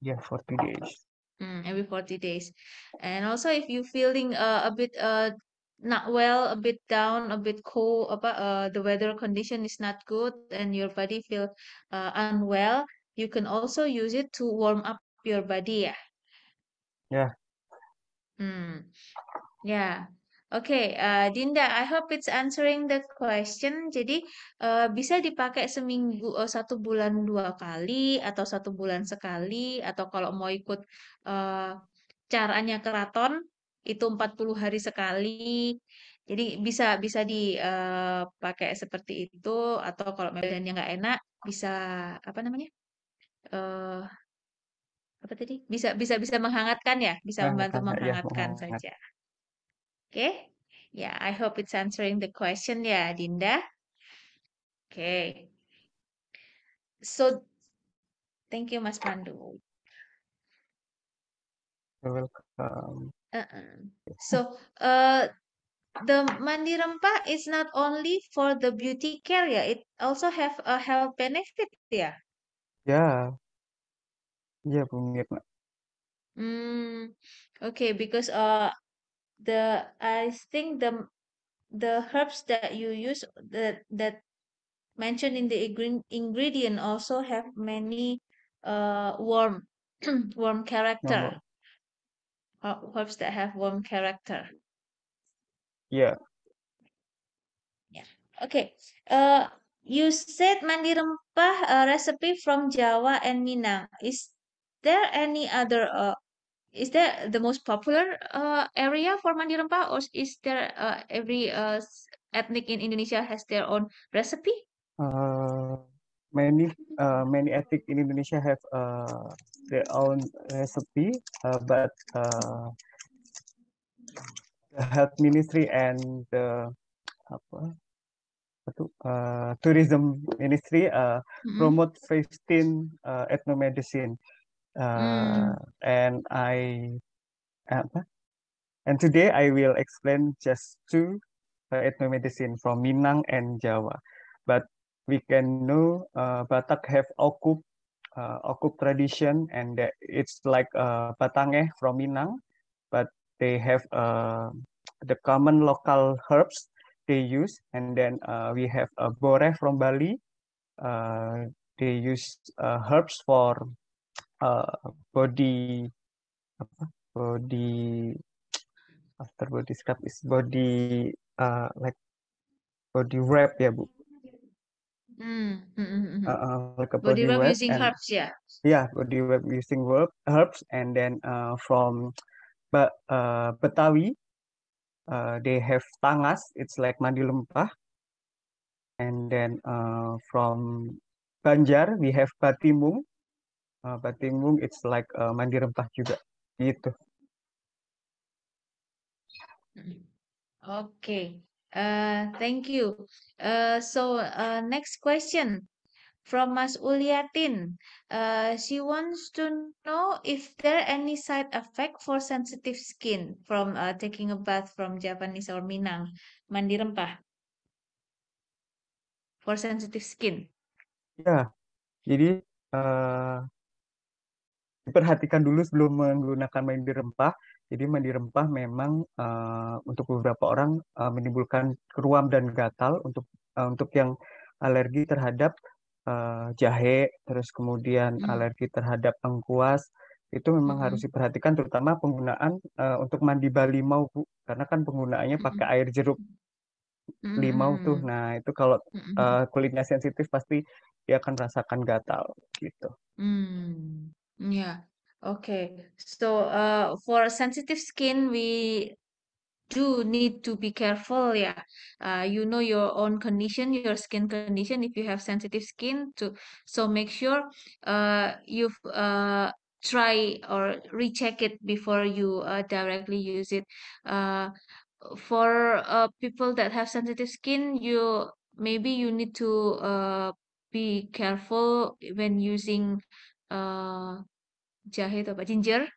F: Yeah, 40 days.
D: Mm, every 40 days. And also if you're feeling uh, a bit uh not well, a bit down, a bit cold, about uh the weather condition is not good and your body feel uh, unwell, you can also use it to warm up your body ya.
F: Yeah.
D: Hmm. Yeah. Oke, uh, Dinda, I hope it's answering the question. Jadi uh, bisa dipakai seminggu uh, satu bulan dua kali atau satu bulan sekali atau kalau mau ikut uh, caranya keraton itu 40 hari sekali. Jadi bisa bisa dipakai uh, seperti itu atau kalau medannya nggak enak bisa apa namanya? Uh, apa tadi? Bisa bisa bisa menghangatkan ya, bisa membantu
F: ya,
D: menghangatkan saja. Okay. Yeah, I hope it's answering the question, yeah, Dinda. Okay. So, thank you, Mas Pandhu.
F: You're welcome.
D: Uh-uh. So, uh, the mandi rempah is not only for the beauty care, yeah. It also have a health benefit, yeah.
F: Yeah. Yeah, Bu Mirna.
D: Mm, okay, because uh, the I think the the herbs that you use that that mentioned in the ingredient also have many uh warm warm character. Uh, herbs that have warm character.
F: Yeah.
D: Yeah. Okay. Uh you said mandi rempah uh, recipe from Java and Minang. Is there any other uh, is that the most popular uh, area for mandi rempah or is there uh, every uh, ethnic in Indonesia has their own recipe?
F: Uh, many uh, many ethnic in Indonesia have uh, their own recipe, uh, but uh, the health ministry and the apa uh, tourism ministry uh, mm -hmm. promote 15 uh, ethnomedicine uh, mm. and I apa and today I will explain just two uh, ethnomedicine from Minang and Java. But we can know uh, Batak have oukup, uh, oukup tradition, and it's like uh, Batangeh from Minang, but they have uh, the common local herbs they use, and then uh, we have a Boreh from Bali. Uh, they use uh, herbs for uh, body body after body scrub is body uh, like body wrap ya bu
D: Mm, mm, mm, mm.
F: uh, uh, like a
D: Body
F: body
D: wrap
F: wrap
D: using
F: and
D: herbs, yeah.
F: yeah body wrap using herb, herbs and then uh, from but uh, Betawi uh, they have tangas it's like mandi lempah and then uh, from Banjar we have batimung uh, batimung it's like uh, mandi rempah juga gitu
D: Mm. Okay. Uh, thank you. Uh, so uh, next question from Mas Uliatin. Uh, she wants to know if there any side effect for sensitive skin from uh, taking a bath from Japanese or Minang mandi rempah for sensitive skin.
F: ya jadi uh, diperhatikan dulu sebelum menggunakan mandi rempah jadi mandi rempah memang uh, untuk beberapa orang uh, menimbulkan keruam dan gatal untuk uh, untuk yang alergi terhadap uh, jahe, terus kemudian
D: Hmm.
F: alergi terhadap lengkuas itu memang harus
D: Mm-mm.
F: diperhatikan terutama penggunaan uh, untuk mandi balimau Bu karena kan penggunaannya pakai air jeruk limau tuh. Nah, itu kalau uh, kulitnya sensitif pasti dia akan rasakan gatal gitu.
D: Hmm. Yeah. Okay. So, uh, for sensitive skin, we do need to be careful. Yeah. Uh, you know your own condition, your skin condition. If you have sensitive skin, to so make sure uh you've uh try or recheck it before you uh directly use it. Uh, for uh people that have sensitive skin, you maybe you need to uh be careful when using uh jahe atau ginger.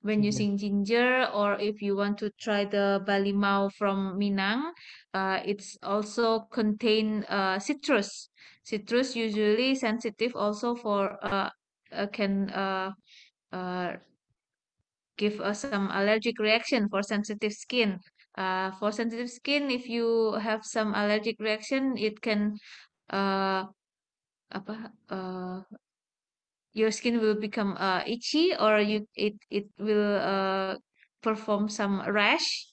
D: When using ginger or if you want to try the balimau from Minang uh, it's also contain uh, citrus. Citrus usually sensitive also for uh, uh, can uh, uh, give us some allergic reaction for sensitive skin. Uh, for sensitive skin if you have some allergic reaction it can uh, apa uh, your skin will become uh, itchy or you it it will uh, perform some rash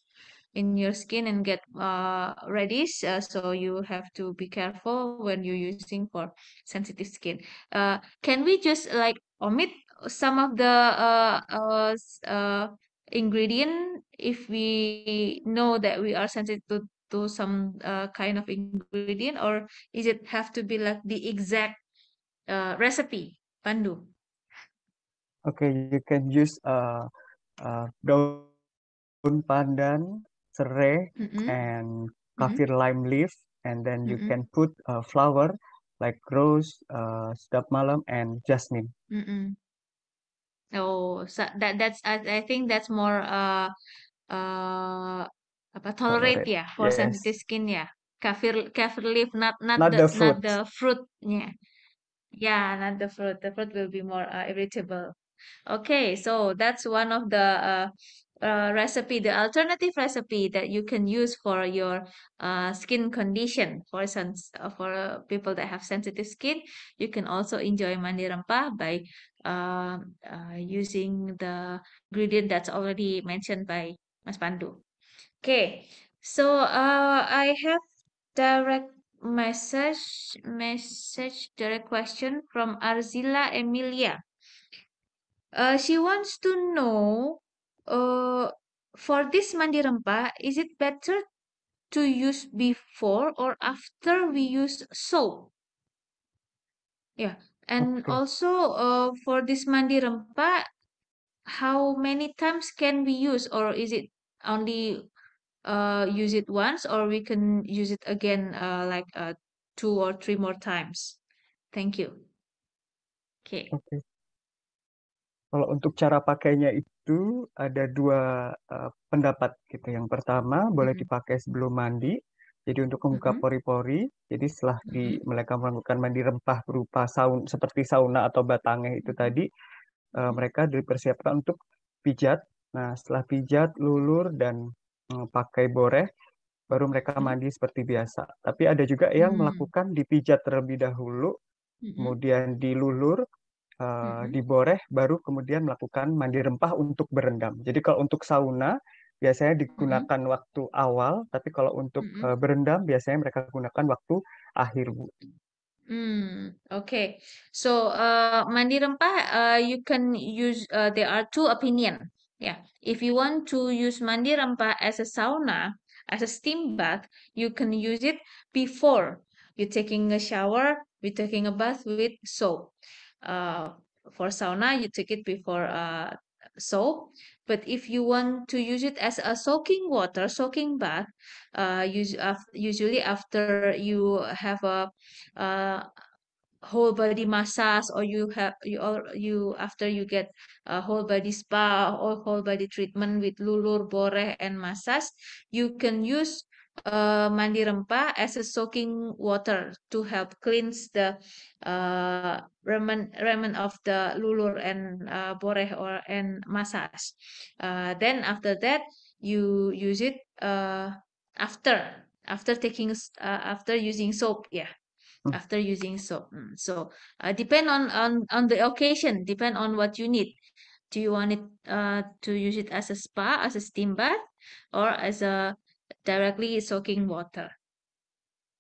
D: in your skin and get uh, reddish uh, so you have to be careful when you're using for sensitive skin. Uh, can we just like omit some of the uh, uh, uh, ingredient if we know that we are sensitive to, to some uh, kind of ingredient or is it have to be like the exact uh, recipe Pandu.
F: Okay, you can use uh, uh, daun pandan, serai, and
D: Mm-mm.
F: kaffir lime leaf, and then you can put uh, flower like rose, uh, sedap malam, and jasmine.
D: Oh, so that that's I, I think that's more uh uh apa tolerate
F: Tolerate.
D: ya for sensitive skin ya. Kaffir kaffir leaf not not
F: Not
D: the
F: the
D: not
F: fruit.
D: the fruitnya. Yeah, not the fruit. The fruit will be more uh, irritable. Okay, so that's one of the uh, uh, recipe, the alternative recipe that you can use for your uh, skin condition. For instance, uh, for uh, people that have sensitive skin, you can also enjoy mandi rempah by uh, uh, using the ingredient that's already mentioned by Mas Pandhu. Okay, so uh, I have direct message message direct question from Arzila Emilia. Uh, she wants to know, uh, for this mandi rempah, is it better to use before or after we use soap? Yeah, and
F: Okay.
D: also, uh, for this mandi rempah, how many times can we use, or is it only uh use it once, or we can use it again, uh, like uh two or three more times? Thank you. Okay.
F: Oke. Kalau untuk cara pakainya itu ada dua uh, pendapat gitu. Yang pertama boleh
D: Mm-mm.
F: dipakai sebelum mandi, Jadi untuk membuka
D: Mhm.
F: pori-pori, jadi setelah di
D: Mhm.
F: mereka melakukan mandi rempah berupa saun seperti sauna atau batangnya itu tadi, eh,
D: Mhm.
F: mereka dipersiapkan untuk pijat. Nah, setelah pijat, lulur dan pakai boreh, baru mereka
D: Mhm.
F: mandi seperti biasa. Tapi ada juga yang
D: Hmm.
F: melakukan dipijat terlebih dahulu,
D: Mhm.
F: kemudian dilulur, eh,
D: Mhm.
F: diboreh, baru kemudian melakukan mandi rempah untuk berendam. Jadi kalau untuk sauna biasanya
D: Mhm.
F: digunakan waktu awal, tapi kalau untuk
D: Mhm.
F: eh, berendam biasanya mereka gunakan waktu akhir, Bu.
D: Hmm, okay. So, uh, mandi rempah, uh, you can use, uh, there are two opinion. Yeah. If you want to use mandi rempah as a sauna, as a steam bath, you can use it before you're taking a shower, you taking a bath with soap. Uh, for sauna, you take it before uh, soap. But if you want to use it as a soaking water, soaking bath, uh, usually after you have a uh, whole body massage or you have you or you after you get a whole body spa or whole body treatment with lulur boreh and massage you can use uh, mandi rempah as a soaking water to help cleanse the uh, remnant, remnant of the lulur and uh, boreh or and massage uh, then after that you use it uh, after after taking uh, after using soap yeah. After using soap. Mm, So uh, depend on, on on the occasion, depend on what you need. Do you want it uh, to use it as a spa, as a steam bath, or as a directly soaking water?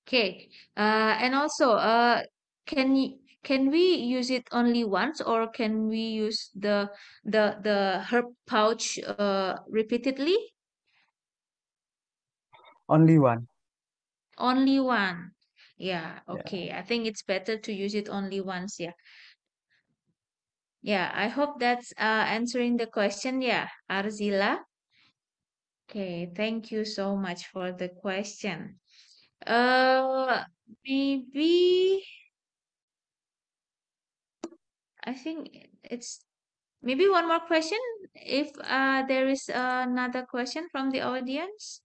D: Okay. Uh, and also, uh, can can we use it only once, or can we use the the the herb pouch uh, repeatedly?
F: Only one.
D: Only one. Yeah, okay. I think it's better to use it only once. Yeah. Yeah, I hope that's uh, answering the question. Yeah, Arzila. Okay, thank you so much for the question. Uh, maybe I think it's maybe one more question. If uh, there is another question from the audience.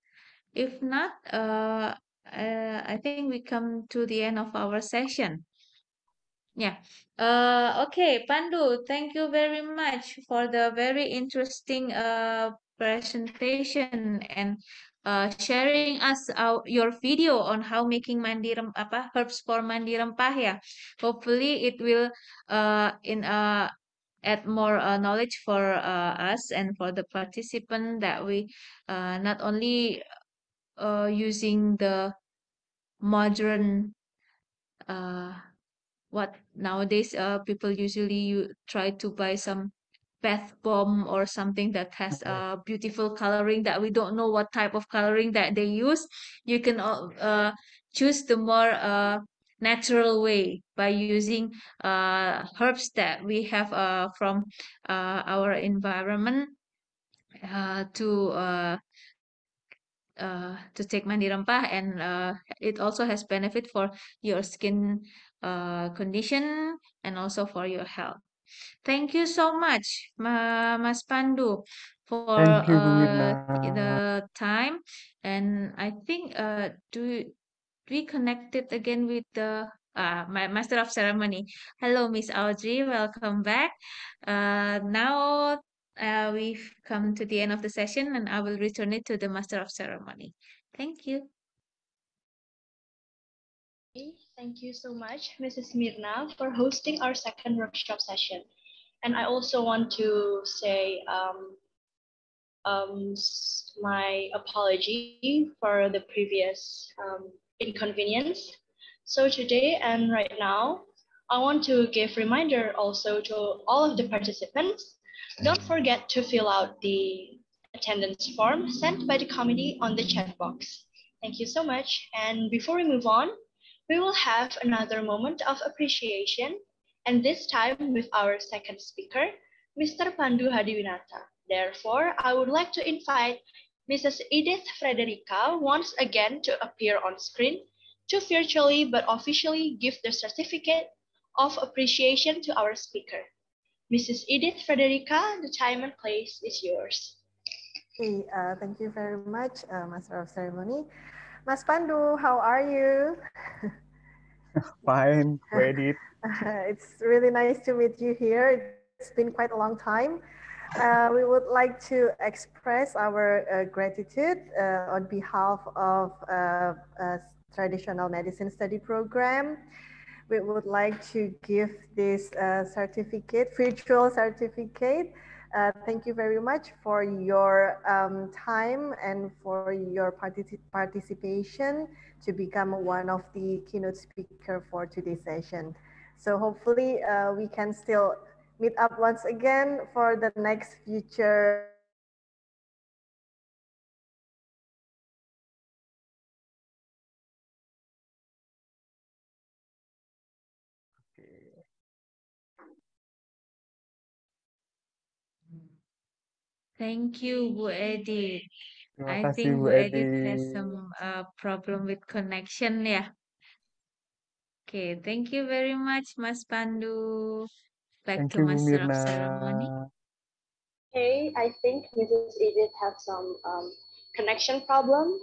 D: If not, uh, uh, I think we come to the end of our session. Yeah. Uh, okay, Pandhu, thank you very much for the very interesting uh, presentation and uh, sharing us our, your video on how making mandi rem, apa herbs for mandi rempah ya. Hopefully it will uh, in uh, add more uh, knowledge for uh, us and for the participant that we uh, not only uh, using the modern uh, what nowadays uh people usually you try to buy some bath bomb or something that has a beautiful coloring that we don't know what type of coloring that they use. You can uh choose the more uh natural way by using uh herbs that we have uh from uh our environment uh to uh uh, to take mandi rempah and uh, it also has benefit for your skin uh, condition and also for your health. Thank you so much, Ma Mas Pandhu, for
F: you,
D: uh, the time. And I think uh, do we connected again with the uh, my master of ceremony. Hello, Miss Audrey. Welcome back. Uh, now uh, we've come to the end of the session, and I will return it to the master of ceremony. Thank you.
C: Thank you so much, Mrs. Mirna, for hosting our second workshop session. And I also want to say um, um, my apology for the previous um, inconvenience. So today and right now, I want to give reminder also to all of the participants. Don't forget to fill out the attendance form sent by the committee on the chat box. Thank you so much. And before we move on, we will have another moment of appreciation, and this time with our second speaker, Mr. Pandhu Hadiwinata. Therefore, I would like to invite Mrs. Edith Frederica once again to appear on screen to virtually but officially give the certificate of appreciation to our speaker. Mrs. Edith Frederica, the time and place is yours.
G: Okay, uh, thank you very much, uh, Master of Ceremony. Mas Pandhu, how are you?
F: Fine, ready.
G: it's really nice to meet you here. It's been quite a long time. Uh, we would like to express our uh, gratitude uh, on behalf of uh, uh, Traditional Medicine Study Program. We would like to give this uh, certificate, virtual certificate. thank you very much for your um, time and for your particip participation to become one of the keynote speaker for today's session. So hopefully we can still meet up once again for the next future
D: Thank you, Bu Edi.
F: Terima
D: I
F: kasih,
D: think
F: Bu
D: Bu
F: Edi.
D: Edith has some uh, problem with connection ya. Okay, thank you very much, Mas Pandhu. Back
F: Thank
D: to
F: you, Bu
D: Master of
F: Mirna.
D: Ceremony.
C: Okay, I think Mrs. Edith has some um, connection problem.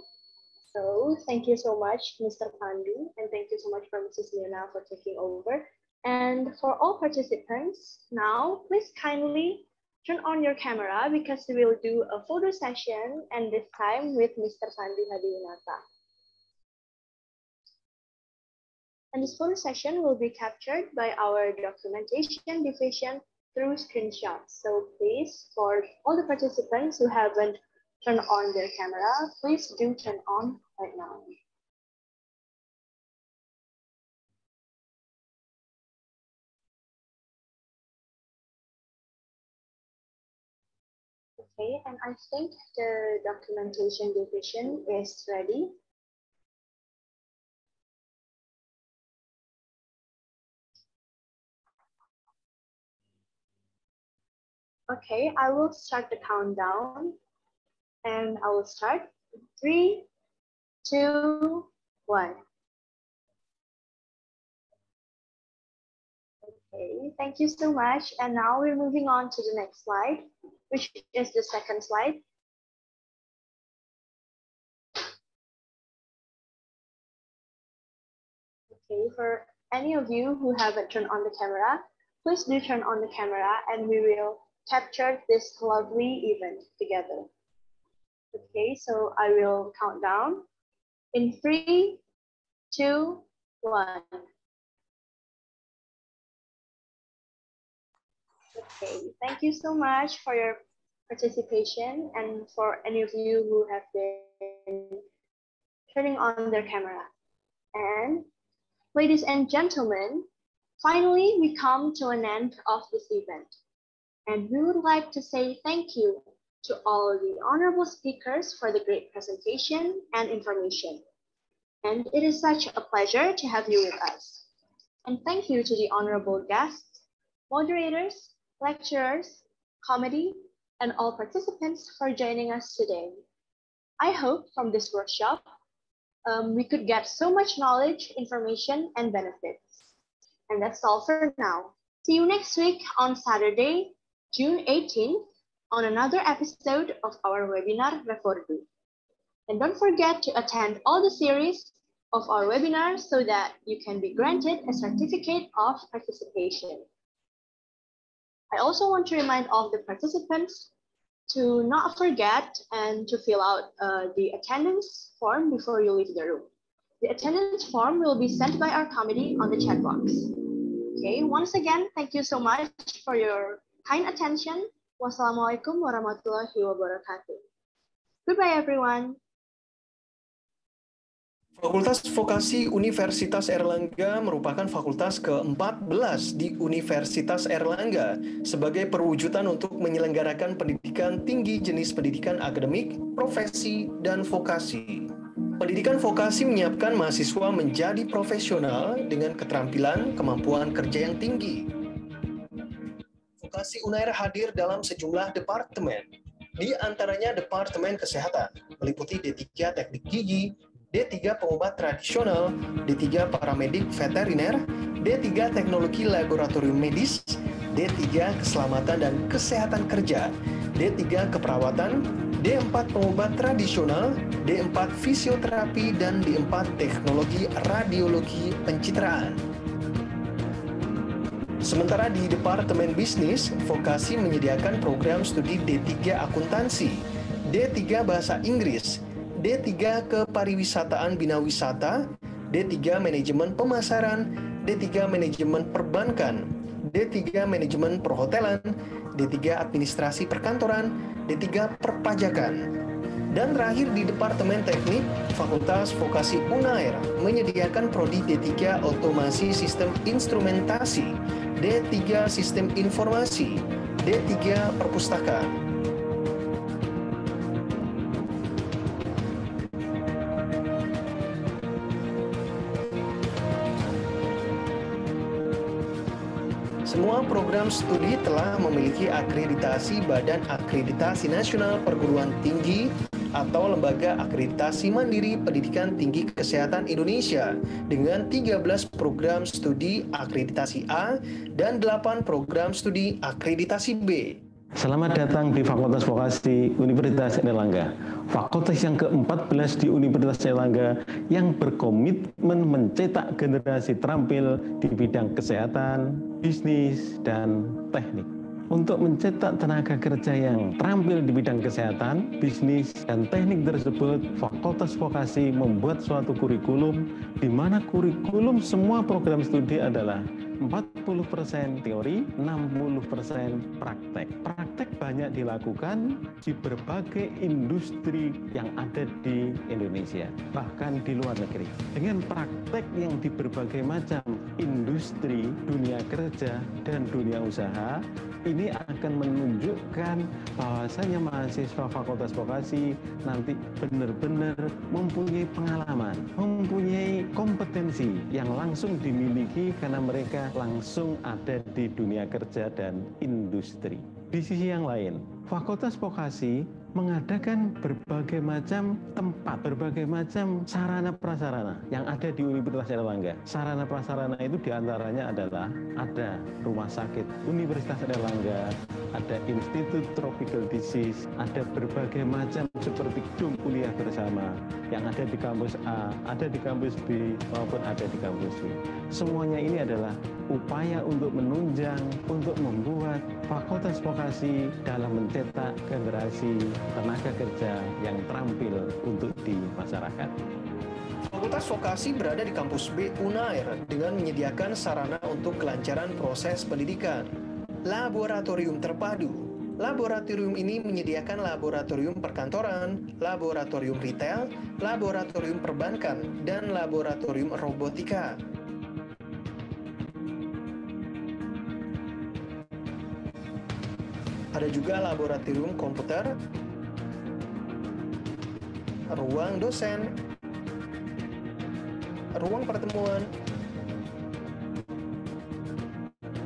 C: So thank you so much, Mr. Pandhu, and thank you so much for Mrs. Lena for taking over. And for all participants, now please kindly turn on your camera because we will do a photo session and this time with Mr. Pandhu Hadiwinata. And this photo session will be captured by our documentation division through screenshots. So please, for all the participants who haven't turned on their camera, please do turn on right now. Okay, and I think the documentation division is ready. Okay, I will start the countdown and I will start three, two, one. Okay, thank you so much. And now we're moving on to the next slide, which is the second slide. Okay, for any of you who haven't turned on the camera, please do turn on the camera and we will capture this lovely event together. Okay, so I will count down in three, two, one. Okay, thank you so much for your participation and for any of you who have been turning on their camera. And ladies and gentlemen, finally we come to an end of this event. And we would like to say thank you to all the honorable speakers for the great presentation and information. And it is such a pleasure to have you with us. And thank you to the honorable guests, moderators, lecturers, committee, and all participants for joining us today. I hope from this workshop, um, we could get so much knowledge, information, and benefits. And that's all for now. See you next week on Saturday, June 18th on another episode of our webinar Refordu. And don't forget to attend all the series of our webinar so that you can be granted a certificate of participation. I also want to remind all the participants to not forget and to fill out uh, the attendance form before you leave the room. The attendance form will be sent by our committee on the chat box. Okay, once again, thank you so much for your kind attention. Wassalamualaikum warahmatullahi wabarakatuh. Goodbye, everyone.
A: Fakultas Vokasi Universitas Erlangga merupakan fakultas ke-14 di Universitas Erlangga sebagai perwujudan untuk menyelenggarakan pendidikan tinggi jenis pendidikan akademik, profesi, dan vokasi. Pendidikan vokasi menyiapkan mahasiswa menjadi profesional dengan keterampilan kemampuan kerja yang tinggi, Vokasi Unair hadir dalam sejumlah departemen, di antaranya Departemen Kesehatan, meliputi D3 Teknik Gigi, D3 Pengobat Tradisional, D3 Paramedik Veteriner, D3 Teknologi Laboratorium Medis, D3 Keselamatan dan Kesehatan Kerja, D3 Keperawatan, D4 pengobat tradisional, D4 fisioterapi, dan D4 teknologi radiologi pencitraan. Sementara di Departemen Bisnis, Vokasi menyediakan program studi D3 Akuntansi, D3 Bahasa Inggris, D3 Kepariwisataan Bina Wisata, D3 Manajemen Pemasaran, D3 Manajemen Perbankan, D3 Manajemen Perhotelan, D3 Administrasi Perkantoran, D3 Perpajakan. Dan terakhir di Departemen Teknik, Fakultas Vokasi Unair menyediakan prodi D3 Otomasi Sistem Instrumentasi, D3 Sistem Informasi, D3 Perpustakaan. Semua program studi telah memiliki akreditasi Badan Akreditasi Nasional Perguruan Tinggi atau Lembaga Akreditasi Mandiri Pendidikan Tinggi Kesehatan Indonesia dengan 13 program studi akreditasi A dan 8 program studi akreditasi B.
B: Selamat datang di Fakultas Vokasi Universitas Erlangga. Fakultas yang ke-14 di Universitas Erlangga yang berkomitmen mencetak generasi terampil di bidang kesehatan, bisnis, dan teknik untuk mencetak tenaga kerja yang terampil di bidang kesehatan, bisnis, dan teknik tersebut, Fakultas Vokasi membuat suatu kurikulum di mana kurikulum semua program studi adalah 40% teori, 60% praktek. Praktek banyak dilakukan di berbagai industri yang ada di Indonesia, bahkan di luar negeri. Dengan praktek yang di berbagai macam industri, dunia kerja, dan dunia usaha, ini akan menunjukkan bahwasanya mahasiswa Fakultas Vokasi nanti benar-benar mempunyai pengalaman, mempunyai kompetensi yang langsung dimiliki karena mereka langsung ada di dunia kerja dan industri. Di sisi yang lain, Fakultas Vokasi mengadakan berbagai macam tempat, berbagai macam sarana prasarana yang ada di Universitas Erlangga. Sarana prasarana itu di antaranya adalah ada rumah sakit Universitas Erlangga, ada Institut Tropical Disease, ada berbagai macam seperti gedung kuliah bersama yang ada di kampus A, ada di kampus B, maupun ada di kampus C. Semuanya ini adalah upaya untuk menunjang, untuk membuat fakultas vokasi dalam mencetak generasi tenaga kerja yang terampil untuk di masyarakat.
A: Fakultas Vokasi berada di kampus B Unair dengan menyediakan sarana untuk kelancaran proses pendidikan. Laboratorium terpadu. Laboratorium ini menyediakan laboratorium perkantoran, laboratorium retail, laboratorium perbankan, dan laboratorium robotika. Ada juga laboratorium komputer, ruang dosen, ruang pertemuan,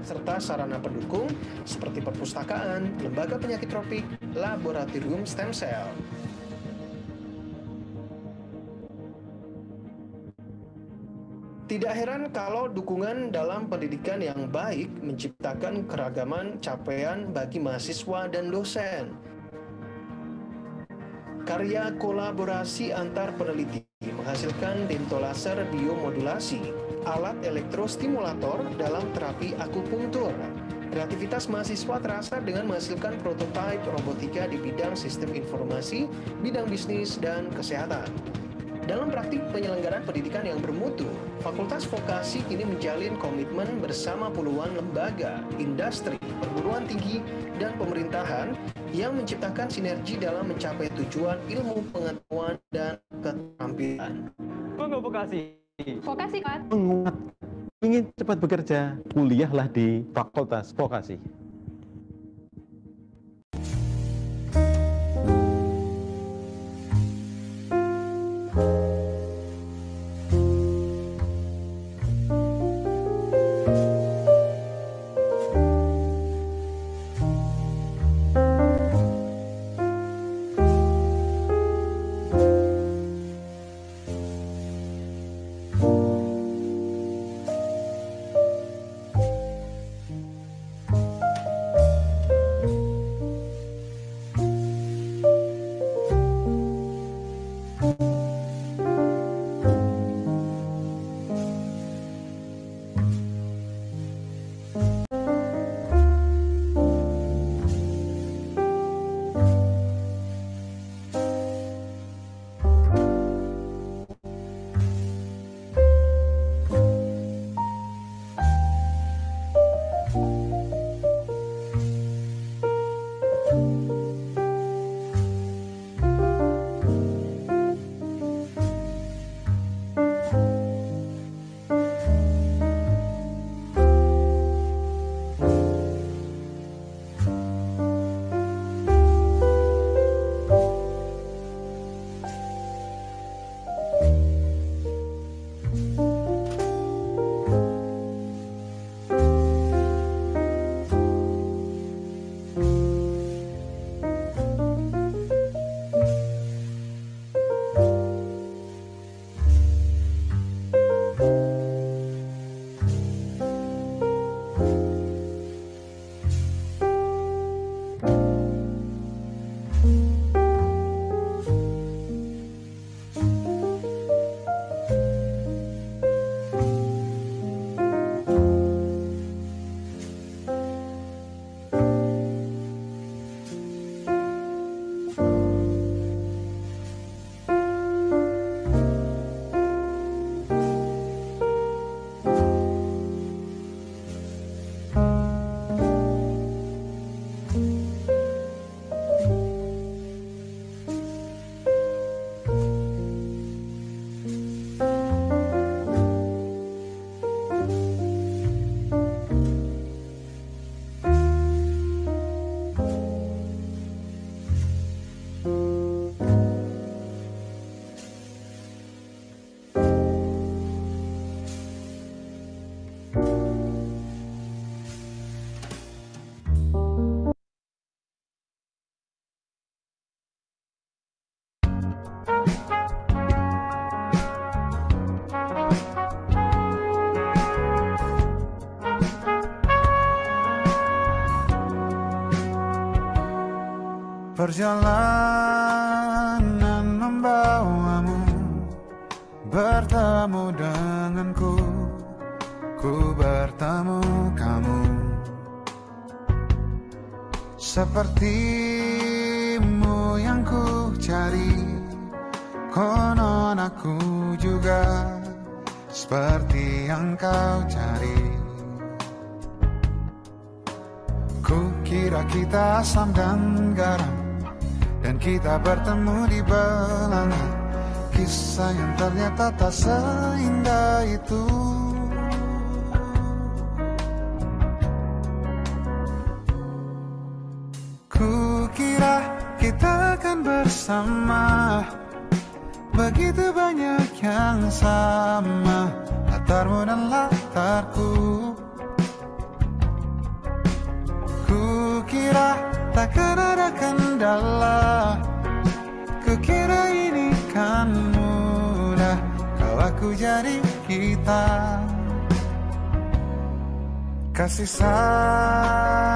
A: serta sarana pendukung seperti perpustakaan, lembaga penyakit tropik, laboratorium stem cell. Tidak heran kalau dukungan dalam pendidikan yang baik menciptakan keragaman capaian bagi mahasiswa dan dosen. Karya kolaborasi antar peneliti menghasilkan dentolaser biomodulasi, alat elektrostimulator dalam terapi akupunktur. Kreativitas mahasiswa terasa dengan menghasilkan prototipe robotika di bidang sistem informasi, bidang bisnis, dan kesehatan. Dalam praktik penyelenggaraan pendidikan yang bermutu, Fakultas Vokasi kini menjalin komitmen bersama puluhan lembaga, industri, perguruan tinggi, dan pemerintahan yang menciptakan sinergi dalam mencapai tujuan ilmu pengetahuan dan keterampilan.
B: Bangga vokasi. Vokasi kan? Menguat. Ingin cepat bekerja, kuliahlah di Fakultas Vokasi. Bye.
I: Perjalanan membawamu bertemu denganku, ku bertemu kamu. Sepertimu yang ku cari, konon aku juga seperti yang kau cari. Ku kira kita asam dan garam Dan kita bertemu di belanga Kisah yang ternyata tak seindah itu. Ku kira kita akan bersama. Begitu banyak yang sama. Latarmu dan latarku takkan ada kendala Kukira ini kan mudah. Kau aku jadi kita. Kasih sayangmu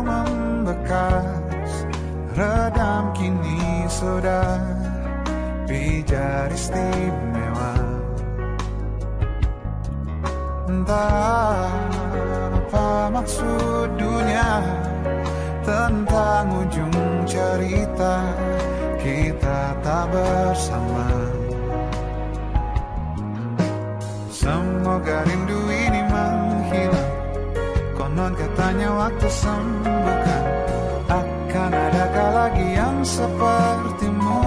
I: membekas. Redam kini sudah. Pijar istimewa. Entah apa maksud dunia Tentang ujung cerita Kita tak bersama. Semoga rindu ini menghilang. Konon katanya waktu sembuhkan. Akan adakah lagi yang sepertimu?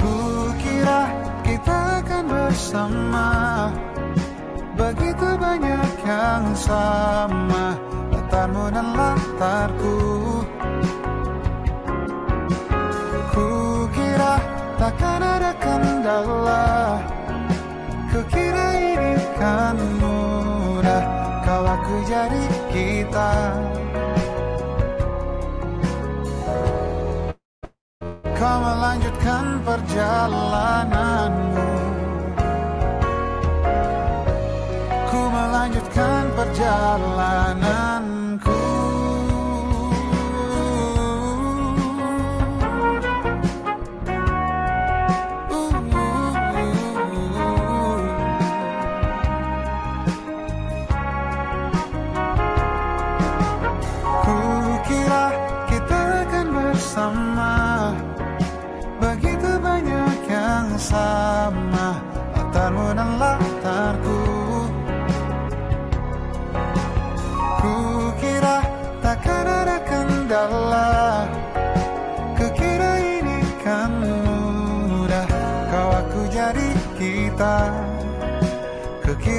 I: Kukira kita akan bersama. Begitu banyak yang sama Latarmu dan latarku. Kukira takkan ada kendala. Kukira ini kan mudah. Kau aku jadi kita. Kau melanjutkan perjalananmu. Ku melanjutkan perjalananku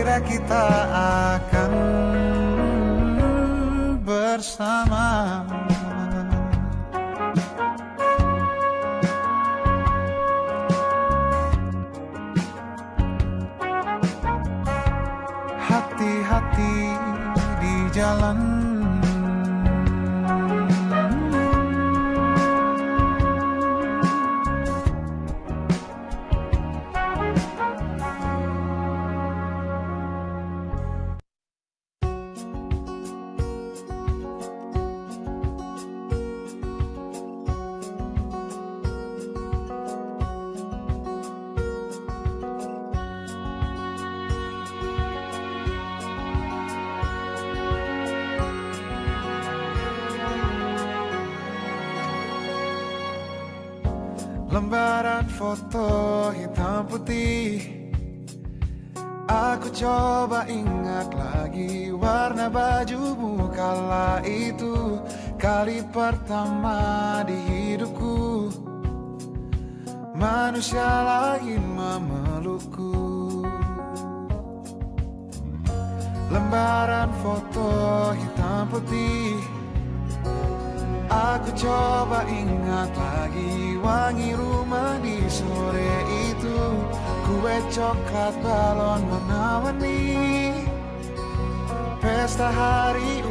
I: Kukira kita akan bersama Kali pertama di hidupku. Manusia lain memelukku. Lembaran foto hitam putih. Aku coba ingat lagi wangi rumah di sore itu. Kue coklat balon warna-warni Pesta hari